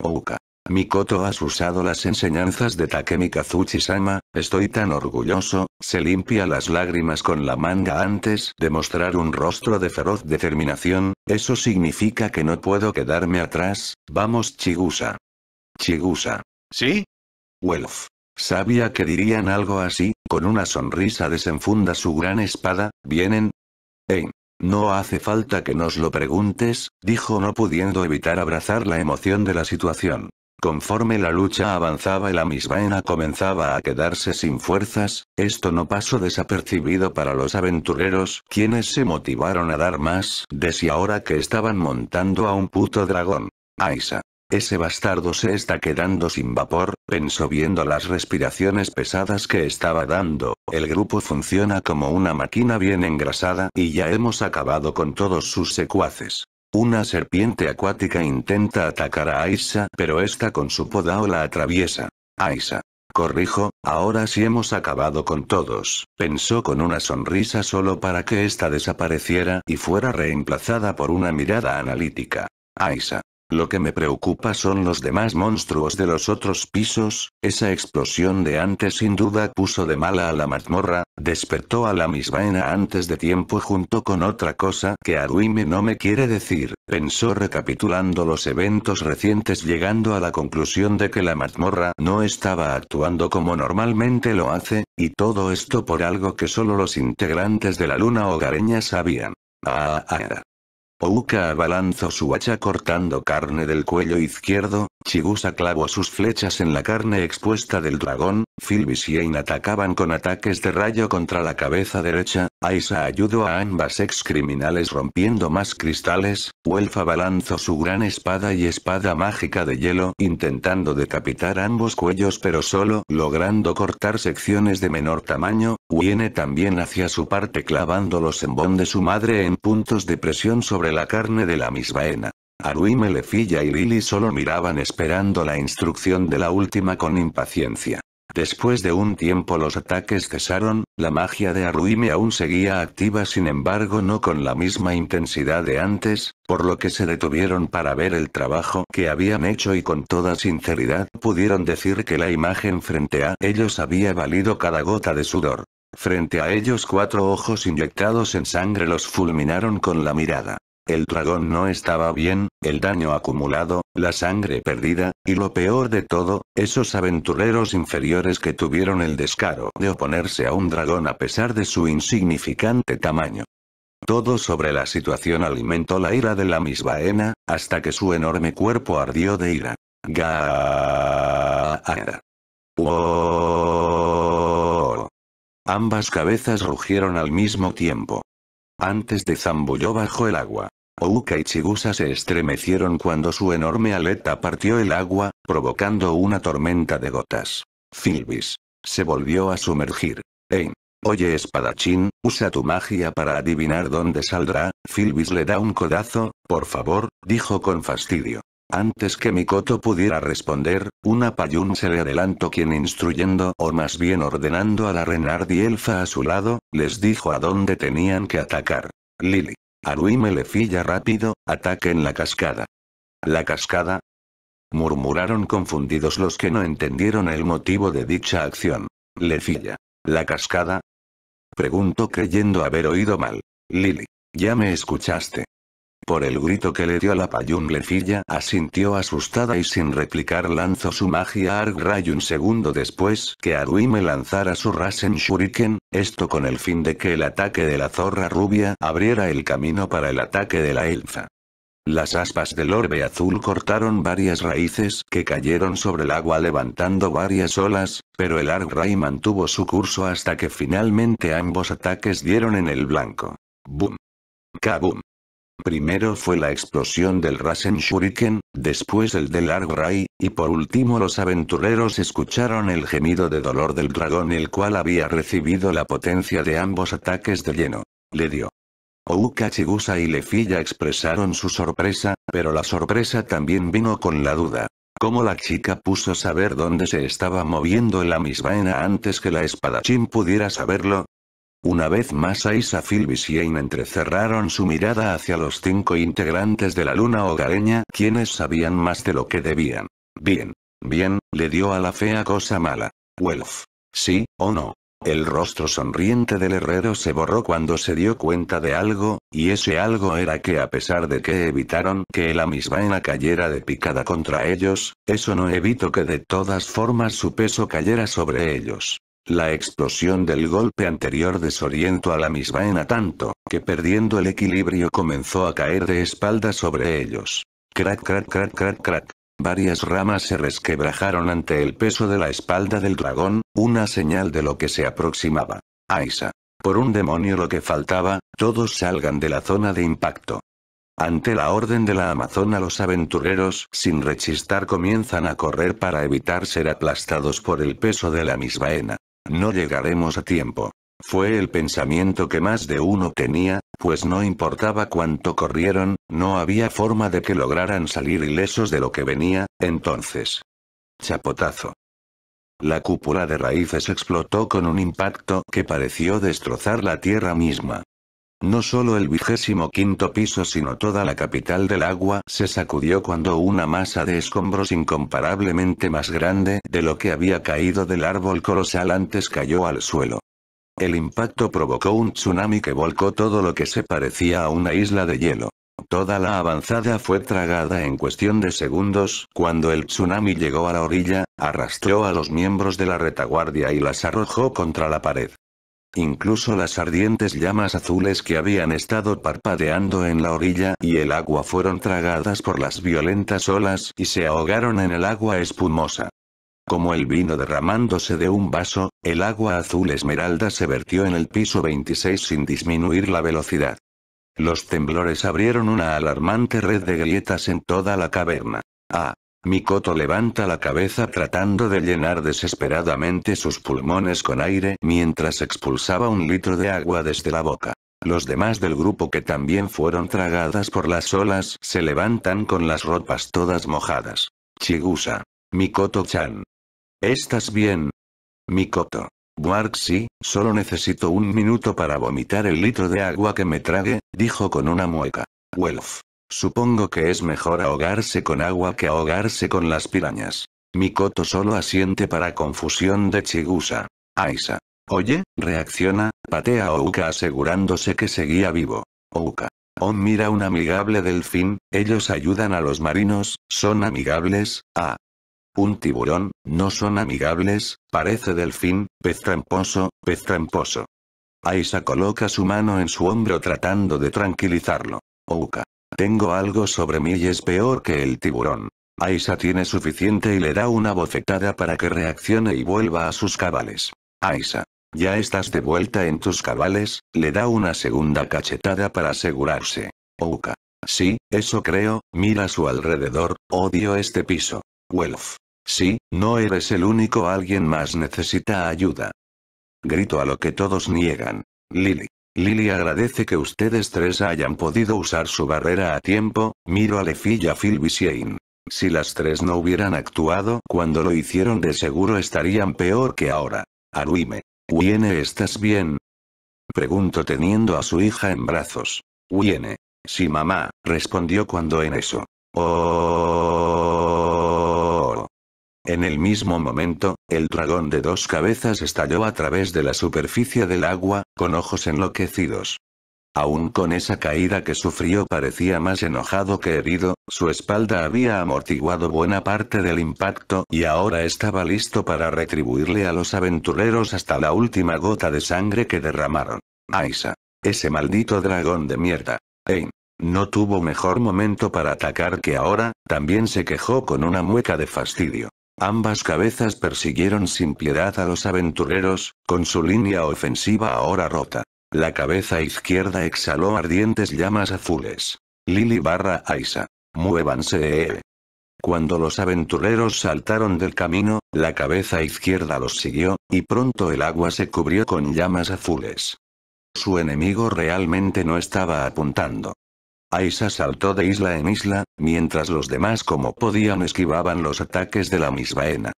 Ouka. Mikoto has usado las enseñanzas de Takemi Kazuchi-sama, estoy tan orgulloso, se limpia las lágrimas con la manga antes de mostrar un rostro de feroz determinación, eso significa que no puedo quedarme atrás, vamos Chigusa. Chigusa. ¿Sí? Welf. Sabía que dirían algo así, con una sonrisa desenfunda su gran espada, ¿vienen? Ein. No hace falta que nos lo preguntes, dijo no pudiendo evitar abrazar la emoción de la situación. Conforme la lucha avanzaba y la misvaena comenzaba a quedarse sin fuerzas, esto no pasó desapercibido para los aventureros, quienes se motivaron a dar más de si ahora que estaban montando a un puto dragón. Aisa. Ese bastardo se está quedando sin vapor, pensó viendo las respiraciones pesadas que estaba dando, el grupo funciona como una máquina bien engrasada y ya hemos acabado con todos sus secuaces. Una serpiente acuática intenta atacar a Aisa, pero esta con su podao la atraviesa. Aisa. Corrijo, ahora sí hemos acabado con todos, pensó con una sonrisa solo para que ésta desapareciera y fuera reemplazada por una mirada analítica. Aisa. Lo que me preocupa son los demás monstruos de los otros pisos, esa explosión de antes sin duda puso de mala a la mazmorra, despertó a la misvaena antes de tiempo junto con otra cosa que Aruime no me quiere decir, pensó recapitulando los eventos recientes llegando a la conclusión de que la mazmorra no estaba actuando como normalmente lo hace, y todo esto por algo que solo los integrantes de la luna hogareña sabían. Ah, ah, ah. Ouka abalanzó su hacha cortando carne del cuello izquierdo, Chigusa clavó sus flechas en la carne expuesta del dragón, Philbis y Ain atacaban con ataques de rayo contra la cabeza derecha, Aisa ayudó a ambas ex criminales rompiendo más cristales, Welf abalanzó su gran espada y espada mágica de hielo intentando decapitar ambos cuellos pero solo logrando cortar secciones de menor tamaño, Wiene también hacia su parte clavando los embón de su madre en puntos de presión sobre la carne de la misbaena. Aruime Lefilla y Lily solo miraban esperando la instrucción de la última con impaciencia. Después de un tiempo los ataques cesaron, la magia de Aruime aún seguía activa sin embargo no con la misma intensidad de antes, por lo que se detuvieron para ver el trabajo que habían hecho y con toda sinceridad pudieron decir que la imagen frente a ellos había valido cada gota de sudor. Frente a ellos cuatro ojos inyectados en sangre los fulminaron con la mirada. El dragón no estaba bien, el daño acumulado, la sangre perdida, y lo peor de todo, esos aventureros inferiores que tuvieron el descaro de oponerse a un dragón a pesar de su insignificante tamaño. Todo sobre la situación alimentó la ira de la misbaena, hasta que su enorme cuerpo ardió de ira. Gaara. Ambas cabezas rugieron al mismo tiempo. Antes de zambulló bajo el agua. Ouka y Chigusa se estremecieron cuando su enorme aleta partió el agua, provocando una tormenta de gotas. Filbis. Se volvió a sumergir. Ein. Oye espadachín, usa tu magia para adivinar dónde saldrá, Filbis le da un codazo, por favor, dijo con fastidio. Antes que Mikoto pudiera responder, una payún se le adelantó quien instruyendo o más bien ordenando a la Renardi elfa a su lado, les dijo a dónde tenían que atacar. Lily. Aruime le filla rápido, ataque en la cascada. ¿La cascada? Murmuraron confundidos los que no entendieron el motivo de dicha acción. Le filla. ¿La cascada? Preguntó creyendo haber oído mal. Lily. Ya me escuchaste. Por el grito que le dio la Payun Lefilla asintió asustada y sin replicar lanzó su magia Arg Ray un segundo después que Aruime lanzara su Rasen Shuriken, esto con el fin de que el ataque de la zorra rubia abriera el camino para el ataque de la elfa. Las aspas del orbe azul cortaron varias raíces que cayeron sobre el agua levantando varias olas, pero el Arg Ray mantuvo su curso hasta que finalmente ambos ataques dieron en el blanco. Boom. Kaboom. Primero fue la explosión del Rasen Shuriken, después el del Ray, y por último los aventureros escucharon el gemido de dolor del dragón el cual había recibido la potencia de ambos ataques de lleno. Le dio. Ouka Chigusa y Lefilla expresaron su sorpresa, pero la sorpresa también vino con la duda. ¿Cómo la chica puso saber dónde se estaba moviendo la misvaena antes que la espadachín pudiera saberlo? Una vez más Aisa Philbis y Ain entrecerraron su mirada hacia los cinco integrantes de la luna hogareña, quienes sabían más de lo que debían. Bien. Bien, le dio a la fea cosa mala. Welf. Sí, o no. El rostro sonriente del herrero se borró cuando se dio cuenta de algo, y ese algo era que a pesar de que evitaron que el Amisbaena cayera de picada contra ellos, eso no evitó que de todas formas su peso cayera sobre ellos. La explosión del golpe anterior desorientó a la Misbaena tanto, que perdiendo el equilibrio comenzó a caer de espaldas sobre ellos. Crack crack crack crack crack. Varias ramas se resquebrajaron ante el peso de la espalda del dragón, una señal de lo que se aproximaba. Aisa. Por un demonio lo que faltaba, todos salgan de la zona de impacto. Ante la orden de la Amazona los aventureros sin rechistar comienzan a correr para evitar ser aplastados por el peso de la misbaena. No llegaremos a tiempo. Fue el pensamiento que más de uno tenía, pues no importaba cuánto corrieron, no había forma de que lograran salir ilesos de lo que venía, entonces. Chapotazo. La cúpula de raíces explotó con un impacto que pareció destrozar la tierra misma. No solo el vigésimo quinto piso sino toda la capital del agua se sacudió cuando una masa de escombros incomparablemente más grande de lo que había caído del árbol colosal antes cayó al suelo. El impacto provocó un tsunami que volcó todo lo que se parecía a una isla de hielo. Toda la avanzada fue tragada en cuestión de segundos, cuando el tsunami llegó a la orilla, arrastró a los miembros de la retaguardia y las arrojó contra la pared. Incluso las ardientes llamas azules que habían estado parpadeando en la orilla y el agua fueron tragadas por las violentas olas y se ahogaron en el agua espumosa. Como el vino derramándose de un vaso, el agua azul esmeralda se vertió en el piso 26 sin disminuir la velocidad. Los temblores abrieron una alarmante red de grietas en toda la caverna. Ah. Mikoto levanta la cabeza tratando de llenar desesperadamente sus pulmones con aire mientras expulsaba un litro de agua desde la boca. Los demás del grupo que también fueron tragadas por las olas se levantan con las ropas todas mojadas. Chigusa. Mikoto-chan. ¿Estás bien? Mikoto. Buark sí, solo necesito un minuto para vomitar el litro de agua que me trague, dijo con una mueca. Wolf. Supongo que es mejor ahogarse con agua que ahogarse con las pirañas. Mikoto solo asiente para confusión de Chigusa. Aisa. Oye, reacciona, patea a Ouka asegurándose que seguía vivo. Ouka. Oh mira un amigable delfín, ellos ayudan a los marinos, son amigables, ah, un tiburón, no son amigables, parece delfín, pez tramposo, pez tramposo. Aisa coloca su mano en su hombro tratando de tranquilizarlo. Ouka. Tengo algo sobre mí y es peor que el tiburón. Aisa tiene suficiente y le da una bofetada para que reaccione y vuelva a sus cabales. Aisa. Ya estás de vuelta en tus cabales, le da una segunda cachetada para asegurarse. Ouka. Sí, eso creo, mira a su alrededor, odio este piso. Wolf. Sí, no eres el único alguien más necesita ayuda. Grito a lo que todos niegan. Lily. Lily agradece que ustedes tres hayan podido usar su barrera a tiempo, miro a Lefi y a Phil Si las tres no hubieran actuado cuando lo hicieron de seguro estarían peor que ahora. Aruime. Wiene ¿estás bien? Pregunto teniendo a su hija en brazos. Wiene. Sí mamá, respondió cuando en eso. Oh. En el mismo momento, el dragón de dos cabezas estalló a través de la superficie del agua, con ojos enloquecidos. Aún con esa caída que sufrió parecía más enojado que herido, su espalda había amortiguado buena parte del impacto y ahora estaba listo para retribuirle a los aventureros hasta la última gota de sangre que derramaron. Aisa. Ese maldito dragón de mierda. Ein. No tuvo mejor momento para atacar que ahora, también se quejó con una mueca de fastidio. Ambas cabezas persiguieron sin piedad a los aventureros, con su línea ofensiva ahora rota. La cabeza izquierda exhaló ardientes llamas azules. Lily barra Aisa. Muévanse. Cuando los aventureros saltaron del camino, la cabeza izquierda los siguió, y pronto el agua se cubrió con llamas azules. Su enemigo realmente no estaba apuntando. Aisa saltó de isla en isla, mientras los demás como podían esquivaban los ataques de la misbaena.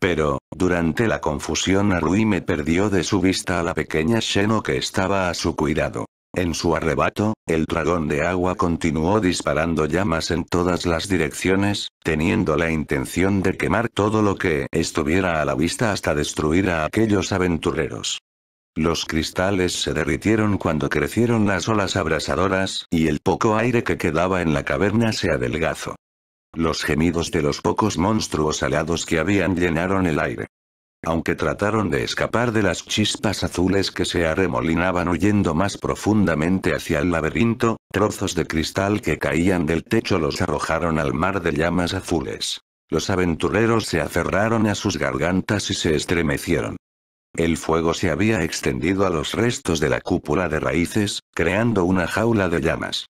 Pero, durante la confusión Aruime perdió de su vista a la pequeña Sheno que estaba a su cuidado. En su arrebato, el dragón de agua continuó disparando llamas en todas las direcciones, teniendo la intención de quemar todo lo que estuviera a la vista hasta destruir a aquellos aventureros. Los cristales se derritieron cuando crecieron las olas abrasadoras, y el poco aire que quedaba en la caverna se adelgazó. Los gemidos de los pocos monstruos alados que habían llenaron el aire. Aunque trataron de escapar de las chispas azules que se arremolinaban huyendo más profundamente hacia el laberinto, trozos de cristal que caían del techo los arrojaron al mar de llamas azules. Los aventureros se aferraron a sus gargantas y se estremecieron. El fuego se había extendido a los restos de la cúpula de raíces, creando una jaula de llamas.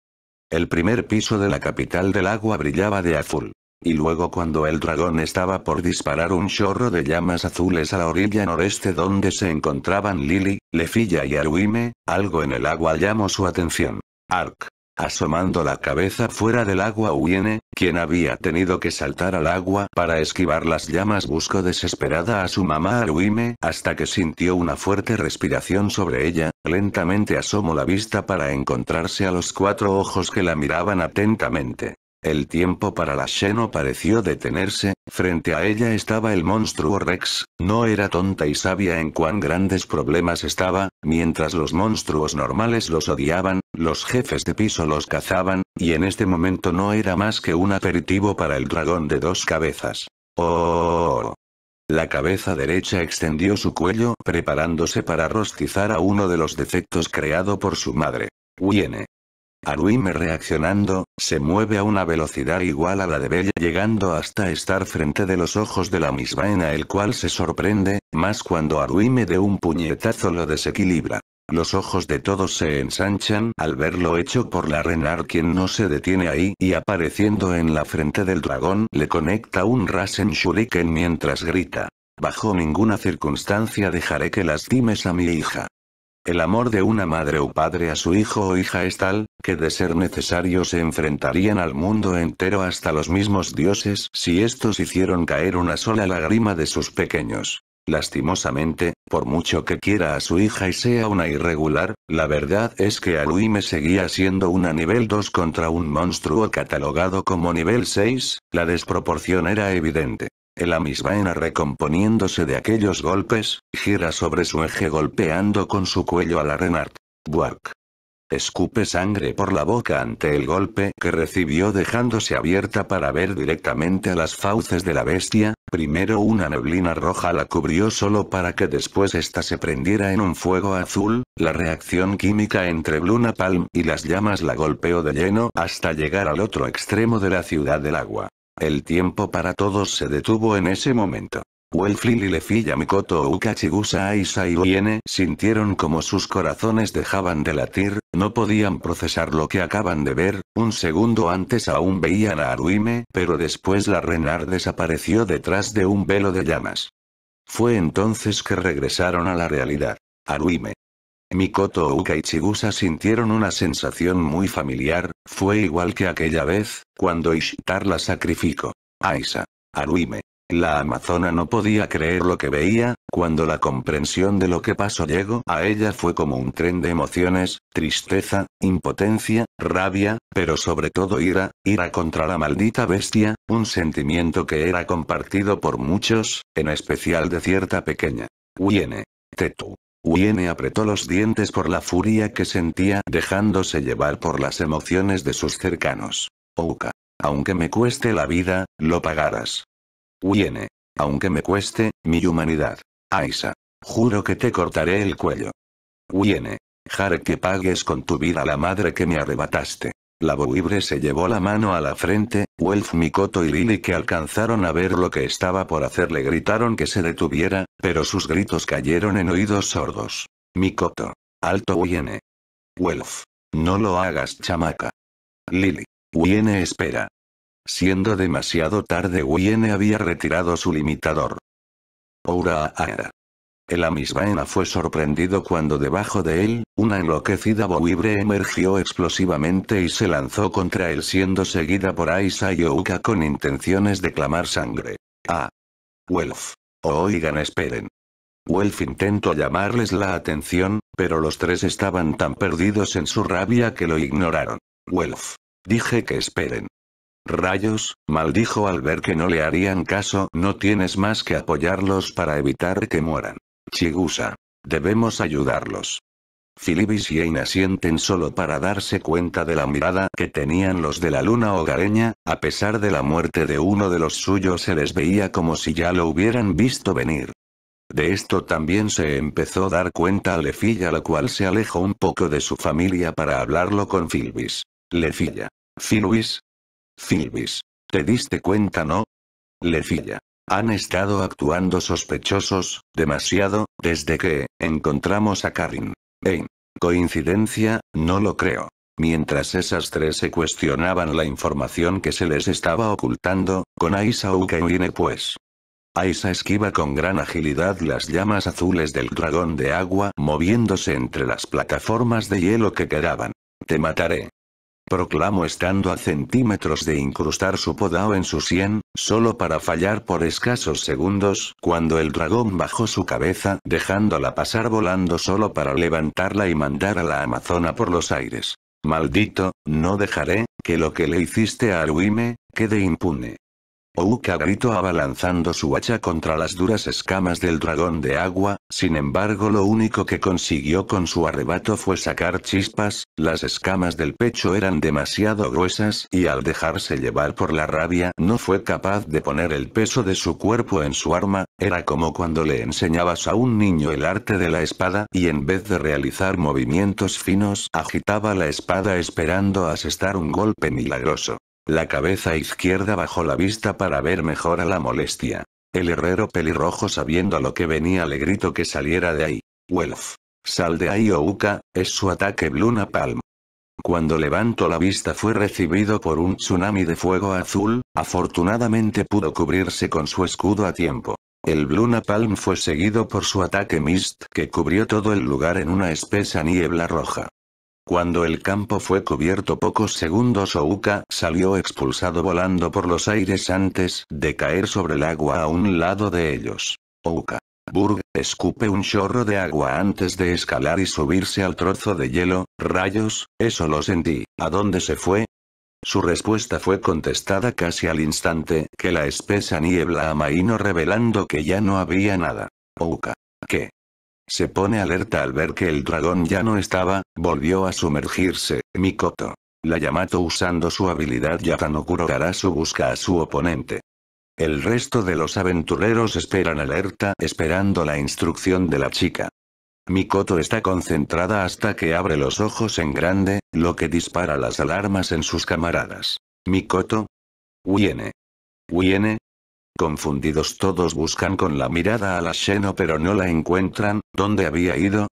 El primer piso de la capital del agua brillaba de azul. Y luego cuando el dragón estaba por disparar un chorro de llamas azules a la orilla noreste donde se encontraban Lily, Lefilla y Aruime, algo en el agua llamó su atención. Ark. Asomando la cabeza fuera del agua Uiene, quien había tenido que saltar al agua para esquivar las llamas buscó desesperada a su mamá Aruime hasta que sintió una fuerte respiración sobre ella, lentamente asomó la vista para encontrarse a los cuatro ojos que la miraban atentamente. El tiempo para la Sheno pareció detenerse, frente a ella estaba el monstruo Rex, no era tonta y sabia en cuán grandes problemas estaba, mientras los monstruos normales los odiaban, los jefes de piso los cazaban, y en este momento no era más que un aperitivo para el dragón de dos cabezas. ¡Oh! La cabeza derecha extendió su cuello preparándose para rostizar a uno de los defectos creado por su madre. Viene. Aruime reaccionando, se mueve a una velocidad igual a la de Bella llegando hasta estar frente de los ojos de la misma en el cual se sorprende, más cuando Aruime de un puñetazo lo desequilibra. Los ojos de todos se ensanchan al verlo hecho por la Renar quien no se detiene ahí y apareciendo en la frente del dragón le conecta un Rasen Shuriken mientras grita. Bajo ninguna circunstancia dejaré que lastimes a mi hija. El amor de una madre o padre a su hijo o hija es tal, que de ser necesario se enfrentarían al mundo entero hasta los mismos dioses si estos hicieron caer una sola lágrima de sus pequeños. Lastimosamente, por mucho que quiera a su hija y sea una irregular, la verdad es que Aruime seguía siendo una nivel 2 contra un monstruo catalogado como nivel 6, la desproporción era evidente. El Amisbaena recomponiéndose de aquellos golpes, gira sobre su eje golpeando con su cuello a la Renard. Buark. Escupe sangre por la boca ante el golpe que recibió dejándose abierta para ver directamente a las fauces de la bestia, primero una neblina roja la cubrió solo para que después ésta se prendiera en un fuego azul, la reacción química entre Bluna Palm y las llamas la golpeó de lleno hasta llegar al otro extremo de la ciudad del agua. El tiempo para todos se detuvo en ese momento. Welflin y Lefilla Mikoto Ukachigusa Aisa y Liene sintieron como sus corazones dejaban de latir, no podían procesar lo que acaban de ver, un segundo antes aún veían a Aruime pero después la Renar desapareció detrás de un velo de llamas. Fue entonces que regresaron a la realidad. Aruime, Mikoto Ouka y Chigusa sintieron una sensación muy familiar, fue igual que aquella vez, cuando Ishtar la sacrificó. Aisa. Aruime. La amazona no podía creer lo que veía, cuando la comprensión de lo que pasó llegó a ella fue como un tren de emociones, tristeza, impotencia, rabia, pero sobre todo ira, ira contra la maldita bestia, un sentimiento que era compartido por muchos, en especial de cierta pequeña. Wiene. Tetu. Wiene apretó los dientes por la furia que sentía dejándose llevar por las emociones de sus cercanos. Ouka. Aunque me cueste la vida, lo pagarás. Wiene. Aunque me cueste, mi humanidad. Aisa. Juro que te cortaré el cuello. Wiene. Jare que pagues con tu vida la madre que me arrebataste. La Bouibre se llevó la mano a la frente, Wolf Mikoto y Lily que alcanzaron a ver lo que estaba por hacer le gritaron que se detuviera, pero sus gritos cayeron en oídos sordos. Mikoto. Alto viene. Wolf. No lo hagas chamaca. Lily. Wiene espera. Siendo demasiado tarde Wiene había retirado su limitador. Oura el Amisbaena fue sorprendido cuando debajo de él, una enloquecida Bowibre emergió explosivamente y se lanzó contra él siendo seguida por Aisa y Ouka con intenciones de clamar sangre. Ah. Wolf. Oigan esperen. Wolf intentó llamarles la atención, Pero los tres estaban tan perdidos en su rabia que lo ignoraron. Wolf. Dije que esperen. Rayos, maldijo al ver que no le harían caso, no tienes más que apoyarlos para evitar que mueran. Chigusa. Debemos ayudarlos. Philibis y Aina sienten solo para darse cuenta de la mirada que tenían los de la luna hogareña, a pesar de la muerte de uno de los suyos se les veía como si ya lo hubieran visto venir. De esto también se empezó a dar cuenta a Lefilla la cual se alejó un poco de su familia para hablarlo con Filbis. Lefilla. Filbis. Filbis. ¿Te diste cuenta no? Lefilla. Han estado actuando sospechosos, demasiado, desde que, encontramos a Karin. ¿Eh? ¿Coincidencia? No lo creo. Mientras esas tres se cuestionaban la información que se les estaba ocultando, con Aisa Uka y pues. Aisa esquiva con gran agilidad las llamas azules del dragón de agua moviéndose entre las plataformas de hielo que quedaban. Te mataré. Proclamó estando a centímetros de incrustar su podao en su sien, solo para fallar por escasos segundos, cuando el dragón bajó su cabeza, dejándola pasar volando solo para levantarla y mandar a la amazona por los aires. Maldito, no dejaré, que lo que le hiciste a Aruime, quede impune. Ouka gritó abalanzando su hacha contra las duras escamas del dragón de agua, sin embargo lo único que consiguió con su arrebato fue sacar chispas, las escamas del pecho eran demasiado gruesas y al dejarse llevar por la rabia no fue capaz de poner el peso de su cuerpo en su arma, era como cuando le enseñabas a un niño el arte de la espada y en vez de realizar movimientos finos agitaba la espada esperando asestar un golpe milagroso. La cabeza izquierda bajó la vista para ver mejor a la molestia. El herrero pelirrojo sabiendo lo que venía le gritó que saliera de ahí. Wolf. Sal de ahí Ouka, es su ataque Bluna Palm. Cuando levantó la vista fue recibido por un tsunami de fuego azul, afortunadamente pudo cubrirse con su escudo a tiempo. El Bluna Palm fue seguido por su ataque Mist que cubrió todo el lugar en una espesa niebla roja. Cuando el campo fue cubierto pocos segundos Ouka salió expulsado volando por los aires antes de caer sobre el agua a un lado de ellos. Ouka. Burg, escupe un chorro de agua antes de escalar y subirse al trozo de hielo, rayos, eso lo sentí, ¿a dónde se fue? Su respuesta fue contestada casi al instante que la espesa niebla amaino revelando que ya no había nada. Ouka. ¿Qué? Se pone alerta al ver que el dragón ya no estaba, volvió a sumergirse, Mikoto. La Yamato usando su habilidad Yatanokuro su busca a su oponente. El resto de los aventureros esperan alerta esperando la instrucción de la chica. Mikoto está concentrada hasta que abre los ojos en grande, lo que dispara las alarmas en sus camaradas. Mikoto. Viene. Viene, Confundidos todos buscan con la mirada a la Sheno pero no la encuentran, ¿dónde había ido?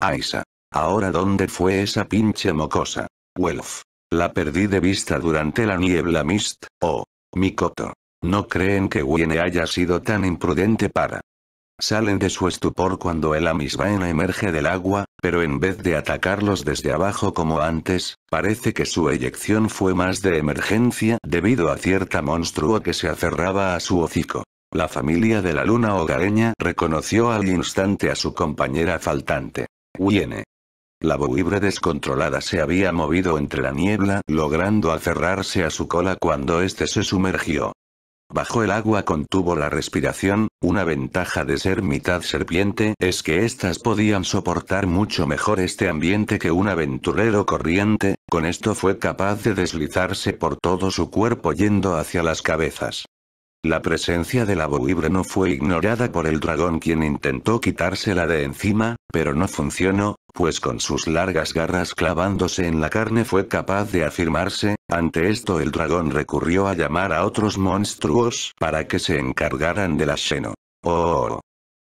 Aisa. Ahora ¿dónde fue esa pinche mocosa? Wolf. La perdí de vista durante la niebla mist, oh. Mikoto. ¿No creen que Wiene haya sido tan imprudente para Salen de su estupor cuando el Amisbaen emerge del agua, pero en vez de atacarlos desde abajo como antes, parece que su eyección fue más de emergencia debido a cierta monstruo que se aferraba a su hocico. La familia de la luna hogareña reconoció al instante a su compañera faltante. Wiene. La buibre descontrolada se había movido entre la niebla, logrando aferrarse a su cola cuando éste se sumergió. Bajo el agua contuvo la respiración, una ventaja de ser mitad serpiente es que éstas podían soportar mucho mejor este ambiente que un aventurero corriente, con esto fue capaz de deslizarse por todo su cuerpo yendo hacia las cabezas. La presencia de la buibre no fue ignorada por el dragón quien intentó quitársela de encima, pero no funcionó, pues con sus largas garras clavándose en la carne fue capaz de afirmarse, ante esto el dragón recurrió a llamar a otros monstruos para que se encargaran de la Sheno. Oh.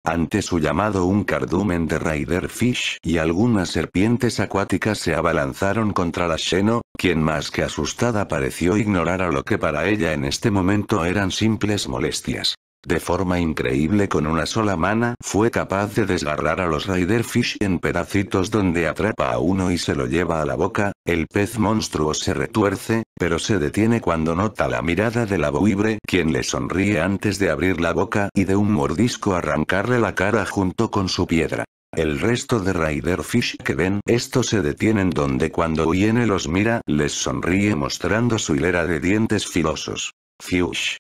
Ante su llamado un cardumen de Raider Fish y algunas serpientes acuáticas se abalanzaron contra la Sheno, quien más que asustada pareció ignorar a lo que para ella en este momento eran simples molestias. De forma increíble con una sola mana fue capaz de desgarrar a los Fish en pedacitos donde atrapa a uno y se lo lleva a la boca, el pez monstruo se retuerce, pero se detiene cuando nota la mirada de la buibre quien le sonríe antes de abrir la boca y de un mordisco arrancarle la cara junto con su piedra. El resto de Rider Fish que ven esto se detienen donde cuando viene los mira les sonríe mostrando su hilera de dientes filosos. Fiush.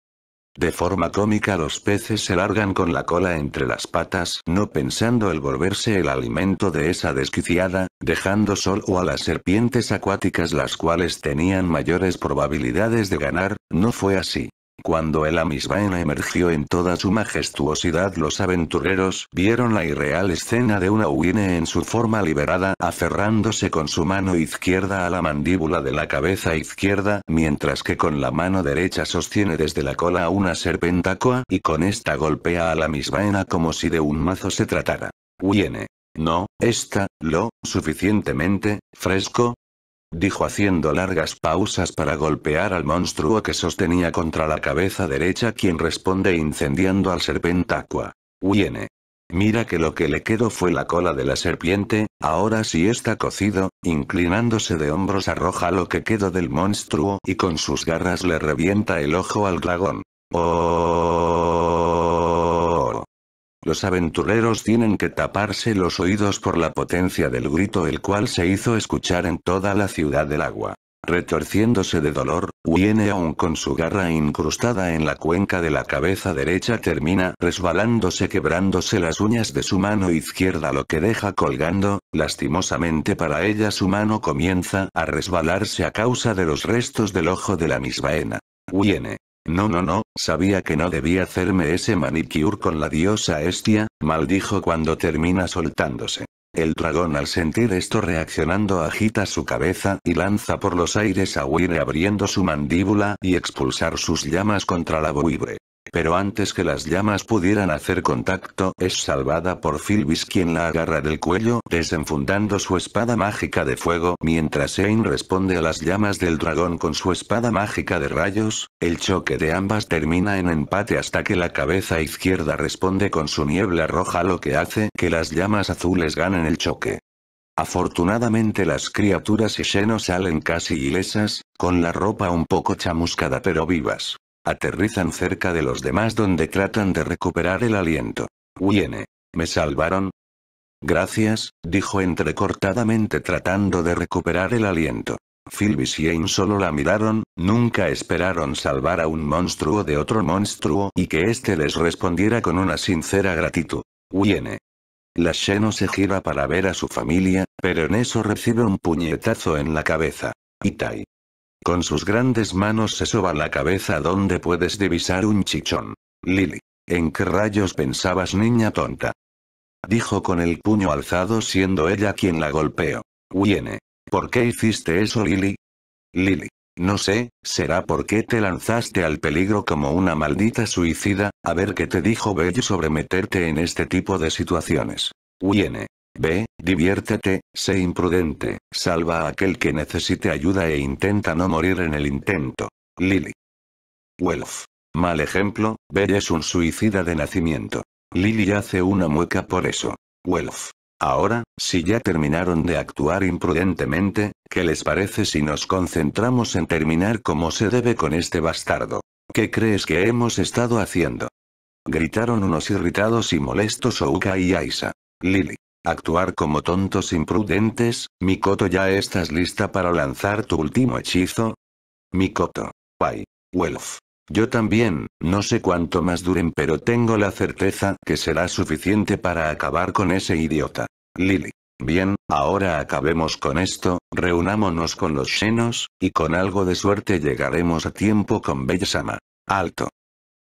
De forma cómica los peces se largan con la cola entre las patas, no pensando el volverse el alimento de esa desquiciada, dejando solo a las serpientes acuáticas las cuales tenían mayores probabilidades de ganar, no fue así. Cuando el Amisbaena emergió en toda su majestuosidad los aventureros vieron la irreal escena de una Uine en su forma liberada aferrándose con su mano izquierda a la mandíbula de la cabeza izquierda mientras que con la mano derecha sostiene desde la cola a una serpentacoa y con esta golpea a la Amisbaena como si de un mazo se tratara. Uine. No, está, lo, suficientemente, fresco, dijo haciendo largas pausas para golpear al monstruo que sostenía contra la cabeza derecha quien responde incendiando al serpentácua. Viene. Mira que lo que le quedó fue la cola de la serpiente, ahora sí está cocido, inclinándose de hombros arroja lo que quedó del monstruo y con sus garras le revienta el ojo al dragón. Oh. Los aventureros tienen que taparse los oídos por la potencia del grito el cual se hizo escuchar en toda la ciudad del agua. Retorciéndose de dolor, viene aún con su garra incrustada en la cuenca de la cabeza derecha termina resbalándose quebrándose las uñas de su mano izquierda lo que deja colgando, lastimosamente para ella su mano comienza a resbalarse a causa de los restos del ojo de la misbaena. Viene. No no no, sabía que no debía hacerme ese manicure con la diosa Estia, maldijo cuando termina soltándose. El dragón al sentir esto reaccionando agita su cabeza y lanza por los aires a Wire abriendo su mandíbula y expulsar sus llamas contra la buibre. Pero antes que las llamas pudieran hacer contacto, es salvada por Philbis quien la agarra del cuello, desenfundando su espada mágica de fuego, mientras Shane responde a las llamas del dragón con su espada mágica de rayos, el choque de ambas termina en empate hasta que la cabeza izquierda responde con su niebla roja lo que hace que las llamas azules ganen el choque. Afortunadamente las criaturas y no salen casi ilesas, con la ropa un poco chamuscada pero vivas. Aterrizan cerca de los demás donde tratan de recuperar el aliento. Viene. ¿Me salvaron? Gracias, dijo entrecortadamente tratando de recuperar el aliento. Philbis y Ain solo la miraron, nunca esperaron salvar a un monstruo de otro monstruo y que éste les respondiera con una sincera gratitud. Viene. La Sheno se gira para ver a su familia, pero en eso recibe un puñetazo en la cabeza. Itai. Con sus grandes manos se soba la cabeza donde puedes divisar un chichón. Lily. ¿En qué rayos pensabas niña tonta? Dijo con el puño alzado siendo ella quien la golpeó. Viene. ¿Por qué hiciste eso Lily? Lily. No sé, será porque te lanzaste al peligro como una maldita suicida, a ver qué te dijo Bello sobre meterte en este tipo de situaciones. Viene. Ve, diviértete, sé imprudente, salva a aquel que necesite ayuda e intenta no morir en el intento. Lily. Wolf. Mal ejemplo, Bell es un suicida de nacimiento. Lily hace una mueca por eso. Wolf. Ahora, si ya terminaron de actuar imprudentemente, ¿qué les parece si nos concentramos en terminar como se debe con este bastardo? ¿Qué crees que hemos estado haciendo? Gritaron unos irritados y molestos Ouka y Aisa. Lily. Actuar como tontos imprudentes, Mikoto ya estás lista para lanzar tu último hechizo. Mikoto. Pai. Wolf. Yo también, no sé cuánto más duren pero tengo la certeza que será suficiente para acabar con ese idiota. Lily. Bien, ahora acabemos con esto, reunámonos con los Shenos, y con algo de suerte llegaremos a tiempo con Bellsama. Alto.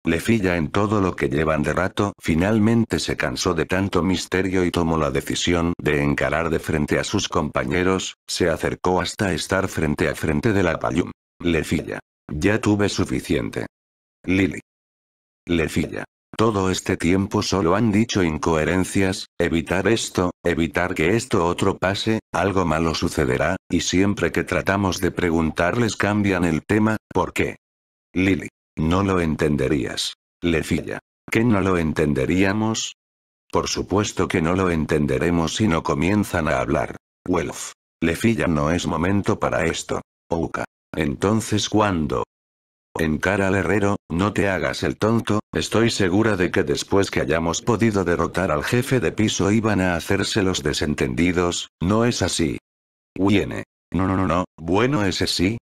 Le filla en todo lo que llevan de rato, finalmente se cansó de tanto misterio y tomó la decisión de encarar de frente a sus compañeros, se acercó hasta estar frente a frente de la Payum. Le filla. Ya tuve suficiente. Lily. Le filla. Todo este tiempo solo han dicho incoherencias, evitar esto, evitar que esto otro pase, algo malo sucederá, y siempre que tratamos de preguntarles cambian el tema, ¿por qué? Lily. No lo entenderías. Lefilla. ¿Qué no lo entenderíamos? Por supuesto que no lo entenderemos si no comienzan a hablar. Wolf. Lefilla no es momento para esto. Ouka. Entonces ¿cuándo? Encara al herrero, no te hagas el tonto, estoy segura de que después que hayamos podido derrotar al jefe de piso iban a hacerse los desentendidos, ¿no es así? Viene. No, no, no, no, bueno ese sí.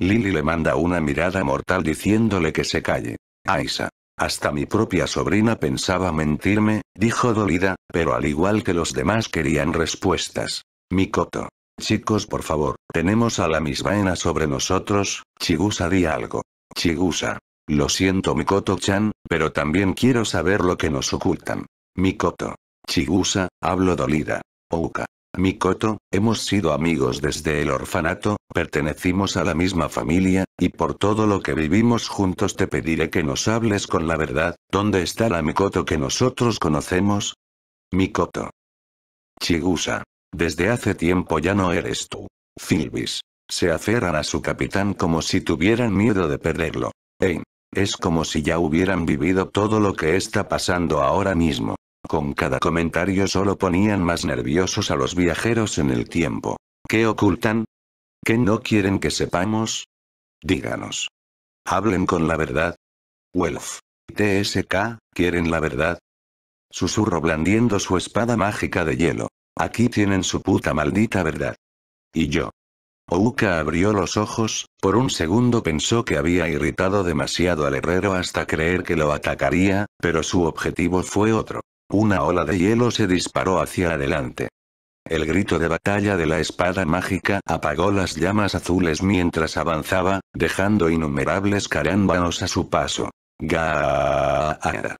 Lily le manda una mirada mortal diciéndole que se calle. Aisa. Hasta mi propia sobrina pensaba mentirme, dijo dolida, pero al igual que los demás querían respuestas. Mikoto. Chicos por favor, tenemos a la misma sobre nosotros, Chigusa di algo. Chigusa. Lo siento Mikoto-chan, pero también quiero saber lo que nos ocultan. Mikoto. Chigusa, hablo dolida. Ouka. Mikoto, hemos sido amigos desde el orfanato, pertenecimos a la misma familia, y por todo lo que vivimos juntos te pediré que nos hables con la verdad, ¿dónde está la Mikoto que nosotros conocemos? Mikoto. Chigusa. Desde hace tiempo ya no eres tú. Filbis. Se aferran a su capitán como si tuvieran miedo de perderlo. Ey. Es como si ya hubieran vivido todo lo que está pasando ahora mismo. Con cada comentario solo ponían más nerviosos a los viajeros en el tiempo. ¿Qué ocultan? ¿Qué no quieren que sepamos? Díganos. Hablen con la verdad. Welf. TSK, ¿quieren la verdad? Susurro blandiendo su espada mágica de hielo. Aquí tienen su puta maldita verdad. Y yo. Ouka abrió los ojos, por un segundo pensó que había irritado demasiado al herrero hasta creer que lo atacaría, pero su objetivo fue otro. Una ola de hielo se disparó hacia adelante. El grito de batalla de la espada mágica apagó las llamas azules mientras avanzaba, dejando innumerables carámbanos a su paso. Gaara.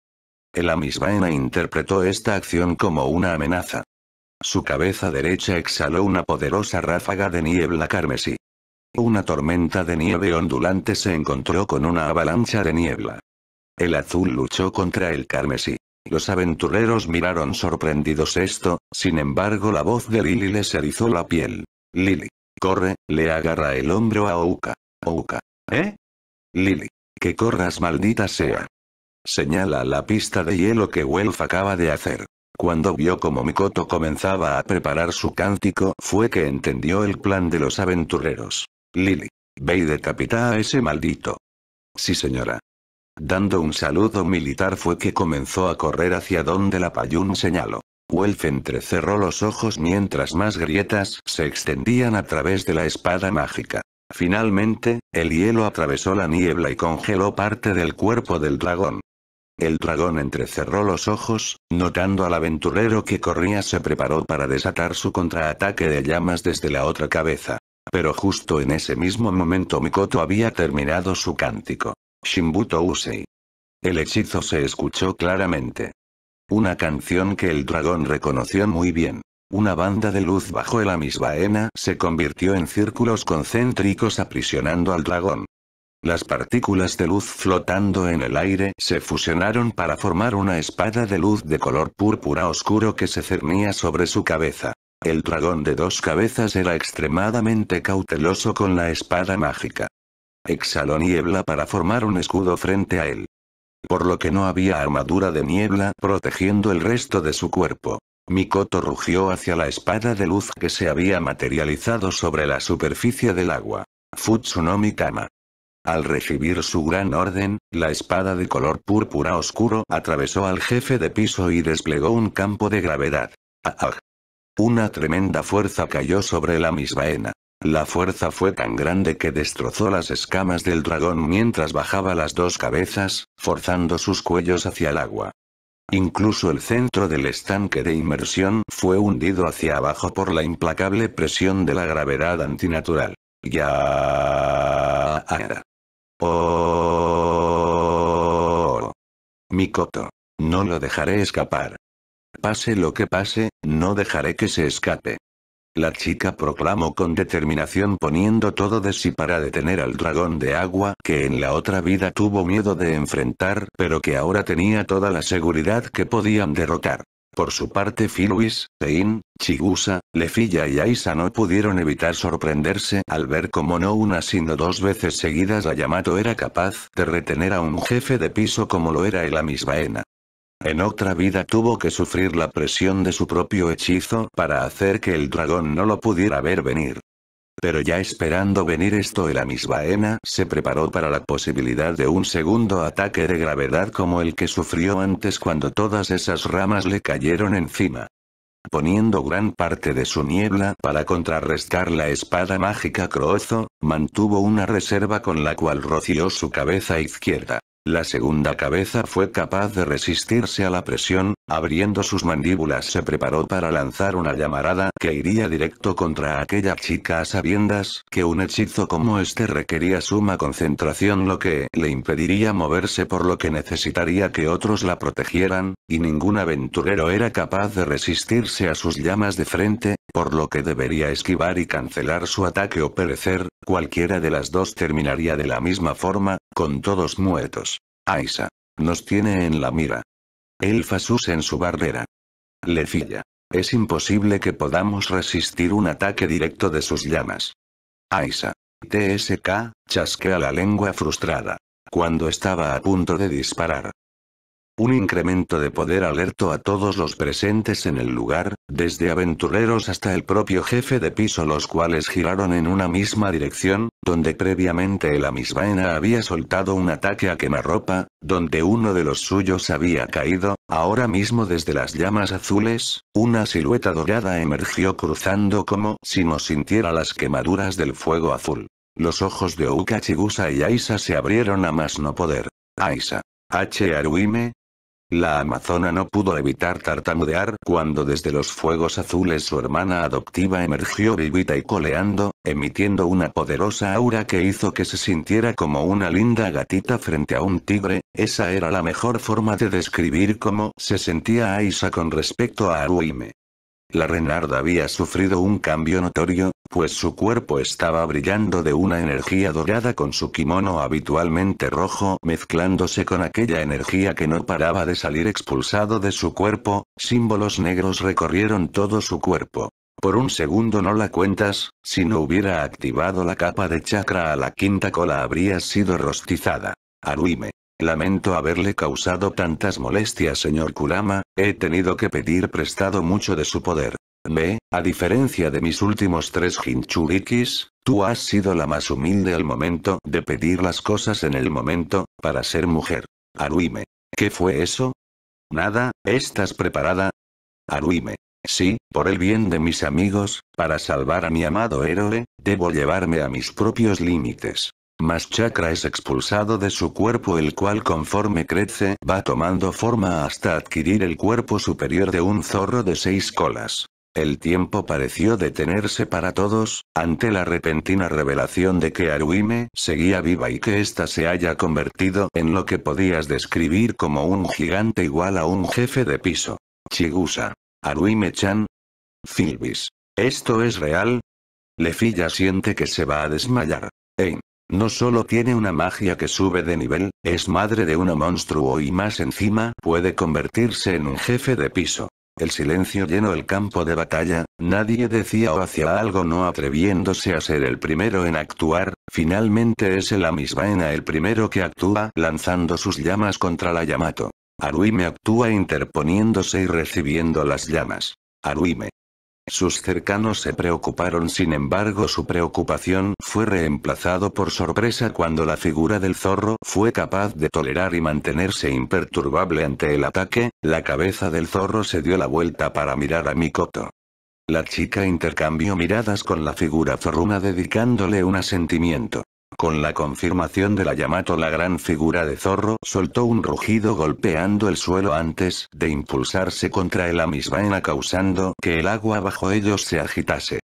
El Amisbaena interpretó esta acción como una amenaza. Su cabeza derecha exhaló una poderosa ráfaga de niebla carmesí. Una tormenta de nieve ondulante se encontró con una avalancha de niebla. El azul luchó contra el carmesí. Los aventureros miraron sorprendidos esto, sin embargo la voz de Lily les erizó la piel. Lily. Corre, le agarra el hombro a Ouka. Ouka. ¿Eh? Lily. Que corras maldita sea. Señala la pista de hielo que Welf acaba de hacer. Cuando vio cómo Mikoto comenzaba a preparar su cántico fue que entendió el plan de los aventureros. Lily. Ve y decapita a ese maldito. Sí señora. Dando un saludo militar fue que comenzó a correr hacia donde la Payún señaló. Welf entrecerró los ojos mientras más grietas se extendían a través de la espada mágica. Finalmente, el hielo atravesó la niebla y congeló parte del cuerpo del dragón. El dragón entrecerró los ojos, notando al aventurero que corría se preparó para desatar su contraataque de llamas desde la otra cabeza. Pero justo en ese mismo momento Mikoto había terminado su cántico. Shimbuto Usei. El hechizo se escuchó claramente. Una canción que el dragón reconoció muy bien. Una banda de luz bajo el Amisbaena se convirtió en círculos concéntricos aprisionando al dragón. Las partículas de luz flotando en el aire se fusionaron para formar una espada de luz de color púrpura oscuro que se cernía sobre su cabeza. El dragón de dos cabezas era extremadamente cauteloso con la espada mágica. Exhaló niebla para formar un escudo frente a él. Por lo que no había armadura de niebla protegiendo el resto de su cuerpo. Mikoto rugió hacia la espada de luz que se había materializado sobre la superficie del agua. Futsunomi Kama. Al recibir su gran orden, la espada de color púrpura oscuro atravesó al jefe de piso y desplegó un campo de gravedad. Ah, ah. Una tremenda fuerza cayó sobre la misbaena. La fuerza fue tan grande que destrozó las escamas del dragón mientras bajaba las dos cabezas, forzando sus cuellos hacia el agua. Incluso el centro del estanque de inmersión fue hundido hacia abajo por la implacable presión de la gravedad antinatural. Ya. Oh. Mikoto. No lo dejaré escapar. Pase lo que pase, no dejaré que se escape. La chica proclamó con determinación poniendo todo de sí para detener al dragón de agua que en la otra vida tuvo miedo de enfrentar pero que ahora tenía toda la seguridad que podían derrotar. Por su parte Filuis, Sein, Chigusa, Lefilla y Aisa no pudieron evitar sorprenderse al ver cómo no una sino dos veces seguidas la Yamato era capaz de retener a un jefe de piso como lo era el Amisbaena. En otra vida tuvo que sufrir la presión de su propio hechizo para hacer que el dragón no lo pudiera ver venir. Pero ya esperando venir esto el Amisbaena se preparó para la posibilidad de un segundo ataque de gravedad como el que sufrió antes cuando todas esas ramas le cayeron encima poniendo gran parte de su niebla para contrarrestar la espada mágica Crozo, mantuvo una reserva con la cual roció su cabeza izquierda. La segunda cabeza fue capaz de resistirse a la presión, abriendo sus mandíbulas se preparó para lanzar una llamarada que iría directo contra aquella chica a sabiendas que un hechizo como este requería suma concentración lo que le impediría moverse por lo que necesitaría que otros la protegieran, y ningún aventurero era capaz de resistirse a sus llamas de frente, por lo que debería esquivar y cancelar su ataque o perecer, cualquiera de las dos terminaría de la misma forma, con todos muertos. Aisa. Nos tiene en la mira. Elfasus en su barrera. Lefilla. Es imposible que podamos resistir un ataque directo de sus llamas. Aisa. TSK, chasquea la lengua frustrada. Cuando estaba a punto de disparar. Un incremento de poder alertó a todos los presentes en el lugar, desde aventureros hasta el propio jefe de piso los cuales giraron en una misma dirección, donde previamente el Amisbaena había soltado un ataque a quemarropa, donde uno de los suyos había caído, ahora mismo desde las llamas azules, una silueta dorada emergió cruzando como si no sintiera las quemaduras del fuego azul. Los ojos de Ouka Chigusa y Aisa se abrieron a más no poder. Aisa. H. Aruime, la amazona no pudo evitar tartamudear cuando desde los fuegos azules su hermana adoptiva emergió vivita y coleando, emitiendo una poderosa aura que hizo que se sintiera como una linda gatita frente a un tigre, esa era la mejor forma de describir cómo se sentía Aisa con respecto a Aruime. La Renarda había sufrido un cambio notorio, pues su cuerpo estaba brillando de una energía dorada con su kimono habitualmente rojo mezclándose con aquella energía que no paraba de salir expulsado de su cuerpo, símbolos negros recorrieron todo su cuerpo. Por un segundo no la cuentas, si no hubiera activado la capa de chakra a la quinta cola habría sido rostizada. Aruime. Lamento haberle causado tantas molestias señor Kurama, he tenido que pedir prestado mucho de su poder. Ve, a diferencia de mis últimos tres Hinchurikis, tú has sido la más humilde al momento de pedir las cosas en el momento, para ser mujer. Aruime. ¿Qué fue eso? Nada, ¿estás preparada? Aruime. Sí, por el bien de mis amigos, para salvar a mi amado héroe, debo llevarme a mis propios límites. Más chakra es expulsado de su cuerpo el cual conforme crece va tomando forma hasta adquirir el cuerpo superior de un zorro de seis colas. El tiempo pareció detenerse para todos, ante la repentina revelación de que Aruime seguía viva y que ésta se haya convertido en lo que podías describir como un gigante igual a un jefe de piso. Chigusa. Aruime-chan. Filbis. ¿Esto es real? Lefilla siente que se va a desmayar. Ein. No solo tiene una magia que sube de nivel, es madre de un monstruo y más encima puede convertirse en un jefe de piso. El silencio llenó el campo de batalla, nadie decía o hacía algo no atreviéndose a ser el primero en actuar, finalmente es el Amisbaena el primero que actúa lanzando sus llamas contra la Yamato. Aruime actúa interponiéndose y recibiendo las llamas. Aruime. Sus cercanos se preocuparon sin embargo su preocupación fue reemplazado por sorpresa cuando la figura del zorro fue capaz de tolerar y mantenerse imperturbable ante el ataque, la cabeza del zorro se dio la vuelta para mirar a Mikoto. La chica intercambió miradas con la figura zorruna dedicándole un asentimiento. Con la confirmación de la Yamato la gran figura de zorro soltó un rugido golpeando el suelo antes de impulsarse contra el Amisbaena causando que el agua bajo ellos se agitase.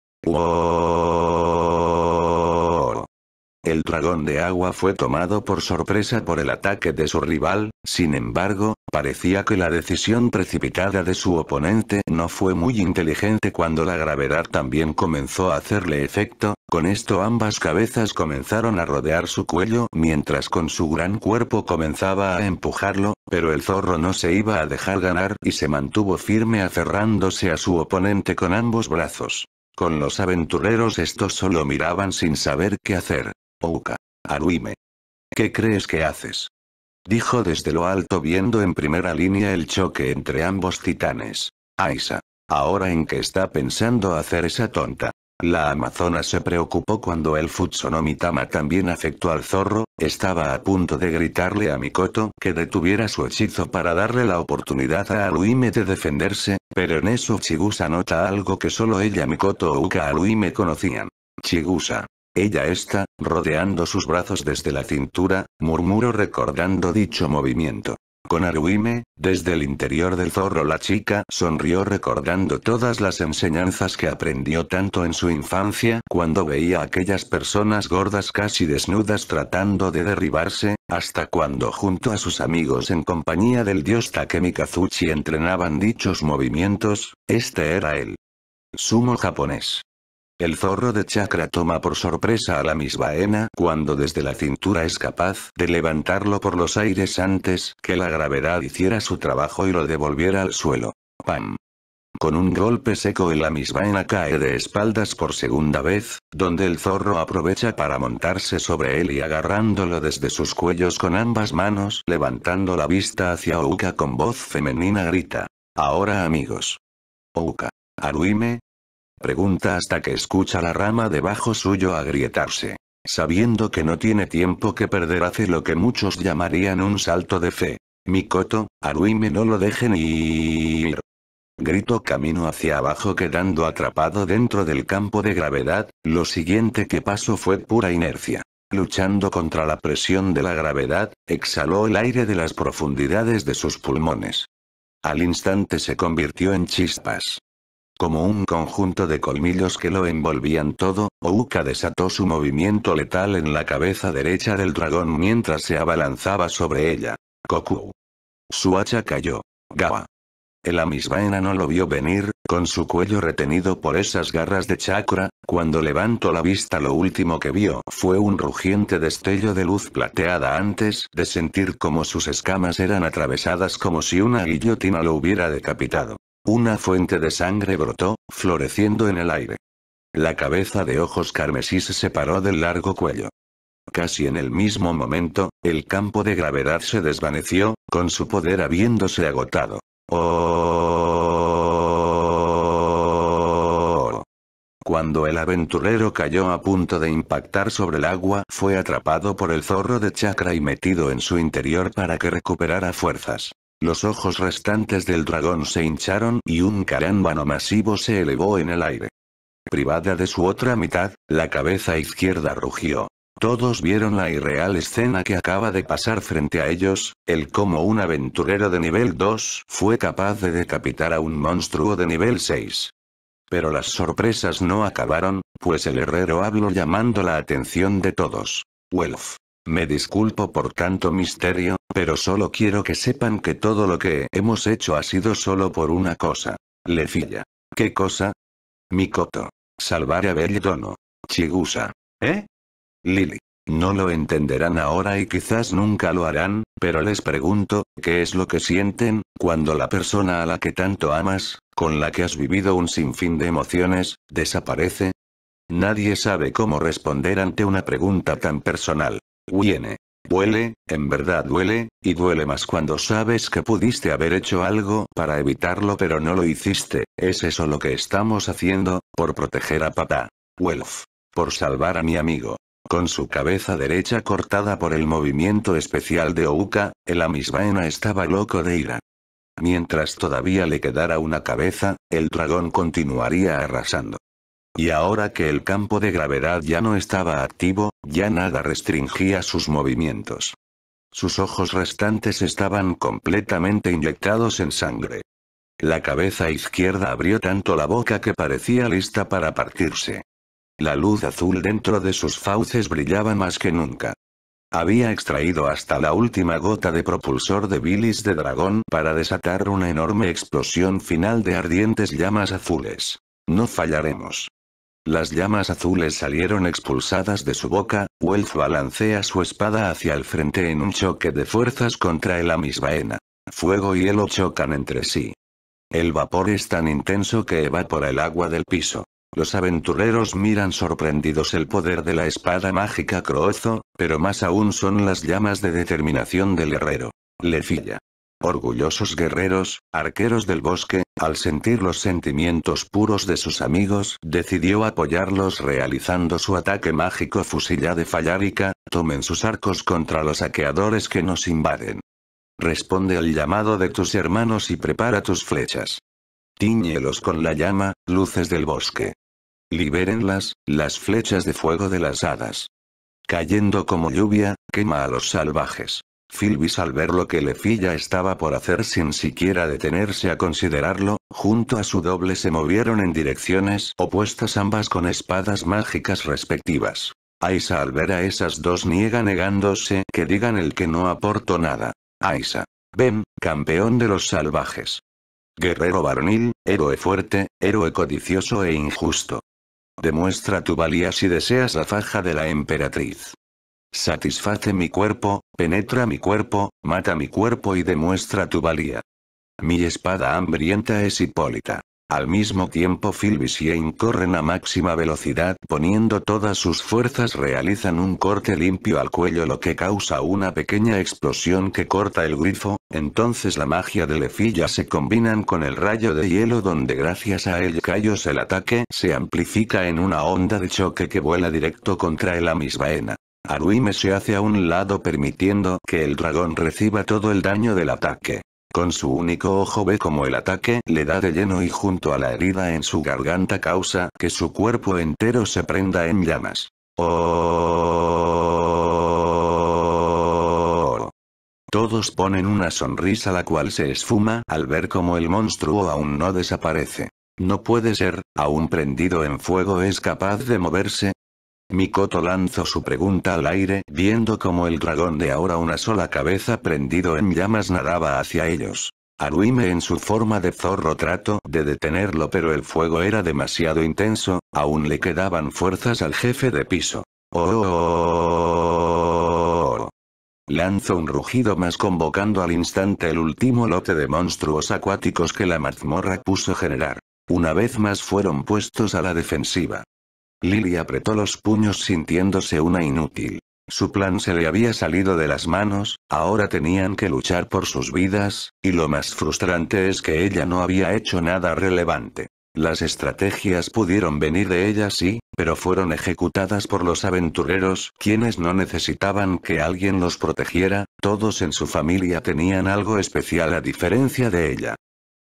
El dragón de agua fue tomado por sorpresa por el ataque de su rival, sin embargo, parecía que la decisión precipitada de su oponente no fue muy inteligente cuando la gravedad también comenzó a hacerle efecto, con esto ambas cabezas comenzaron a rodear su cuello mientras con su gran cuerpo comenzaba a empujarlo, pero el zorro no se iba a dejar ganar y se mantuvo firme aferrándose a su oponente con ambos brazos. Con los aventureros estos solo miraban sin saber qué hacer. Ouka. Aruime. ¿Qué crees que haces? Dijo desde lo alto viendo en primera línea el choque entre ambos titanes. Aisa. Ahora en qué está pensando hacer esa tonta. La amazona se preocupó cuando el Futsonomitama también afectó al zorro, estaba a punto de gritarle a Mikoto que detuviera su hechizo para darle la oportunidad a Aluime de defenderse, pero en eso Chigusa nota algo que solo ella Mikoto o Uka Aluime conocían. Chigusa. Ella está, rodeando sus brazos desde la cintura, murmuró recordando dicho movimiento. Con Aruime, desde el interior del zorro la chica sonrió recordando todas las enseñanzas que aprendió tanto en su infancia cuando veía a aquellas personas gordas casi desnudas tratando de derribarse, hasta cuando junto a sus amigos en compañía del dios Takemikazuchi entrenaban dichos movimientos, este era el sumo japonés. El zorro de chakra toma por sorpresa a la misbaena cuando desde la cintura es capaz de levantarlo por los aires antes que la gravedad hiciera su trabajo y lo devolviera al suelo. ¡Pam! Con un golpe seco el misbaena cae de espaldas por segunda vez, donde el zorro aprovecha para montarse sobre él y agarrándolo desde sus cuellos con ambas manos levantando la vista hacia Ouka con voz femenina grita. Ahora amigos. Ouka. Aruime, Pregunta hasta que escucha la rama debajo suyo agrietarse. Sabiendo que no tiene tiempo que perder hace lo que muchos llamarían un salto de fe. Mikoto, Aruime no lo dejen ir. Grito camino hacia abajo quedando atrapado dentro del campo de gravedad, lo siguiente que pasó fue pura inercia. Luchando contra la presión de la gravedad, exhaló el aire de las profundidades de sus pulmones. Al instante se convirtió en chispas. Como un conjunto de colmillos que lo envolvían todo, Ouka desató su movimiento letal en la cabeza derecha del dragón mientras se abalanzaba sobre ella. Koku. Su hacha cayó. Gawa. El Amisbaena no lo vio venir, con su cuello retenido por esas garras de chakra, cuando levantó la vista lo último que vio fue un rugiente destello de luz plateada antes de sentir como sus escamas eran atravesadas como si una guillotina lo hubiera decapitado. Una fuente de sangre brotó, floreciendo en el aire. La cabeza de ojos carmesí se separó del largo cuello. Casi en el mismo momento, el campo de gravedad se desvaneció, con su poder habiéndose agotado. Oh. Cuando el aventurero cayó a punto de impactar sobre el agua, fue atrapado por el zorro de chakra y metido en su interior para que recuperara fuerzas. Los ojos restantes del dragón se hincharon y un carámbano masivo se elevó en el aire. Privada de su otra mitad, la cabeza izquierda rugió. Todos vieron la irreal escena que acaba de pasar frente a ellos, el cómo un aventurero de nivel 2 fue capaz de decapitar a un monstruo de nivel 6. Pero las sorpresas no acabaron, pues el herrero habló llamando la atención de todos. Welf. Me disculpo por tanto misterio, pero solo quiero que sepan que todo lo que hemos hecho ha sido solo por una cosa. Lefilla. ¿Qué cosa? Mikoto. Salvar a Bellodono. Chigusa. ¿Eh? Lily. No lo entenderán ahora y quizás nunca lo harán, pero les pregunto, ¿qué es lo que sienten, cuando la persona a la que tanto amas, con la que has vivido un sinfín de emociones, desaparece? Nadie sabe cómo responder ante una pregunta tan personal. Viene. Duele, en verdad duele, y duele más cuando sabes que pudiste haber hecho algo para evitarlo pero no lo hiciste, es eso lo que estamos haciendo, por proteger a papá. Wolf. Por salvar a mi amigo. Con su cabeza derecha cortada por el movimiento especial de Ouka, el Amisbaena estaba loco de ira. Mientras todavía le quedara una cabeza, el dragón continuaría arrasando. Y ahora que el campo de gravedad ya no estaba activo, ya nada restringía sus movimientos. Sus ojos restantes estaban completamente inyectados en sangre. La cabeza izquierda abrió tanto la boca que parecía lista para partirse. La luz azul dentro de sus fauces brillaba más que nunca. Había extraído hasta la última gota de propulsor de bilis de dragón para desatar una enorme explosión final de ardientes llamas azules. No fallaremos. Las llamas azules salieron expulsadas de su boca, Welf balancea su espada hacia el frente en un choque de fuerzas contra el Amisbaena. Fuego y hielo chocan entre sí. El vapor es tan intenso que evapora el agua del piso. Los aventureros miran sorprendidos el poder de la espada mágica Croozo, pero más aún son las llamas de determinación del herrero. Lefilla. Orgullosos guerreros, arqueros del bosque, al sentir los sentimientos puros de sus amigos, decidió apoyarlos realizando su ataque mágico fusilla de Fallarica, tomen sus arcos contra los saqueadores que nos invaden. Responde al llamado de tus hermanos y prepara tus flechas. Tíñelos con la llama, luces del bosque. Libérenlas, las flechas de fuego de las hadas. Cayendo como lluvia, quema a los salvajes. Filbis al ver lo que Lefilla estaba por hacer sin siquiera detenerse a considerarlo, junto a su doble se movieron en direcciones opuestas ambas con espadas mágicas respectivas. Aisa al ver a esas dos niega negándose que digan el que no aportó nada. Aisa. Ven, campeón de los salvajes. Guerrero varonil, héroe fuerte, héroe codicioso e injusto. Demuestra tu valía si deseas la faja de la emperatriz. Satisface mi cuerpo, penetra mi cuerpo, mata mi cuerpo y demuestra tu valía. Mi espada hambrienta es Hipólita. Al mismo tiempo Phil y corren a máxima velocidad poniendo todas sus fuerzas realizan un corte limpio al cuello lo que causa una pequeña explosión que corta el grifo, entonces la magia de Lefilla se combinan con el rayo de hielo donde gracias a el callos el ataque se amplifica en una onda de choque que vuela directo contra el Amisbaena. Aruime se hace a un lado permitiendo que el dragón reciba todo el daño del ataque. Con su único ojo ve como el ataque le da de lleno y junto a la herida en su garganta causa que su cuerpo entero se prenda en llamas. Oh. Todos ponen una sonrisa la cual se esfuma al ver como el monstruo aún no desaparece. No puede ser, aún prendido en fuego es capaz de moverse, Mikoto lanzó su pregunta al aire viendo como el dragón de ahora una sola cabeza prendido en llamas nadaba hacia ellos. Aruime en su forma de zorro trató de detenerlo pero el fuego era demasiado intenso, aún le quedaban fuerzas al jefe de piso. ¡Oh! Lanzó un rugido más convocando al instante el último lote de monstruos acuáticos que la mazmorra puso generar. Una vez más fueron puestos a la defensiva. Lily apretó los puños sintiéndose una inútil. Su plan se le había salido de las manos, ahora tenían que luchar por sus vidas, y lo más frustrante es que ella no había hecho nada relevante. Las estrategias pudieron venir de ella sí, pero fueron ejecutadas por los aventureros, quienes no necesitaban que alguien los protegiera, todos en su familia tenían algo especial a diferencia de ella.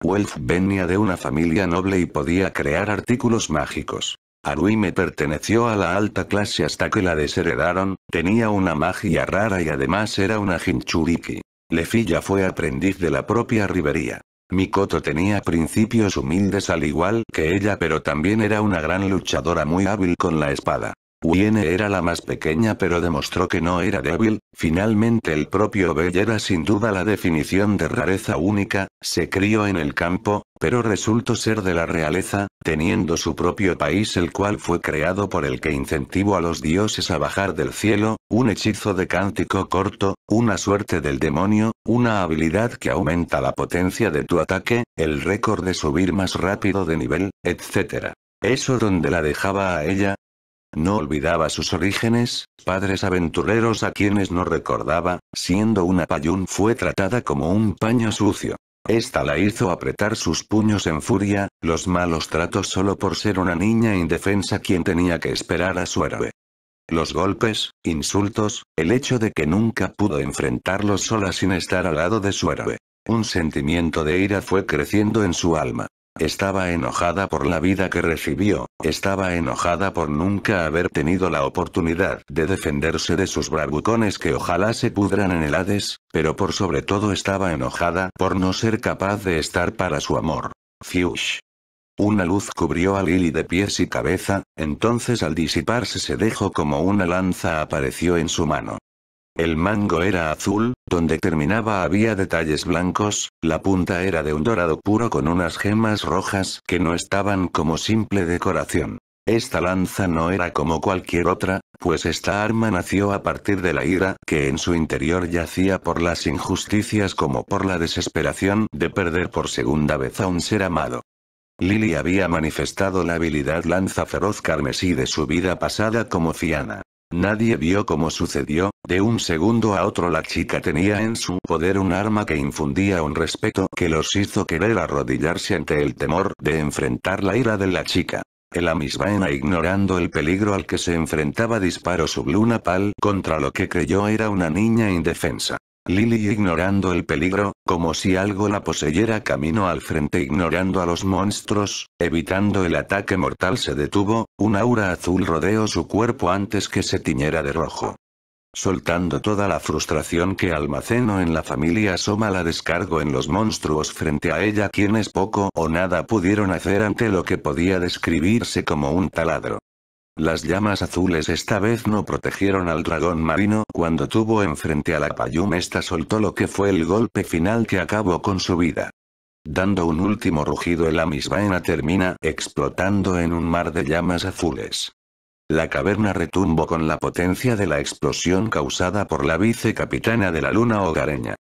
Welf venía de una familia noble y podía crear artículos mágicos. Aruime perteneció a la alta clase hasta que la desheredaron, tenía una magia rara y además era una Jinchuriki. Lefilla fue aprendiz de la propia Ribería. Mikoto tenía principios humildes al igual que ella pero también era una gran luchadora muy hábil con la espada. Wiene era la más pequeña pero demostró que no era débil, finalmente el propio Bell era sin duda la definición de rareza única, se crió en el campo, pero resultó ser de la realeza, teniendo su propio país el cual fue creado por el que incentivó a los dioses a bajar del cielo, un hechizo de cántico corto, una suerte del demonio, una habilidad que aumenta la potencia de tu ataque, el récord de subir más rápido de nivel, etc. Eso donde la dejaba a ella, no olvidaba sus orígenes, padres aventureros a quienes no recordaba, siendo una payún fue tratada como un paño sucio. Esta la hizo apretar sus puños en furia, los malos tratos solo por ser una niña indefensa quien tenía que esperar a su héroe. Los golpes, insultos, el hecho de que nunca pudo enfrentarlos sola sin estar al lado de su héroe. Un sentimiento de ira fue creciendo en su alma. Estaba enojada por la vida que recibió, estaba enojada por nunca haber tenido la oportunidad de defenderse de sus bravucones que ojalá se pudran en el Hades, pero por sobre todo estaba enojada por no ser capaz de estar para su amor. Fiush. Una luz cubrió a Lily de pies y cabeza, entonces al disiparse se dejó como una lanza apareció en su mano. El mango era azul, donde terminaba había detalles blancos, la punta era de un dorado puro con unas gemas rojas que no estaban como simple decoración. Esta lanza no era como cualquier otra, pues esta arma nació a partir de la ira que en su interior yacía por las injusticias como por la desesperación de perder por segunda vez a un ser amado. Lily había manifestado la habilidad lanza feroz carmesí de su vida pasada como Fiana. Nadie vio cómo sucedió, de un segundo a otro la chica tenía en su poder un arma que infundía un respeto que los hizo querer arrodillarse ante el temor de enfrentar la ira de la chica. El Amisbaena ignorando el peligro al que se enfrentaba disparó su Bluna Pal contra lo que creyó era una niña indefensa. Lily ignorando el peligro, como si algo la poseyera camino al frente ignorando a los monstruos, evitando el ataque mortal se detuvo, un aura azul rodeó su cuerpo antes que se tiñera de rojo. Soltando toda la frustración que almaceno en la familia Soma la descargo en los monstruos frente a ella quienes poco o nada pudieron hacer ante lo que podía describirse como un taladro. Las llamas azules esta vez no protegieron al dragón marino cuando tuvo enfrente a la Payum esta soltó lo que fue el golpe final que acabó con su vida. Dando un último rugido el Amisbaena termina explotando en un mar de llamas azules. La caverna retumbó con la potencia de la explosión causada por la vicecapitana de la luna hogareña.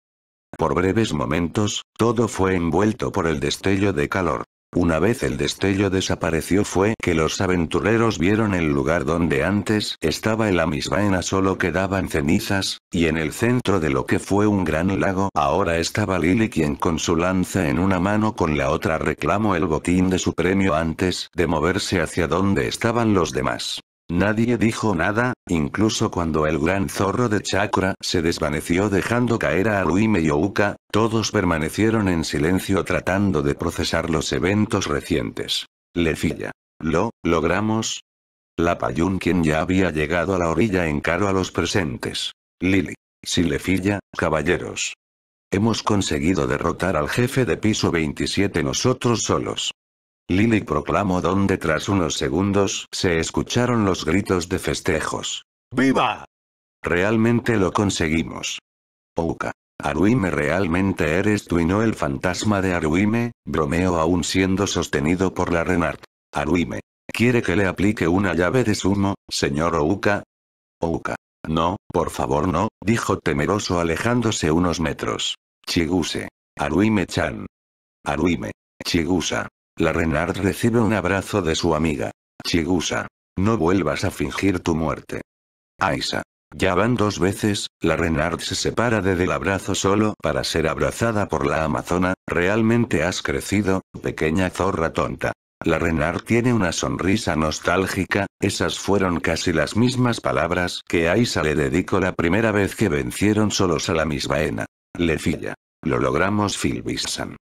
Por breves momentos, todo fue envuelto por el destello de calor. Una vez el destello desapareció fue que los aventureros vieron el lugar donde antes estaba el Amisbaena solo quedaban cenizas, y en el centro de lo que fue un gran lago ahora estaba Lily quien con su lanza en una mano con la otra reclamó el botín de su premio antes de moverse hacia donde estaban los demás. Nadie dijo nada, incluso cuando el gran zorro de chakra se desvaneció dejando caer a Aruime y Ouka, todos permanecieron en silencio tratando de procesar los eventos recientes. Lefilla. ¿Lo, logramos? La Payun quien ya había llegado a la orilla encaró a los presentes. Lily. Si Lefilla, caballeros. Hemos conseguido derrotar al jefe de piso 27 nosotros solos. Lily proclamó donde tras unos segundos se escucharon los gritos de festejos. ¡Viva! Realmente lo conseguimos. Ouka. Aruime realmente eres tú y no el fantasma de Aruime, bromeo aún siendo sostenido por la Renard. Aruime. ¿Quiere que le aplique una llave de sumo, señor Ouka? Ouka. No, por favor no, dijo temeroso alejándose unos metros. Chiguse. Aruime-chan. Aruime. Chigusa. La Renard recibe un abrazo de su amiga. Chigusa. No vuelvas a fingir tu muerte. Aisa. Ya van dos veces, la Renard se separa de del abrazo solo para ser abrazada por la Amazona, realmente has crecido, pequeña zorra tonta. La Renard tiene una sonrisa nostálgica, esas fueron casi las mismas palabras que Aisa le dedicó la primera vez que vencieron solos a la misbaena. Lefilla. Lo logramos Filbisan.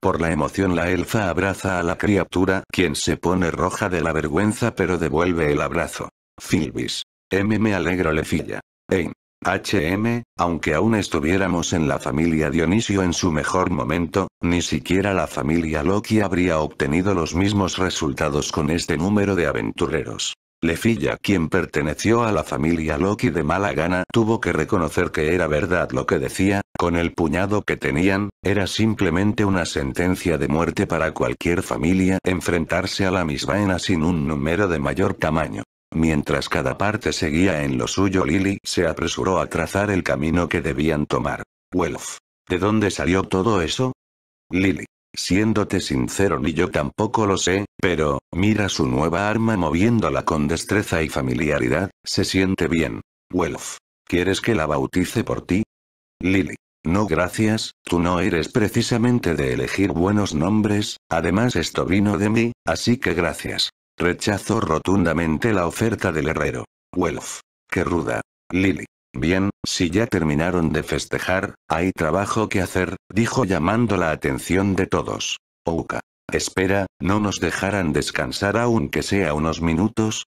Por la emoción la elfa abraza a la criatura, quien se pone roja de la vergüenza pero devuelve el abrazo. Filbis. M me alegro lefilla. Ein. HM, aunque aún estuviéramos en la familia Dionisio en su mejor momento, ni siquiera la familia Loki habría obtenido los mismos resultados con este número de aventureros. Lefilla quien perteneció a la familia Loki de mala gana tuvo que reconocer que era verdad lo que decía, con el puñado que tenían, era simplemente una sentencia de muerte para cualquier familia enfrentarse a la misma sin un número de mayor tamaño. Mientras cada parte seguía en lo suyo Lily se apresuró a trazar el camino que debían tomar. Welf. ¿De dónde salió todo eso? Lily. Siéndote sincero ni yo tampoco lo sé, pero, mira su nueva arma moviéndola con destreza y familiaridad, se siente bien. Welf. ¿Quieres que la bautice por ti? Lily. No gracias, tú no eres precisamente de elegir buenos nombres, además esto vino de mí, así que gracias. Rechazo rotundamente la oferta del herrero. Welf. Qué ruda. Lily. Bien, si ya terminaron de festejar, hay trabajo que hacer, dijo llamando la atención de todos. Ouka. Espera, ¿no nos dejarán descansar aunque sea unos minutos?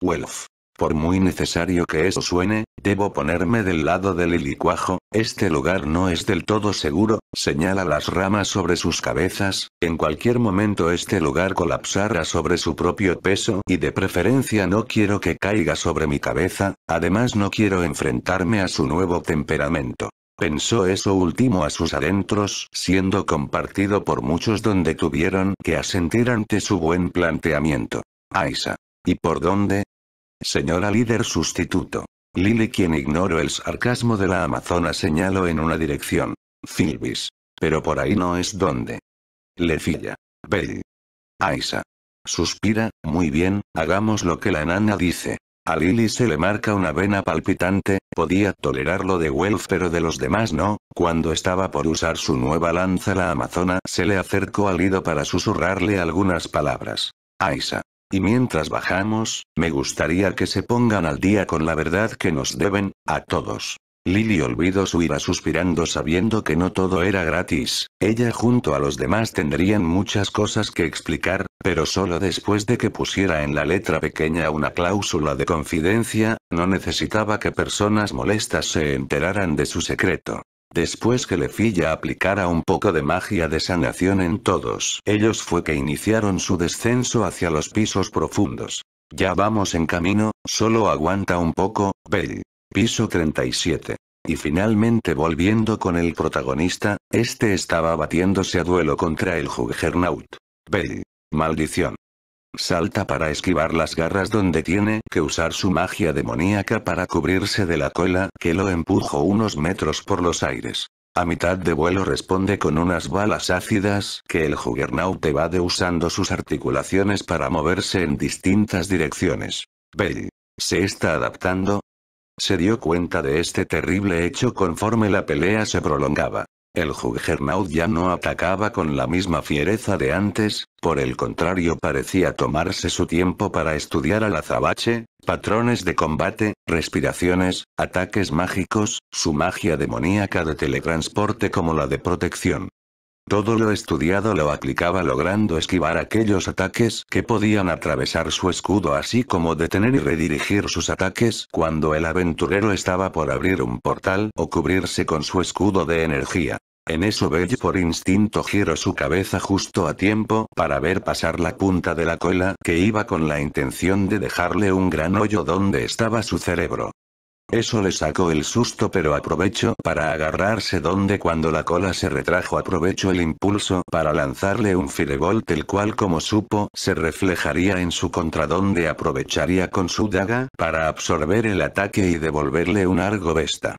Welf. Por muy necesario que eso suene, debo ponerme del lado del licuajo, este lugar no es del todo seguro, señala las ramas sobre sus cabezas, en cualquier momento este lugar colapsará sobre su propio peso y de preferencia no quiero que caiga sobre mi cabeza, además no quiero enfrentarme a su nuevo temperamento. Pensó eso último a sus adentros, siendo compartido por muchos donde tuvieron que asentir ante su buen planteamiento. Aisa. ¿Y por dónde? Señora líder sustituto. Lily quien ignoró el sarcasmo de la amazona señaló en una dirección. Filbis. Pero por ahí no es donde. Lefilla. Bell. Aisa. Suspira, muy bien, hagamos lo que la nana dice. A Lily se le marca una vena palpitante, podía tolerar lo de Welf pero de los demás no, cuando estaba por usar su nueva lanza la amazona se le acercó al Lido para susurrarle algunas palabras. Aisa. Y mientras bajamos, me gustaría que se pongan al día con la verdad que nos deben, a todos. Lily olvidó su ira suspirando sabiendo que no todo era gratis, ella junto a los demás tendrían muchas cosas que explicar, pero solo después de que pusiera en la letra pequeña una cláusula de confidencia, no necesitaba que personas molestas se enteraran de su secreto. Después que Lefilla aplicara un poco de magia de sanación en todos ellos fue que iniciaron su descenso hacia los pisos profundos. Ya vamos en camino, solo aguanta un poco, Bell. Piso 37. Y finalmente volviendo con el protagonista, este estaba batiéndose a duelo contra el Juggernaut. Bell. Maldición. Salta para esquivar las garras donde tiene que usar su magia demoníaca para cubrirse de la cola que lo empujó unos metros por los aires. A mitad de vuelo responde con unas balas ácidas que el Juggernaut evade usando sus articulaciones para moverse en distintas direcciones. Bell. ¿Se está adaptando? Se dio cuenta de este terrible hecho conforme la pelea se prolongaba. El Juggernaut ya no atacaba con la misma fiereza de antes, por el contrario parecía tomarse su tiempo para estudiar al azabache, patrones de combate, respiraciones, ataques mágicos, su magia demoníaca de teletransporte como la de protección. Todo lo estudiado lo aplicaba logrando esquivar aquellos ataques que podían atravesar su escudo así como detener y redirigir sus ataques cuando el aventurero estaba por abrir un portal o cubrirse con su escudo de energía. En eso Bell por instinto giró su cabeza justo a tiempo para ver pasar la punta de la cola que iba con la intención de dejarle un gran hoyo donde estaba su cerebro. Eso le sacó el susto pero aprovechó para agarrarse donde cuando la cola se retrajo aprovechó el impulso para lanzarle un firebolt el cual como supo se reflejaría en su contra donde aprovecharía con su daga para absorber el ataque y devolverle un argo besta.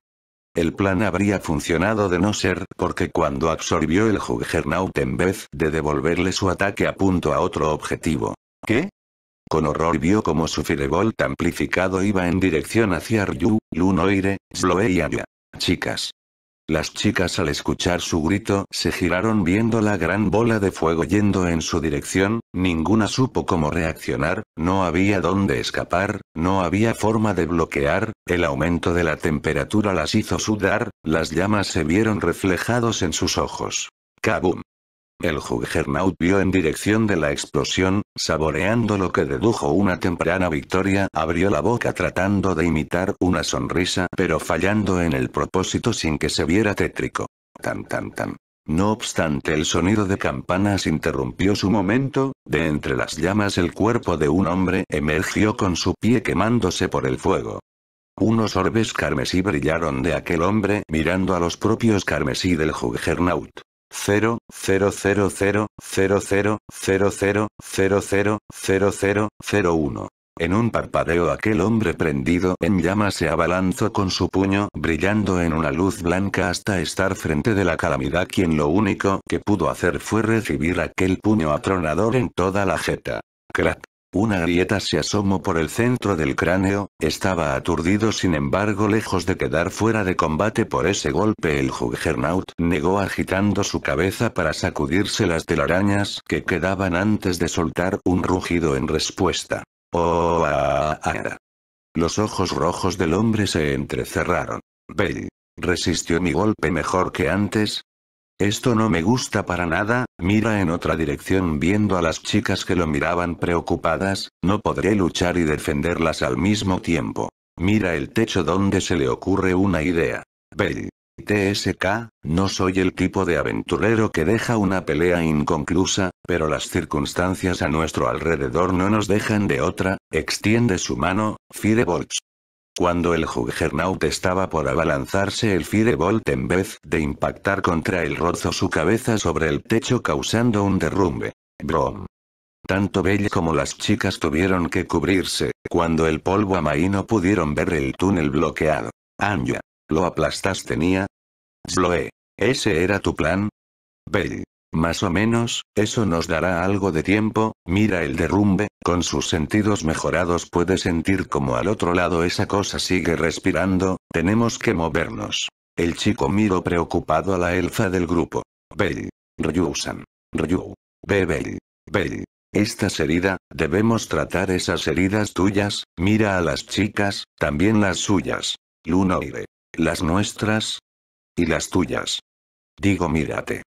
El plan habría funcionado de no ser porque cuando absorbió el Juggernaut en vez de devolverle su ataque apuntó a otro objetivo. ¿Qué? Con horror vio como su Firebolt amplificado iba en dirección hacia Ryu, Lunoire, Sloe y Aya. Chicas. Las chicas al escuchar su grito se giraron viendo la gran bola de fuego yendo en su dirección, ninguna supo cómo reaccionar, no había dónde escapar, no había forma de bloquear, el aumento de la temperatura las hizo sudar, las llamas se vieron reflejados en sus ojos. ¡Kabum! El Juggernaut vio en dirección de la explosión, saboreando lo que dedujo una temprana victoria, abrió la boca tratando de imitar una sonrisa pero fallando en el propósito sin que se viera tétrico. Tan tan tan. No obstante el sonido de campanas interrumpió su momento, de entre las llamas el cuerpo de un hombre emergió con su pie quemándose por el fuego. Unos orbes carmesí brillaron de aquel hombre mirando a los propios carmesí del Juggernaut. 0, 0, 0, 0, 0, 0, 0, 0, 0, 0, 0, 0, 0, 1. En un parpadeo aquel hombre prendido en llamas se abalanzó con su puño brillando en una luz blanca hasta estar frente de la calamidad quien lo único que pudo hacer fue recibir aquel puño atronador en toda la jeta. Crack. Una grieta se asomó por el centro del cráneo, estaba aturdido sin embargo lejos de quedar fuera de combate por ese golpe el Juggernaut negó agitando su cabeza para sacudirse las telarañas que quedaban antes de soltar un rugido en respuesta. Oh, ah, ah. Los ojos rojos del hombre se entrecerraron. Bell. ¿Resistió mi golpe mejor que antes? Esto no me gusta para nada, mira en otra dirección viendo a las chicas que lo miraban preocupadas, no podré luchar y defenderlas al mismo tiempo. Mira el techo donde se le ocurre una idea. Bell. TSK, no soy el tipo de aventurero que deja una pelea inconclusa, pero las circunstancias a nuestro alrededor no nos dejan de otra, extiende su mano, Firebolt. Cuando el Juggernaut estaba por abalanzarse el Firebolt en vez de impactar contra el rozó su cabeza sobre el techo causando un derrumbe. Brom. Tanto Bell como las chicas tuvieron que cubrirse, cuando el polvo amaíno pudieron ver el túnel bloqueado. Anya. ¿Lo aplastas tenía? Sloe. ¿Ese era tu plan? Bell. Más o menos, eso nos dará algo de tiempo, mira el derrumbe, con sus sentidos mejorados puede sentir como al otro lado esa cosa sigue respirando, tenemos que movernos. El chico miró preocupado a la elfa del grupo. Bell. Ryu-san. Ryu. Bell. Bell. Estás herida, debemos tratar esas heridas tuyas, mira a las chicas, también las suyas. Lunoire. Las nuestras. Y las tuyas. Digo mírate.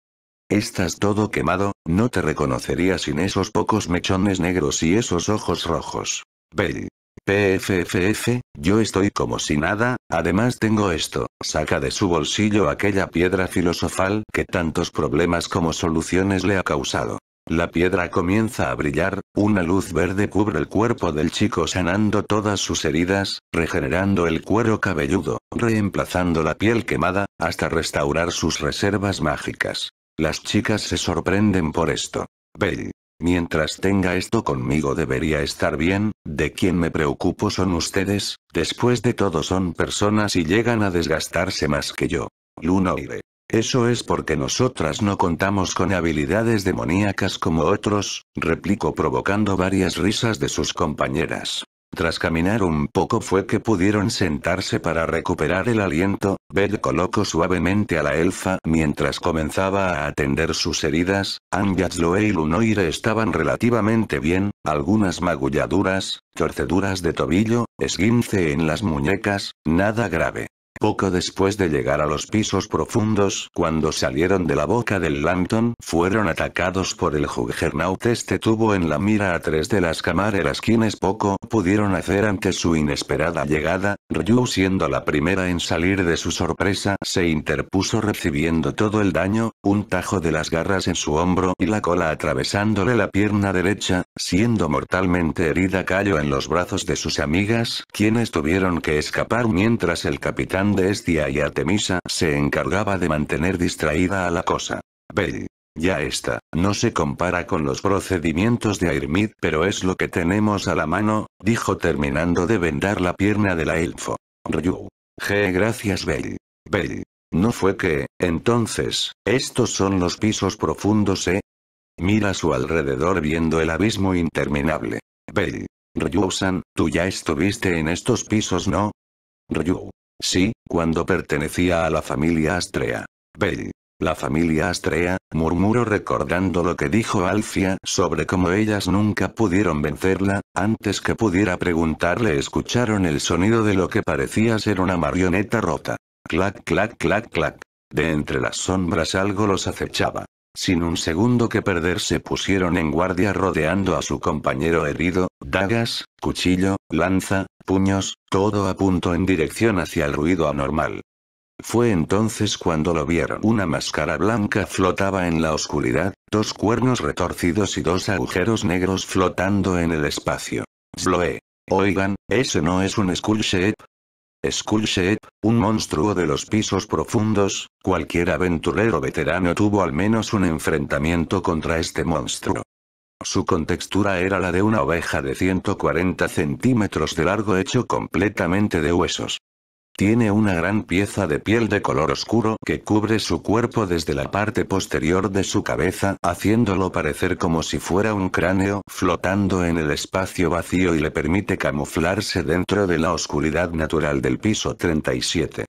Estás todo quemado, no te reconocería sin esos pocos mechones negros y esos ojos rojos. Bell. PFFF, yo estoy como si nada, además tengo esto, saca de su bolsillo aquella piedra filosofal que tantos problemas como soluciones le ha causado. La piedra comienza a brillar, una luz verde cubre el cuerpo del chico sanando todas sus heridas, regenerando el cuero cabelludo, reemplazando la piel quemada, hasta restaurar sus reservas mágicas. Las chicas se sorprenden por esto. Bell. Mientras tenga esto conmigo debería estar bien, de quien me preocupo son ustedes, después de todo son personas y llegan a desgastarse más que yo. Lunoire. Eso es porque nosotras no contamos con habilidades demoníacas como otros, replicó provocando varias risas de sus compañeras. Tras caminar un poco fue que pudieron sentarse para recuperar el aliento, Bell colocó suavemente a la elfa mientras comenzaba a atender sus heridas, Anjasloe y Lunoire estaban relativamente bien, algunas magulladuras, torceduras de tobillo, esguince en las muñecas, nada grave. Poco después de llegar a los pisos profundos, cuando salieron de la boca del Lantón, fueron atacados por el Juggernaut. Este tuvo en la mira a tres de las camareras quienes poco pudieron hacer ante su inesperada llegada, Ryu siendo la primera en salir de su sorpresa, se interpuso recibiendo todo el daño, un tajo de las garras en su hombro y la cola atravesándole la pierna derecha, siendo mortalmente herida cayó en los brazos de sus amigas, quienes tuvieron que escapar mientras el capitán de Estia y Artemisa se encargaba de mantener distraída a la cosa. Bell. Ya está, no se compara con los procedimientos de Airmid pero es lo que tenemos a la mano, dijo terminando de vendar la pierna de la elfo. Ryu. G. Gracias Bell. Bell. No fue que, entonces, estos son los pisos profundos eh? Mira a su alrededor viendo el abismo interminable. Bell. Ryu-san, tú ya estuviste en estos pisos ¿no? Ryu. Sí, cuando pertenecía a la familia Astrea. Bell. La familia Astrea, murmuró recordando lo que dijo Alfia sobre cómo ellas nunca pudieron vencerla, antes que pudiera preguntarle escucharon el sonido de lo que parecía ser una marioneta rota. Clac clac clac clac. De entre las sombras algo los acechaba. Sin un segundo que perder se pusieron en guardia rodeando a su compañero herido, dagas, cuchillo, lanza, puños, todo a punto en dirección hacia el ruido anormal. Fue entonces cuando lo vieron. Una máscara blanca flotaba en la oscuridad, dos cuernos retorcidos y dos agujeros negros flotando en el espacio. Sloe. Oigan, ¿ese no es un Skull Shape? Un monstruo de los pisos profundos, cualquier aventurero veterano tuvo al menos un enfrentamiento contra este monstruo. Su contextura era la de una oveja de 140 centímetros de largo hecho completamente de huesos. Tiene una gran pieza de piel de color oscuro que cubre su cuerpo desde la parte posterior de su cabeza, haciéndolo parecer como si fuera un cráneo flotando en el espacio vacío y le permite camuflarse dentro de la oscuridad natural del piso 37.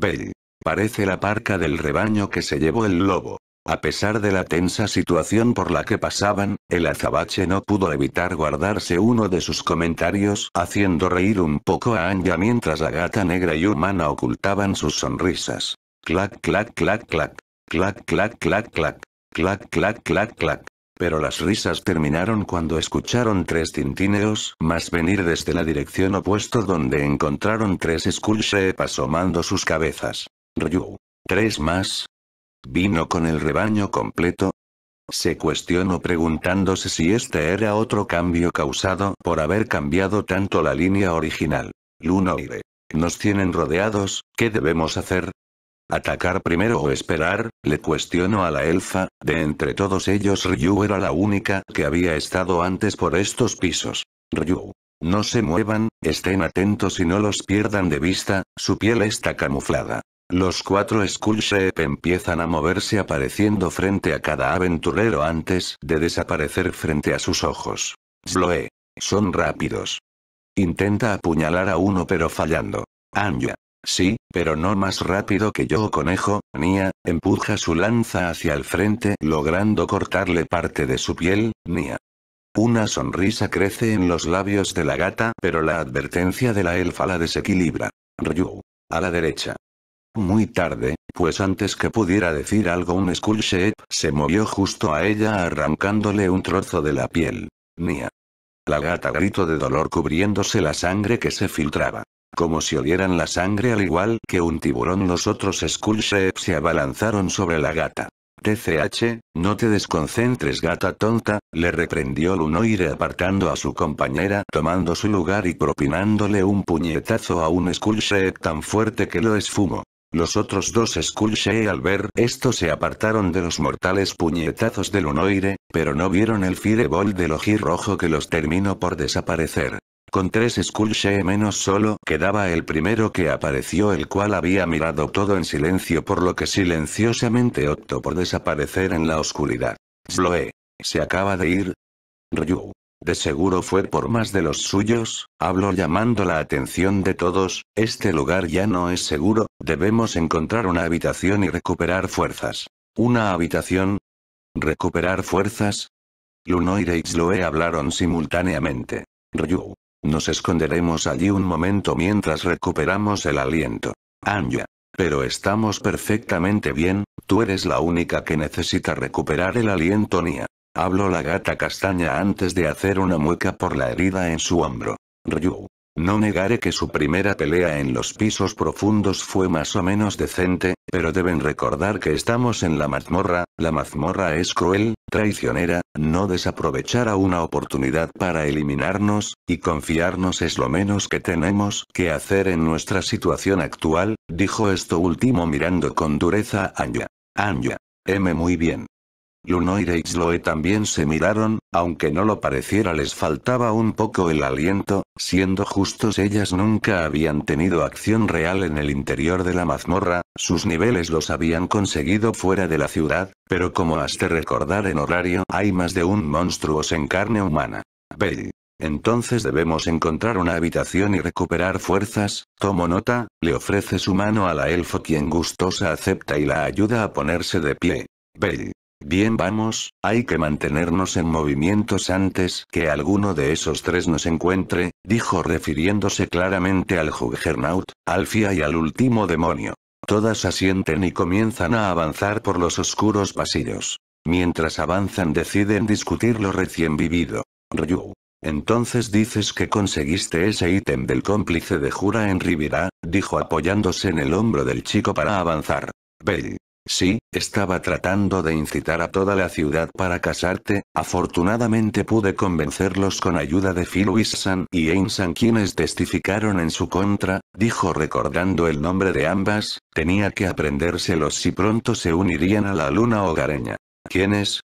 Bell. Parece la parca del rebaño que se llevó el lobo. A pesar de la tensa situación por la que pasaban, el azabache no pudo evitar guardarse uno de sus comentarios haciendo reír un poco a Anya mientras la gata negra y humana ocultaban sus sonrisas. Clac clac clac clac. Clac clac clac clac. Clac clac clac clac. Pero las risas terminaron cuando escucharon tres tintineos más venir desde la dirección opuesta donde encontraron tres Skullshape asomando sus cabezas. Ryu. Tres más, ¿Vino con el rebaño completo? Se cuestionó preguntándose si este era otro cambio causado por haber cambiado tanto la línea original. Lunoire. Nos tienen rodeados, ¿qué debemos hacer? ¿Atacar primero o esperar? Le cuestionó a la elfa, de entre todos ellos Ryu era la única que había estado antes por estos pisos. Ryu. No se muevan, estén atentos y no los pierdan de vista, su piel está camuflada. Los cuatro Skullship empiezan a moverse apareciendo frente a cada aventurero antes de desaparecer frente a sus ojos. Sloe. Son rápidos. Intenta apuñalar a uno pero fallando. Anya. Sí, pero no más rápido que yo conejo, Nia, empuja su lanza hacia el frente logrando cortarle parte de su piel, Nia. Una sonrisa crece en los labios de la gata pero la advertencia de la elfa la desequilibra. Ryu. A la derecha. Muy tarde, pues antes que pudiera decir algo un Skullshape se movió justo a ella arrancándole un trozo de la piel. Nia. La gata gritó de dolor cubriéndose la sangre que se filtraba. Como si olieran la sangre al igual que un tiburón los otros Skullships se abalanzaron sobre la gata. TCH, no te desconcentres gata tonta, le reprendió Lunoire apartando a su compañera tomando su lugar y propinándole un puñetazo a un Skullship tan fuerte que lo esfumó. Los otros dos Skullshea al ver esto se apartaron de los mortales puñetazos del Lunoire, pero no vieron el fireball del rojo que los terminó por desaparecer. Con tres Skullshea menos solo quedaba el primero que apareció el cual había mirado todo en silencio por lo que silenciosamente optó por desaparecer en la oscuridad. Sloe. ¿Se acaba de ir? Ryu. De seguro fue por más de los suyos, hablo llamando la atención de todos, este lugar ya no es seguro, debemos encontrar una habitación y recuperar fuerzas. ¿Una habitación? ¿Recuperar fuerzas? Lunoire y Sloe hablaron simultáneamente. Ryu. Nos esconderemos allí un momento mientras recuperamos el aliento. Anya. Pero estamos perfectamente bien, tú eres la única que necesita recuperar el aliento Nia. Habló la gata castaña antes de hacer una mueca por la herida en su hombro. Ryu. No negaré que su primera pelea en los pisos profundos fue más o menos decente, pero deben recordar que estamos en la mazmorra, la mazmorra es cruel, traicionera, no desaprovechar a una oportunidad para eliminarnos, y confiarnos es lo menos que tenemos que hacer en nuestra situación actual, dijo esto último mirando con dureza a Anya. Anya. M muy bien. Lunoire y Sloe también se miraron, aunque no lo pareciera les faltaba un poco el aliento, siendo justos ellas nunca habían tenido acción real en el interior de la mazmorra, sus niveles los habían conseguido fuera de la ciudad, pero como has de recordar en horario hay más de un monstruos en carne humana. Bell. Entonces debemos encontrar una habitación y recuperar fuerzas, tomo nota, le ofrece su mano a la elfo quien gustosa acepta y la ayuda a ponerse de pie. Bell. Bien vamos, hay que mantenernos en movimientos antes que alguno de esos tres nos encuentre, dijo refiriéndose claramente al Juggernaut, Alfia y al último demonio. Todas asienten y comienzan a avanzar por los oscuros pasillos. Mientras avanzan deciden discutir lo recién vivido. Ryu. Entonces dices que conseguiste ese ítem del cómplice de Jura en Rivira, dijo apoyándose en el hombro del chico para avanzar. Bell. Sí, estaba tratando de incitar a toda la ciudad para casarte, afortunadamente pude convencerlos con ayuda de Phil Wissan y Einsan quienes testificaron en su contra, dijo recordando el nombre de ambas, tenía que aprendérselos si pronto se unirían a la luna hogareña. ¿Quiénes?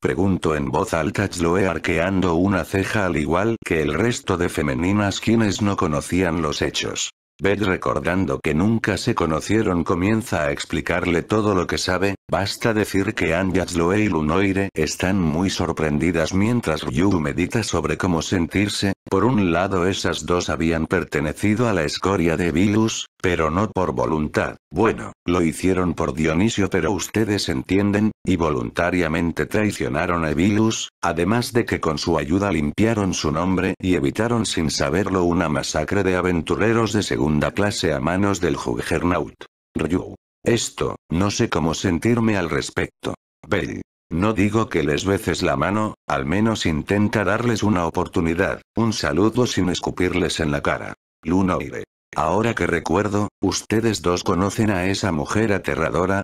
Preguntó en voz alta Chloe arqueando una ceja al igual que el resto de femeninas quienes no conocían los hechos. Beth recordando que nunca se conocieron comienza a explicarle todo lo que sabe, basta decir que Anya Sloe y Lunoire están muy sorprendidas mientras Ryu medita sobre cómo sentirse, por un lado esas dos habían pertenecido a la escoria de Vilus, pero no por voluntad, bueno, lo hicieron por Dionisio pero ustedes entienden, y voluntariamente traicionaron a Vilus, además de que con su ayuda limpiaron su nombre y evitaron sin saberlo una masacre de aventureros de segunda clase a manos del Juggernaut. Ryu. Esto, no sé cómo sentirme al respecto. Bell. No digo que les beces la mano, al menos intenta darles una oportunidad, un saludo sin escupirles en la cara. Lunoire. Ahora que recuerdo, ¿ustedes dos conocen a esa mujer aterradora?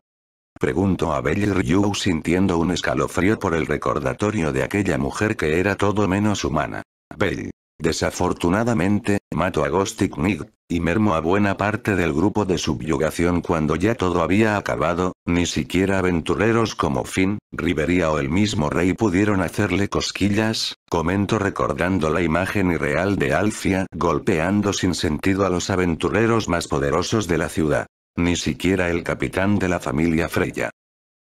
Preguntó a Belly Ryu sintiendo un escalofrío por el recordatorio de aquella mujer que era todo menos humana. Bell. Desafortunadamente, mato a Ghostic Mig, y mermo a buena parte del grupo de subyugación cuando ya todo había acabado, ni siquiera aventureros como Finn, Riveria o el mismo rey pudieron hacerle cosquillas, comento recordando la imagen irreal de Alfia golpeando sin sentido a los aventureros más poderosos de la ciudad. ni siquiera el capitán de la familia Freya.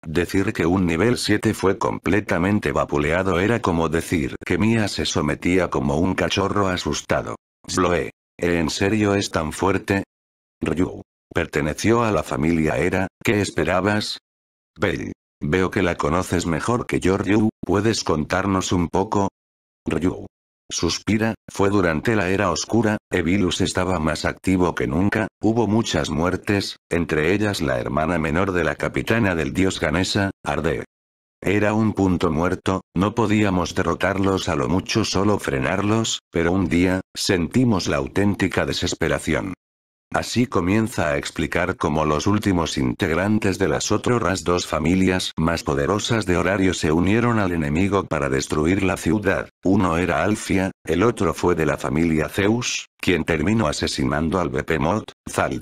Decir que un nivel 7 fue completamente vapuleado era como decir que Mia se sometía como un cachorro asustado. Sloe. ¿En serio es tan fuerte? Ryu. Perteneció a la familia Era, ¿qué esperabas? Bell. Veo que la conoces mejor que yo Ryu, ¿puedes contarnos un poco? Ryu. Suspira, fue durante la era oscura, Evilus estaba más activo que nunca, hubo muchas muertes, entre ellas la hermana menor de la capitana del dios Ganesa, Arde. Era un punto muerto, no podíamos derrotarlos a lo mucho solo frenarlos, pero un día, sentimos la auténtica desesperación. Así comienza a explicar cómo los últimos integrantes de las otras dos familias más poderosas de horario se unieron al enemigo para destruir la ciudad. Uno era Alfia, el otro fue de la familia Zeus, quien terminó asesinando al Behemoth, Zald.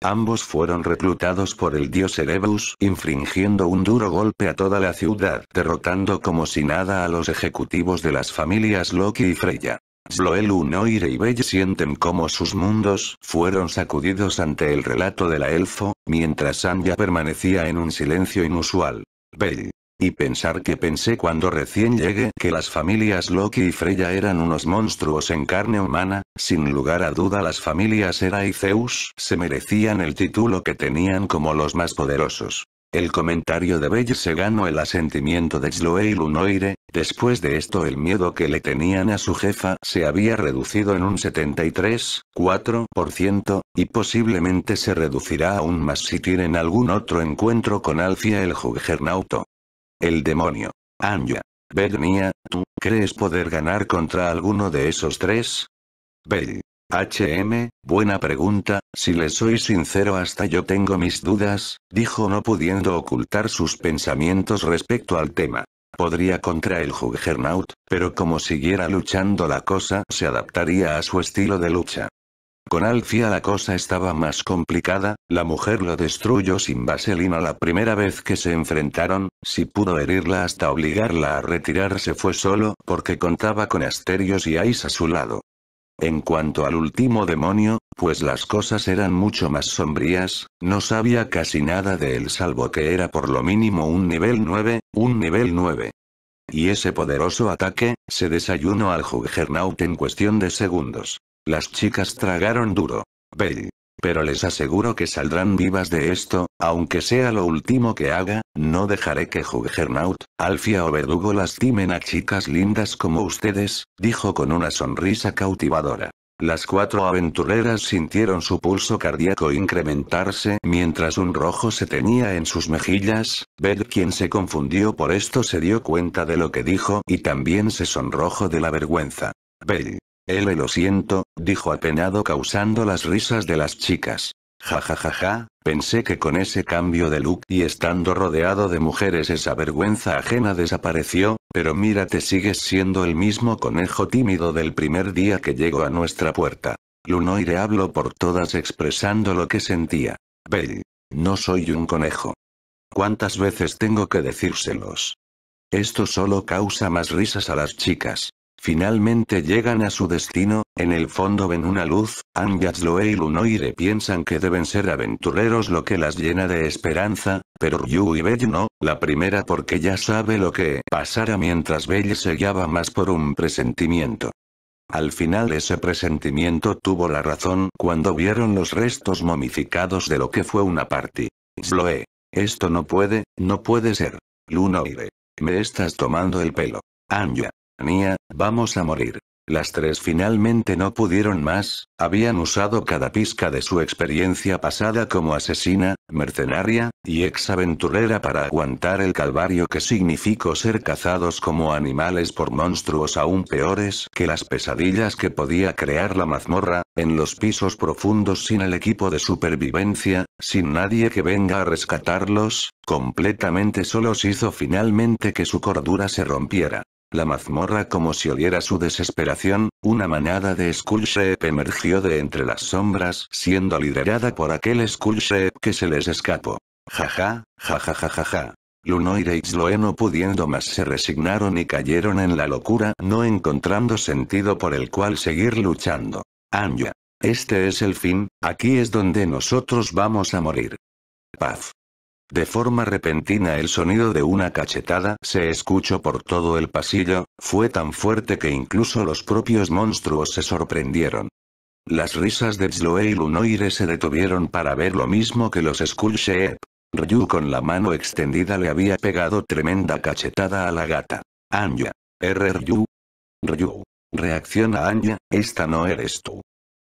Ambos fueron reclutados por el dios Erebus, infringiendo un duro golpe a toda la ciudad, derrotando como si nada a los ejecutivos de las familias Loki y Freya. Sloel Unoire y Bell sienten como sus mundos fueron sacudidos ante el relato de la elfo, mientras Sanya permanecía en un silencio inusual. Bell. Y pensar que pensé cuando recién llegué que las familias Loki y Freya eran unos monstruos en carne humana, sin lugar a duda las familias Hera y Zeus se merecían el título que tenían como los más poderosos. El comentario de Bell se ganó el asentimiento de Sloe y Lunoire, después de esto el miedo que le tenían a su jefa se había reducido en un 73,4%, y posiblemente se reducirá aún más si tienen algún otro encuentro con Alfia el Juggernauto. El demonio. Anya. Bernia, ¿tú crees poder ganar contra alguno de esos tres? Bell. HM, buena pregunta, si le soy sincero hasta yo tengo mis dudas, dijo no pudiendo ocultar sus pensamientos respecto al tema. Podría contra el Juggernaut, pero como siguiera luchando la cosa se adaptaría a su estilo de lucha. Con Alfia la cosa estaba más complicada, la mujer lo destruyó sin vaselina la primera vez que se enfrentaron, si pudo herirla hasta obligarla a retirarse fue solo porque contaba con Asterios y Ais a su lado. En cuanto al último demonio, pues las cosas eran mucho más sombrías, no sabía casi nada de él salvo que era por lo mínimo un nivel 9, un nivel 9. Y ese poderoso ataque, se desayunó al Juggernaut en cuestión de segundos. Las chicas tragaron duro. Bell. Pero les aseguro que saldrán vivas de esto, aunque sea lo último que haga, no dejaré que Juggernaut, Alfia o Verdugo lastimen a chicas lindas como ustedes, dijo con una sonrisa cautivadora. Las cuatro aventureras sintieron su pulso cardíaco incrementarse mientras un rojo se teñía en sus mejillas, Ver quien se confundió por esto se dio cuenta de lo que dijo y también se sonrojó de la vergüenza. Bell. Él lo siento, dijo apenado causando las risas de las chicas. Ja ja ja ja, pensé que con ese cambio de look y estando rodeado de mujeres esa vergüenza ajena desapareció, pero mírate sigues siendo el mismo conejo tímido del primer día que llegó a nuestra puerta. Lunoire habló por todas expresando lo que sentía. Bell. No soy un conejo. ¿Cuántas veces tengo que decírselos? Esto solo causa más risas a las chicas. Finalmente llegan a su destino, en el fondo ven una luz, Anjasloe y Lunoire piensan que deben ser aventureros lo que las llena de esperanza, pero Ryu y Belle no, la primera porque ya sabe lo que pasará mientras Belle se guiaba más por un presentimiento. Al final ese presentimiento tuvo la razón cuando vieron los restos momificados de lo que fue una party. Sloe. Esto no puede, no puede ser. Lunoire. Me estás tomando el pelo. Anya. Vamos a morir. Las tres finalmente no pudieron más, habían usado cada pizca de su experiencia pasada como asesina, mercenaria, y ex-aventurera para aguantar el calvario que significó ser cazados como animales por monstruos aún peores que las pesadillas que podía crear la mazmorra, en los pisos profundos sin el equipo de supervivencia, sin nadie que venga a rescatarlos, completamente solos hizo finalmente que su cordura se rompiera. La mazmorra como si oliera su desesperación, una manada de Skullshape emergió de entre las sombras siendo liderada por aquel Skullshape que se les escapó. Jaja, jajajajaja. Lunoire y Sloe no pudiendo más se resignaron y cayeron en la locura no encontrando sentido por el cual seguir luchando. Anya. Este es el fin, aquí es donde nosotros vamos a morir. Paz. De forma repentina el sonido de una cachetada se escuchó por todo el pasillo, fue tan fuerte que incluso los propios monstruos se sorprendieron. Las risas de Zloe y Lunoire se detuvieron para ver lo mismo que los Skullshape. Ryu con la mano extendida le había pegado tremenda cachetada a la gata. Anya. R. Ryu. Ryu. Reacciona Anya, esta no eres tú.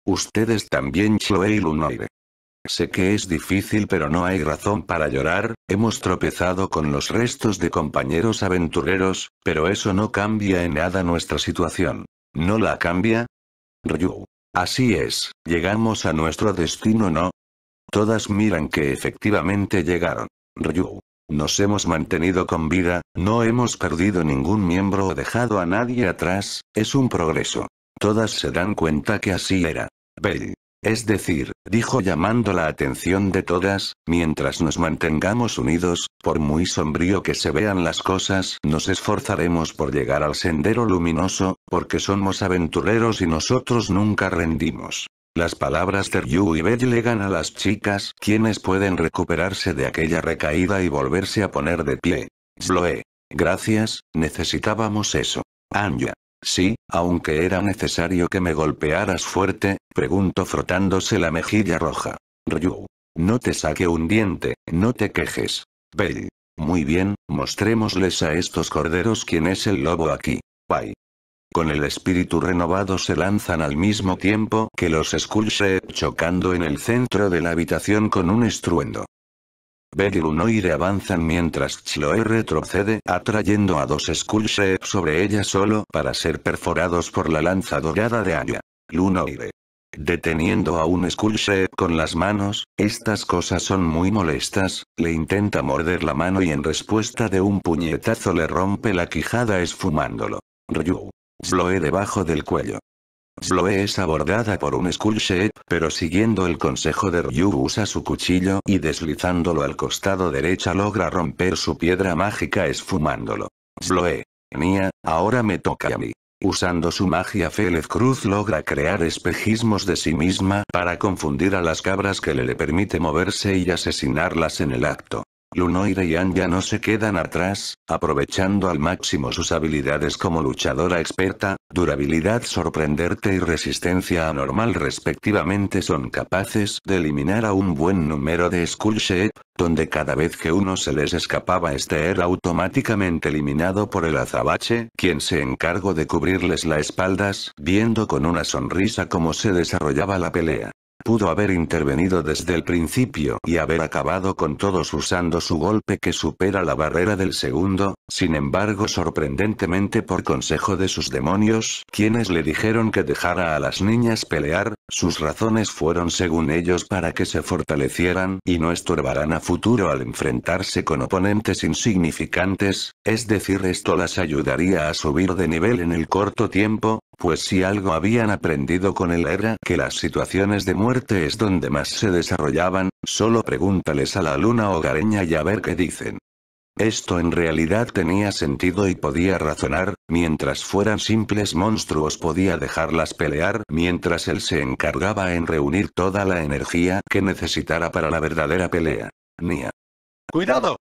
Ustedes también Chloe y Lunoire. Sé que es difícil pero no hay razón para llorar, hemos tropezado con los restos de compañeros aventureros, pero eso no cambia en nada nuestra situación. ¿No la cambia? Ryu. Así es, llegamos a nuestro destino ¿no? Todas miran que efectivamente llegaron. Ryu. Nos hemos mantenido con vida, no hemos perdido ningún miembro o dejado a nadie atrás, es un progreso. Todas se dan cuenta que así era. Bell. Es decir, dijo llamando la atención de todas, mientras nos mantengamos unidos, por muy sombrío que se vean las cosas, nos esforzaremos por llegar al sendero luminoso, porque somos aventureros y nosotros nunca rendimos. Las palabras de Ryu y Bell llegan a las chicas, quienes pueden recuperarse de aquella recaída y volverse a poner de pie. Sloe. Gracias, necesitábamos eso. Anya. Sí, aunque era necesario que me golpearas fuerte, preguntó frotándose la mejilla roja. Ryu. No te saque un diente, no te quejes. Bell. Muy bien, mostrémosles a estos corderos quién es el lobo aquí. Bye. Con el espíritu renovado se lanzan al mismo tiempo que los Skullshape chocando en el centro de la habitación con un estruendo. Bell y Lunoire avanzan mientras Chloe retrocede atrayendo a dos Skullshape sobre ella solo para ser perforados por la lanza dorada de Anya. Lunoire. Deteniendo a un Skullshape con las manos, estas cosas son muy molestas, le intenta morder la mano y en respuesta de un puñetazo le rompe la quijada esfumándolo. Ryu. Sloe debajo del cuello. Sloe es abordada por un Skullshape, pero siguiendo el consejo de Ryu usa su cuchillo y deslizándolo al costado derecha logra romper su piedra mágica esfumándolo. Sloe. Nia, ahora me toca a mí. Usando su magia Félez Cruz logra crear espejismos de sí misma para confundir a las cabras que le, le permite moverse y asesinarlas en el acto. Lunoire y Anya no se quedan atrás, aprovechando al máximo sus habilidades como luchadora experta, durabilidad sorprenderte y resistencia anormal respectivamente son capaces de eliminar a un buen número de Skullshape, donde cada vez que uno se les escapaba este era automáticamente eliminado por el azabache, quien se encargó de cubrirles las espaldas, viendo con una sonrisa cómo se desarrollaba la pelea. Pudo haber intervenido desde el principio y haber acabado con todos usando su golpe que supera la barrera del segundo, sin embargo sorprendentemente por consejo de sus demonios, quienes le dijeron que dejara a las niñas pelear, sus razones fueron según ellos para que se fortalecieran y no estorbaran a futuro al enfrentarse con oponentes insignificantes, es decir esto las ayudaría a subir de nivel en el corto tiempo, pues si algo habían aprendido con él era que las situaciones de muerte es donde más se desarrollaban, solo pregúntales a la luna hogareña y a ver qué dicen. Esto en realidad tenía sentido y podía razonar, mientras fueran simples monstruos podía dejarlas pelear mientras él se encargaba en reunir toda la energía que necesitara para la verdadera pelea. Nia. ¡Cuidado!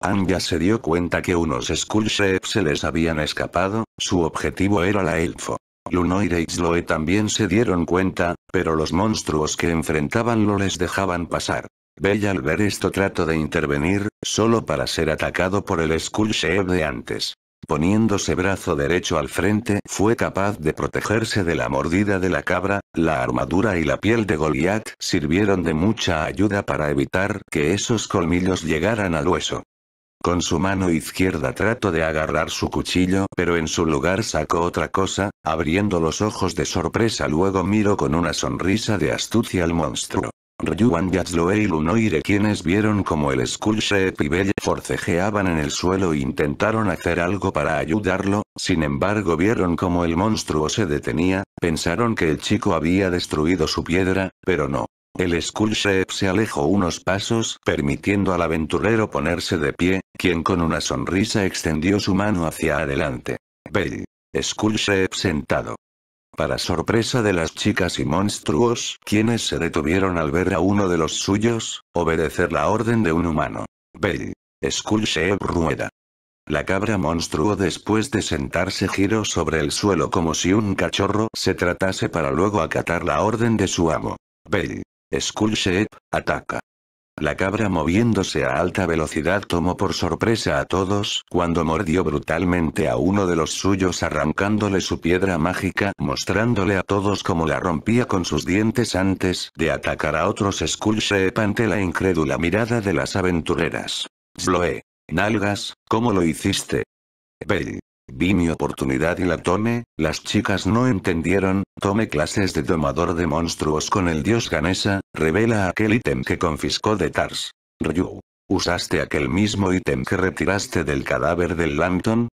Anya se dio cuenta que unos Skullshape se les habían escapado, su objetivo era la elfo. Lunoire y Sloe también se dieron cuenta, pero los monstruos que enfrentaban lo les dejaban pasar. Bella al ver esto trató de intervenir, solo para ser atacado por el Skullshape de antes. Poniéndose brazo derecho al frente, fue capaz de protegerse de la mordida de la cabra, la armadura y la piel de Goliath sirvieron de mucha ayuda para evitar que esos colmillos llegaran al hueso. Con su mano izquierda trató de agarrar su cuchillo, pero en su lugar sacó otra cosa, abriendo los ojos de sorpresa luego miró con una sonrisa de astucia al monstruo. Ryuan Yatsloe y Lunoire quienes vieron como el Skullshape y Belle forcejeaban en el suelo e intentaron hacer algo para ayudarlo, sin embargo vieron como el monstruo se detenía, pensaron que el chico había destruido su piedra, pero no. El Skullshape se alejó unos pasos, permitiendo al aventurero ponerse de pie, quien con una sonrisa extendió su mano hacia adelante. Bell. Skullshape sentado. Para sorpresa de las chicas y monstruos, quienes se detuvieron al ver a uno de los suyos, obedecer la orden de un humano. Bell. Skullshape rueda. La cabra monstruo después de sentarse giró sobre el suelo como si un cachorro se tratase para luego acatar la orden de su amo. Bell. Skullshape, ataca. La cabra moviéndose a alta velocidad tomó por sorpresa a todos cuando mordió brutalmente a uno de los suyos arrancándole su piedra mágica mostrándole a todos cómo la rompía con sus dientes antes de atacar a otros Skullshape ante la incrédula mirada de las aventureras. Sloe. Nalgas, ¿cómo lo hiciste? Bell. Vi mi oportunidad y la tomé, las chicas no entendieron, tomé clases de domador de monstruos con el dios Ganesa, revela aquel ítem que confiscó de Tars. Ryu. ¿Usaste aquel mismo ítem que retiraste del cadáver del Lantern?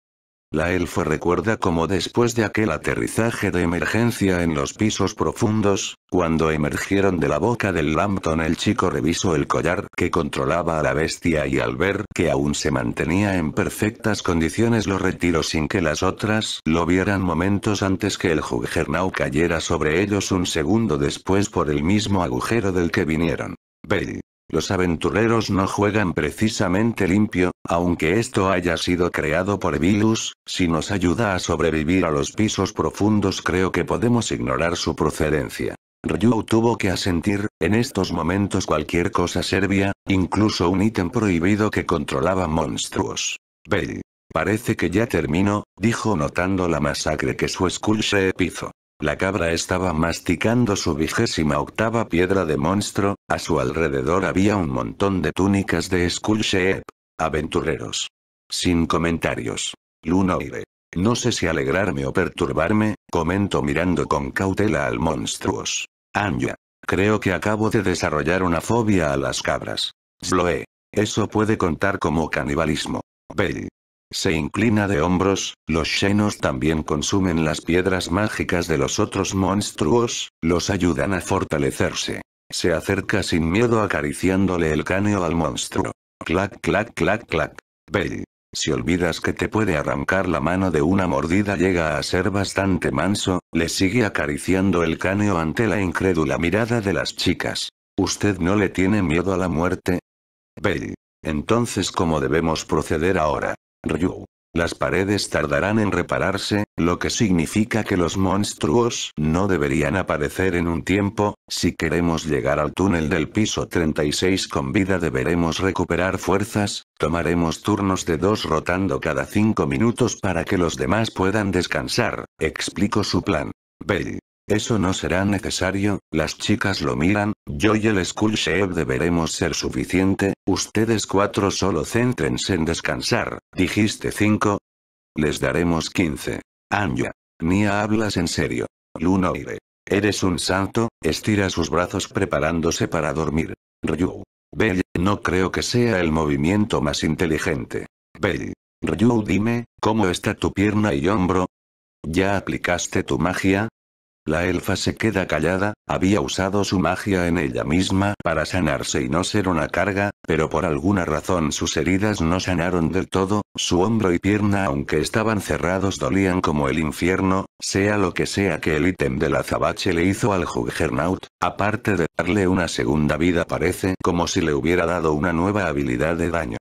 La elfo recuerda cómo después de aquel aterrizaje de emergencia en los pisos profundos, cuando emergieron de la boca del Lambton el chico revisó el collar que controlaba a la bestia y al ver que aún se mantenía en perfectas condiciones lo retiró sin que las otras lo vieran momentos antes que el Juggernaut cayera sobre ellos un segundo después por el mismo agujero del que vinieron. Bell. Los aventureros no juegan precisamente limpio, aunque esto haya sido creado por Vilus, si nos ayuda a sobrevivir a los pisos profundos creo que podemos ignorar su procedencia. Ryu tuvo que asentir, en estos momentos cualquier cosa servía, incluso un ítem prohibido que controlaba monstruos. Bell. Parece que ya terminó, dijo notando la masacre que su Skull hizo. La cabra estaba masticando su vigésima octava piedra de monstruo, a su alrededor había un montón de túnicas de Skullshape. Aventureros. Sin comentarios. Lunoire. No sé si alegrarme o perturbarme, comento mirando con cautela al monstruos. Anya. Creo que acabo de desarrollar una fobia a las cabras. Sloe. Eso puede contar como canibalismo. Bell. Se inclina de hombros, los Shenos también consumen las piedras mágicas de los otros monstruos, los ayudan a fortalecerse. Se acerca sin miedo acariciándole el cráneo al monstruo. Clac clac clac clac. Bell. Si olvidas que te puede arrancar la mano de una mordida llega a ser bastante manso, le sigue acariciando el cráneo ante la incrédula mirada de las chicas. ¿Usted no le tiene miedo a la muerte? Bell. Entonces ¿cómo debemos proceder ahora? Ryu. Las paredes tardarán en repararse, lo que significa que los monstruos no deberían aparecer en un tiempo, si queremos llegar al túnel del piso 36 con vida deberemos recuperar fuerzas, tomaremos turnos de dos rotando cada cinco minutos para que los demás puedan descansar, explico su plan. Bell. Eso no será necesario, las chicas lo miran, yo y el Skull Shape deberemos ser suficiente, ustedes cuatro solo céntrense en descansar, dijiste cinco. Les daremos quince. Anya. Nia hablas en serio. Lunoire. Eres un santo, estira sus brazos preparándose para dormir. Ryu. Bell, no creo que sea el movimiento más inteligente. Bell. Ryu dime, ¿cómo está tu pierna y hombro? ¿Ya aplicaste tu magia? La elfa se queda callada, había usado su magia en ella misma para sanarse y no ser una carga, pero por alguna razón sus heridas no sanaron del todo, su hombro y pierna aunque estaban cerrados dolían como el infierno, sea lo que sea que el ítem del azabache le hizo al Juggernaut, aparte de darle una segunda vida parece como si le hubiera dado una nueva habilidad de daño.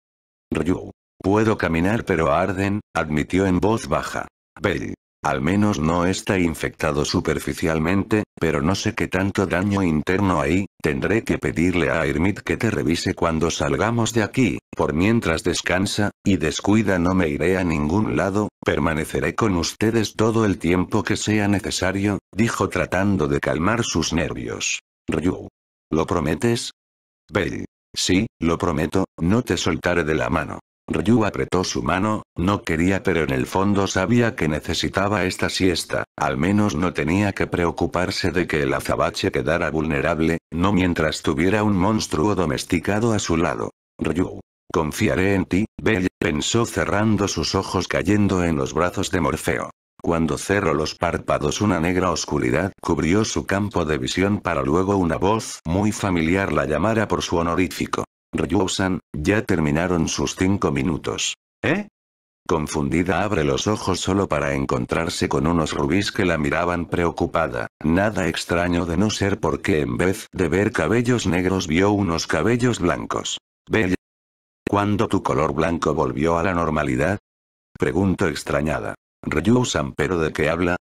Ryu. Puedo caminar pero arden, admitió en voz baja. Bell. Al menos no está infectado superficialmente, pero no sé qué tanto daño interno hay, tendré que pedirle a Hermit que te revise cuando salgamos de aquí, por mientras descansa, y descuida no me iré a ningún lado, permaneceré con ustedes todo el tiempo que sea necesario, dijo tratando de calmar sus nervios. Ryu. ¿Lo prometes? Bell. Sí, lo prometo, no te soltaré de la mano. Ryu apretó su mano, no quería pero en el fondo sabía que necesitaba esta siesta, al menos no tenía que preocuparse de que el azabache quedara vulnerable, no mientras tuviera un monstruo domesticado a su lado. Ryu. Confiaré en ti, Belle, pensó cerrando sus ojos cayendo en los brazos de Morfeo. Cuando cerró los párpados una negra oscuridad cubrió su campo de visión para luego una voz muy familiar la llamara por su honorífico. Ryusan, ya terminaron sus cinco minutos. ¿Eh? Confundida abre los ojos solo para encontrarse con unos rubíes que la miraban preocupada, nada extraño de no ser porque en vez de ver cabellos negros vio unos cabellos blancos. Bella. ¿Cuándo tu color blanco volvió a la normalidad? Pregunto extrañada. Ryusan pero ¿de qué habla?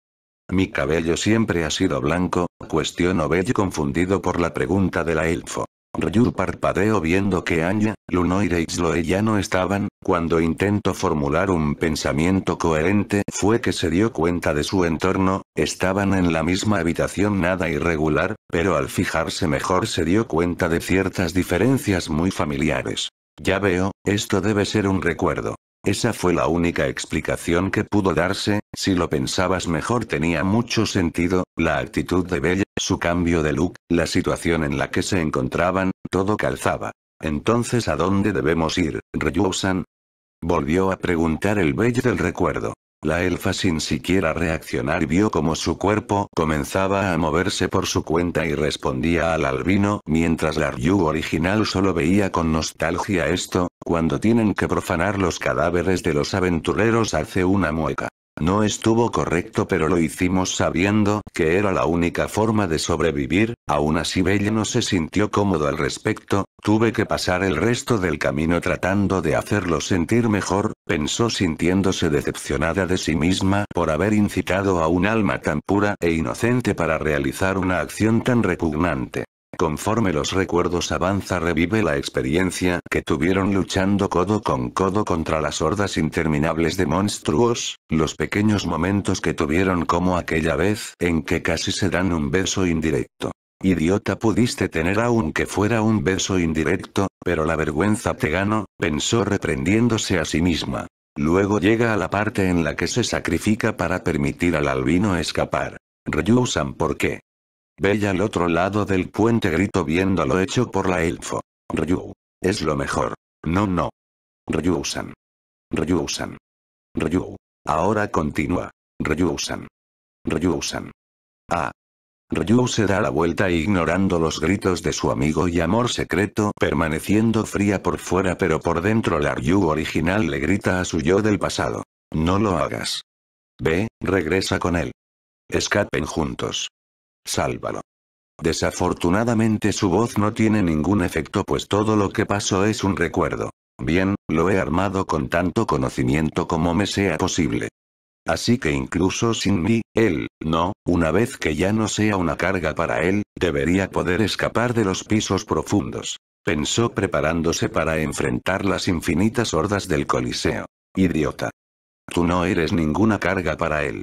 Mi cabello siempre ha sido blanco, cuestionó Bello confundido por la pregunta de la elfo. Ryu parpadeó viendo que Anya, Lunoir y Xloe ya no estaban, cuando intentó formular un pensamiento coherente fue que se dio cuenta de su entorno, estaban en la misma habitación nada irregular, pero al fijarse mejor se dio cuenta de ciertas diferencias muy familiares. Ya veo, esto debe ser un recuerdo. Esa fue la única explicación que pudo darse, si lo pensabas mejor tenía mucho sentido, la actitud de Bella, su cambio de look, la situación en la que se encontraban, todo calzaba. Entonces ¿a dónde debemos ir, Ryusan? Volvió a preguntar el Bella del recuerdo. La elfa sin siquiera reaccionar vio como su cuerpo comenzaba a moverse por su cuenta y respondía al albino mientras la Ryu original solo veía con nostalgia esto, cuando tienen que profanar los cadáveres de los aventureros hace una mueca. No estuvo correcto pero lo hicimos sabiendo que era la única forma de sobrevivir, aún así Bella no se sintió cómodo al respecto, tuve que pasar el resto del camino tratando de hacerlo sentir mejor, pensó sintiéndose decepcionada de sí misma por haber incitado a un alma tan pura e inocente para realizar una acción tan repugnante. Conforme los recuerdos avanza revive la experiencia que tuvieron luchando codo con codo contra las hordas interminables de monstruos, los pequeños momentos que tuvieron como aquella vez en que casi se dan un beso indirecto. Idiota pudiste tener aunque fuera un beso indirecto, pero la vergüenza te ganó, pensó reprendiéndose a sí misma. Luego llega a la parte en la que se sacrifica para permitir al albino escapar. Ryusan ¿por qué? Bella al otro lado del puente grito viendo lo hecho por la elfo. Ryu. Es lo mejor. No no. Ryu-san. Ryu-san. Ryu. Ahora continúa. Ryu-san. Ryu-san. Ah. Ryu se da la vuelta ignorando los gritos de su amigo y amor secreto, permaneciendo fría por fuera pero por dentro la Ryu original le grita a su yo del pasado. No lo hagas. Ve, regresa con él. Escapen juntos. Sálvalo. Desafortunadamente su voz no tiene ningún efecto pues todo lo que pasó es un recuerdo. Bien, lo he armado con tanto conocimiento como me sea posible. Así que incluso sin mí, él, no, una vez que ya no sea una carga para él, debería poder escapar de los pisos profundos. Pensó preparándose para enfrentar las infinitas hordas del Coliseo. Idiota. Tú no eres ninguna carga para él.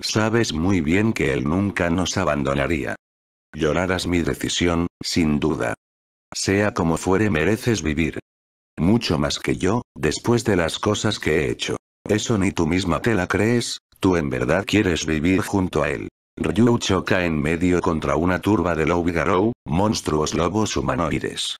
Sabes muy bien que él nunca nos abandonaría. Llorarás mi decisión, sin duda. Sea como fuere mereces vivir. Mucho más que yo, después de las cosas que he hecho. Eso ni tú misma te la crees, tú en verdad quieres vivir junto a él. Ryu choca en medio contra una turba de Lougarou, monstruos lobos humanoides.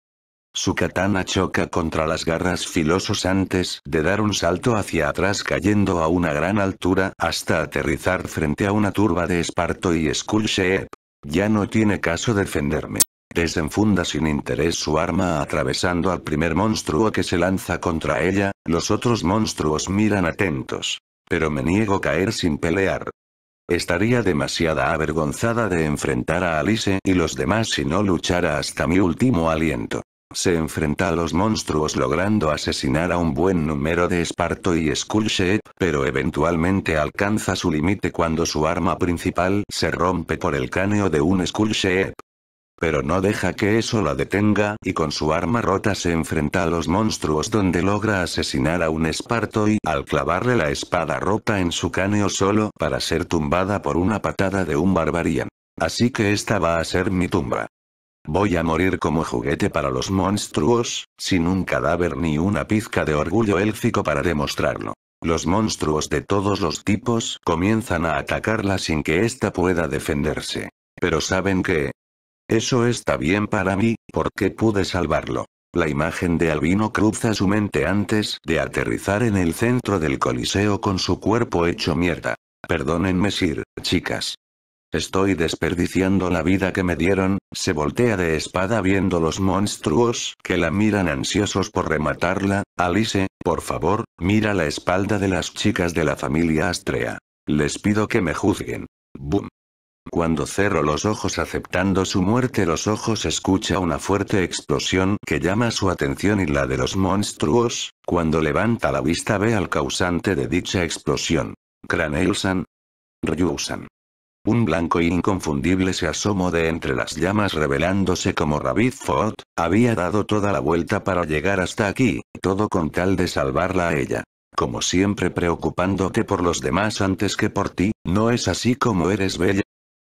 Su katana choca contra las garras filosos antes de dar un salto hacia atrás cayendo a una gran altura hasta aterrizar frente a una turba de Esparto y Skullshape. Ya no tiene caso defenderme. Desenfunda sin interés su arma atravesando al primer monstruo que se lanza contra ella, los otros monstruos miran atentos. Pero me niego a caer sin pelear. Estaría demasiada avergonzada de enfrentar a Alice y los demás si no luchara hasta mi último aliento. Se enfrenta a los monstruos logrando asesinar a un buen número de Esparto y Skullshape, pero eventualmente alcanza su límite cuando su arma principal se rompe por el cráneo de un Skullshape. Pero no deja que eso la detenga y con su arma rota se enfrenta a los monstruos donde logra asesinar a un Esparto y al clavarle la espada rota en su cráneo solo para ser tumbada por una patada de un barbarian. Así que esta va a ser mi tumba. Voy a morir como juguete para los monstruos, sin un cadáver ni una pizca de orgullo élfico para demostrarlo. Los monstruos de todos los tipos comienzan a atacarla sin que ésta pueda defenderse. Pero ¿saben qué? Eso está bien para mí, porque pude salvarlo. La imagen de Albino cruza su mente antes de aterrizar en el centro del coliseo con su cuerpo hecho mierda. Perdónenme Sir, chicas. Estoy desperdiciando la vida que me dieron, se voltea de espada viendo los monstruos que la miran ansiosos por rematarla, Alice, por favor, mira la espalda de las chicas de la familia Astrea. Les pido que me juzguen. Boom. Cuando cerro los ojos aceptando su muerte los ojos escucha una fuerte explosión que llama su atención y la de los monstruos, cuando levanta la vista ve al causante de dicha explosión. Craneilsan. Ryusan. Un blanco inconfundible se asomó de entre las llamas revelándose como Ravid Ford, había dado toda la vuelta para llegar hasta aquí, todo con tal de salvarla a ella. Como siempre preocupándote por los demás antes que por ti, ¿no es así como eres bella?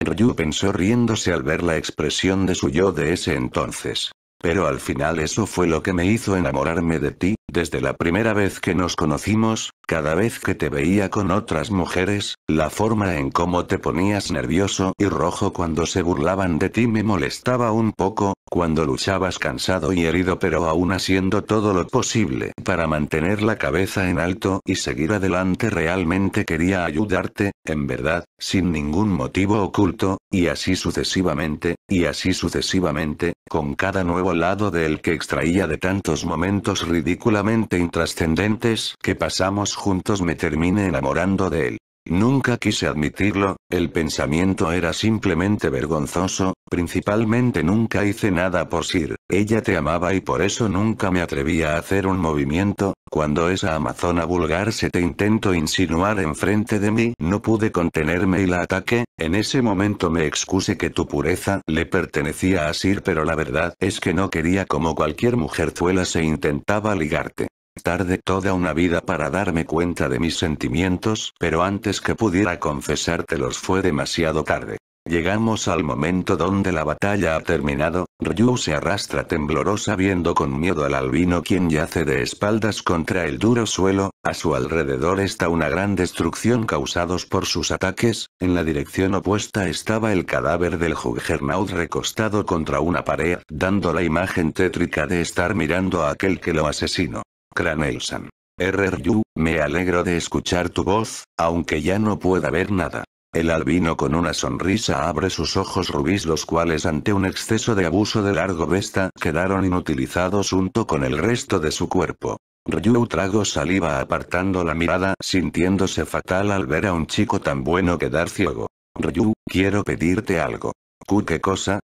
Ryu pensó riéndose al ver la expresión de su yo de ese entonces. Pero al final eso fue lo que me hizo enamorarme de ti, desde la primera vez que nos conocimos, cada vez que te veía con otras mujeres, la forma en cómo te ponías nervioso y rojo cuando se burlaban de ti me molestaba un poco, cuando luchabas cansado y herido pero aún haciendo todo lo posible para mantener la cabeza en alto y seguir adelante realmente quería ayudarte, en verdad, sin ningún motivo oculto, y así sucesivamente, y así sucesivamente, con cada nuevo lado del que extraía de tantos momentos ridículamente intrascendentes que pasamos juntos me terminé enamorando de él. Nunca quise admitirlo, el pensamiento era simplemente vergonzoso, principalmente nunca hice nada por Sir, ella te amaba y por eso nunca me atrevía a hacer un movimiento, cuando esa amazona vulgar se te intentó insinuar enfrente de mí no pude contenerme y la ataqué, en ese momento me excuse que tu pureza le pertenecía a Sir pero la verdad es que no quería como cualquier mujerzuela se intentaba ligarte. Tardé toda una vida para darme cuenta de mis sentimientos, pero antes que pudiera confesártelos fue demasiado tarde. Llegamos al momento donde la batalla ha terminado, Ryu se arrastra temblorosa viendo con miedo al albino quien yace de espaldas contra el duro suelo, a su alrededor está una gran destrucción causados por sus ataques, en la dirección opuesta estaba el cadáver del Juggernaut recostado contra una pared, dando la imagen tétrica de estar mirando a aquel que lo asesinó. Cranelsan. RRU, me alegro de escuchar tu voz, aunque ya no pueda ver nada. El albino con una sonrisa abre sus ojos rubíes los cuales ante un exceso de abuso de largo vesta quedaron inutilizados junto con el resto de su cuerpo. Ryu trago saliva apartando la mirada sintiéndose fatal al ver a un chico tan bueno quedar ciego. Ryu, quiero pedirte algo. ¿Ku qué cosa?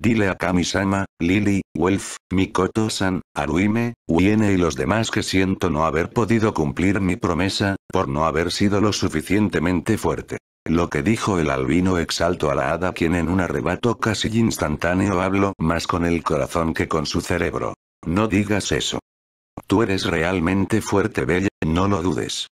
Dile a Kami-sama, Lily, Wolf, Mikoto-san, Aruime, Uiene y los demás que siento no haber podido cumplir mi promesa, por no haber sido lo suficientemente fuerte. Lo que dijo el albino exaltó a la hada quien en un arrebato casi instantáneo habló más con el corazón que con su cerebro. No digas eso. Tú eres realmente fuerte bella, no lo dudes.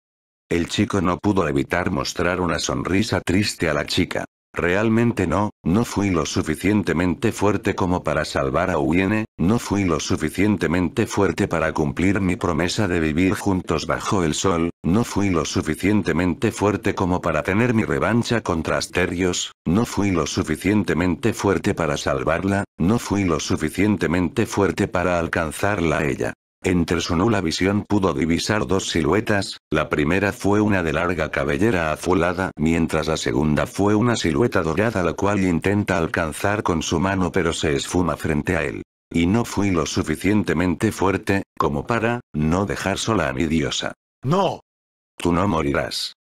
El chico no pudo evitar mostrar una sonrisa triste a la chica. Realmente no, no fui lo suficientemente fuerte como para salvar a Uiene, no fui lo suficientemente fuerte para cumplir mi promesa de vivir juntos bajo el sol, no fui lo suficientemente fuerte como para tener mi revancha contra Asterios, no fui lo suficientemente fuerte para salvarla, no fui lo suficientemente fuerte para alcanzarla a ella. Entre su nula visión pudo divisar dos siluetas, la primera fue una de larga cabellera azulada mientras la segunda fue una silueta dorada la cual intenta alcanzar con su mano pero se esfuma frente a él. Y no fui lo suficientemente fuerte, como para, no dejar sola a mi diosa. ¡No! Tú no morirás.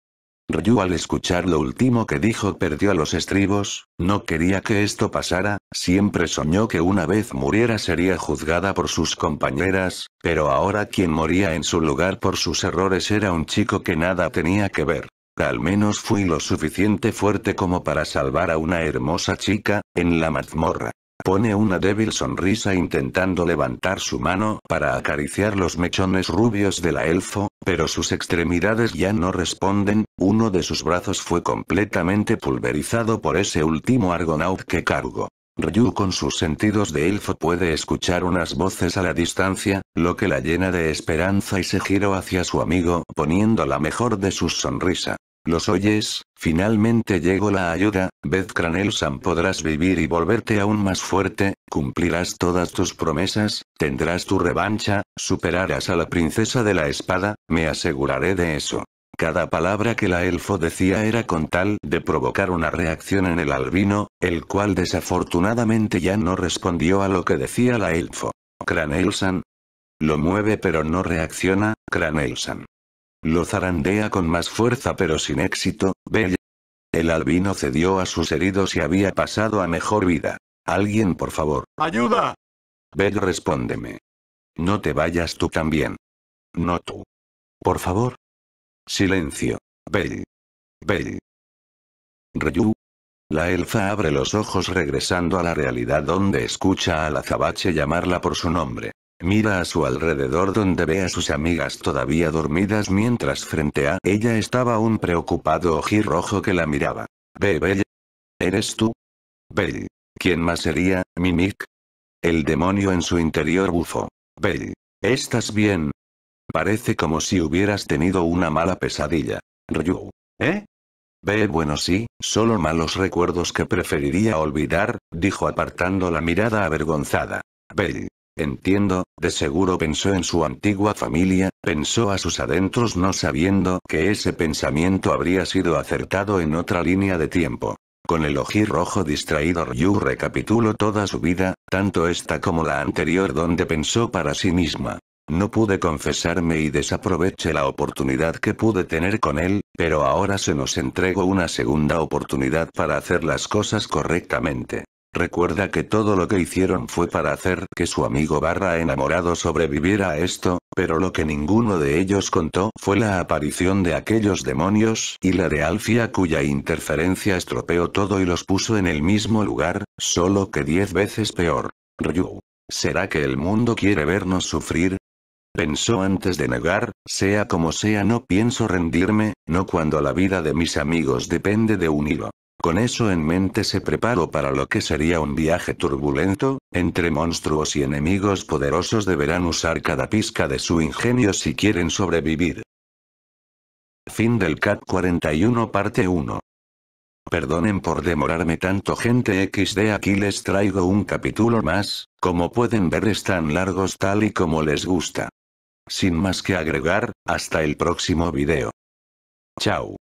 Ryu al escuchar lo último que dijo perdió los estribos, no quería que esto pasara, siempre soñó que una vez muriera sería juzgada por sus compañeras, pero ahora quien moría en su lugar por sus errores era un chico que nada tenía que ver. Al menos fui lo suficiente fuerte como para salvar a una hermosa chica, en la mazmorra. Pone una débil sonrisa intentando levantar su mano para acariciar los mechones rubios de la elfo, pero sus extremidades ya no responden, uno de sus brazos fue completamente pulverizado por ese último argonaut que cargó. Ryu con sus sentidos de elfo puede escuchar unas voces a la distancia, lo que la llena de esperanza y se giró hacia su amigo poniendo la mejor de sus sonrisa. ¿Los oyes? Finalmente llegó la ayuda, Beth Cranelsan podrás vivir y volverte aún más fuerte, cumplirás todas tus promesas, tendrás tu revancha, superarás a la princesa de la espada, me aseguraré de eso. Cada palabra que la elfo decía era con tal de provocar una reacción en el albino, el cual desafortunadamente ya no respondió a lo que decía la elfo. Cranelsan. Lo mueve pero no reacciona, Cranelsan. Lo zarandea con más fuerza pero sin éxito, Bella. El albino cedió a sus heridos y había pasado a mejor vida. Alguien por favor. ¡Ayuda! Bell respóndeme. No te vayas tú también. No tú. Por favor. Silencio. Bell. Bell. Ryu. La elfa abre los ojos regresando a la realidad donde escucha a la azabache llamarla por su nombre. Mira a su alrededor donde ve a sus amigas todavía dormidas mientras frente a ella estaba un preocupado rojo que la miraba. Ve Bell. ¿Eres tú? Bell. ¿Quién más sería, Mimic? El demonio en su interior bufo. Bell. ¿Estás bien? Parece como si hubieras tenido una mala pesadilla. Ryu. ¿Eh? Ve bueno sí, solo malos recuerdos que preferiría olvidar, dijo apartando la mirada avergonzada. Bell. Entiendo, de seguro pensó en su antigua familia, pensó a sus adentros no sabiendo que ese pensamiento habría sido acertado en otra línea de tiempo. Con el ojí rojo distraído Ryu recapituló toda su vida, tanto esta como la anterior donde pensó para sí misma. No pude confesarme y desaproveché la oportunidad que pude tener con él, pero ahora se nos entregó una segunda oportunidad para hacer las cosas correctamente. Recuerda que todo lo que hicieron fue para hacer que su amigo barra enamorado sobreviviera a esto, pero lo que ninguno de ellos contó fue la aparición de aquellos demonios y la de Alfia cuya interferencia estropeó todo y los puso en el mismo lugar, solo que diez veces peor. Ryu. ¿Será que el mundo quiere vernos sufrir? Pensó antes de negar, sea como sea no pienso rendirme, no cuando la vida de mis amigos depende de un hilo. Con eso en mente se preparó para lo que sería un viaje turbulento, entre monstruos y enemigos poderosos deberán usar cada pizca de su ingenio si quieren sobrevivir. Fin del CAT 41 parte 1 Perdonen por demorarme tanto gente XD aquí les traigo un capítulo más, como pueden ver están largos tal y como les gusta. Sin más que agregar, hasta el próximo video. Chao.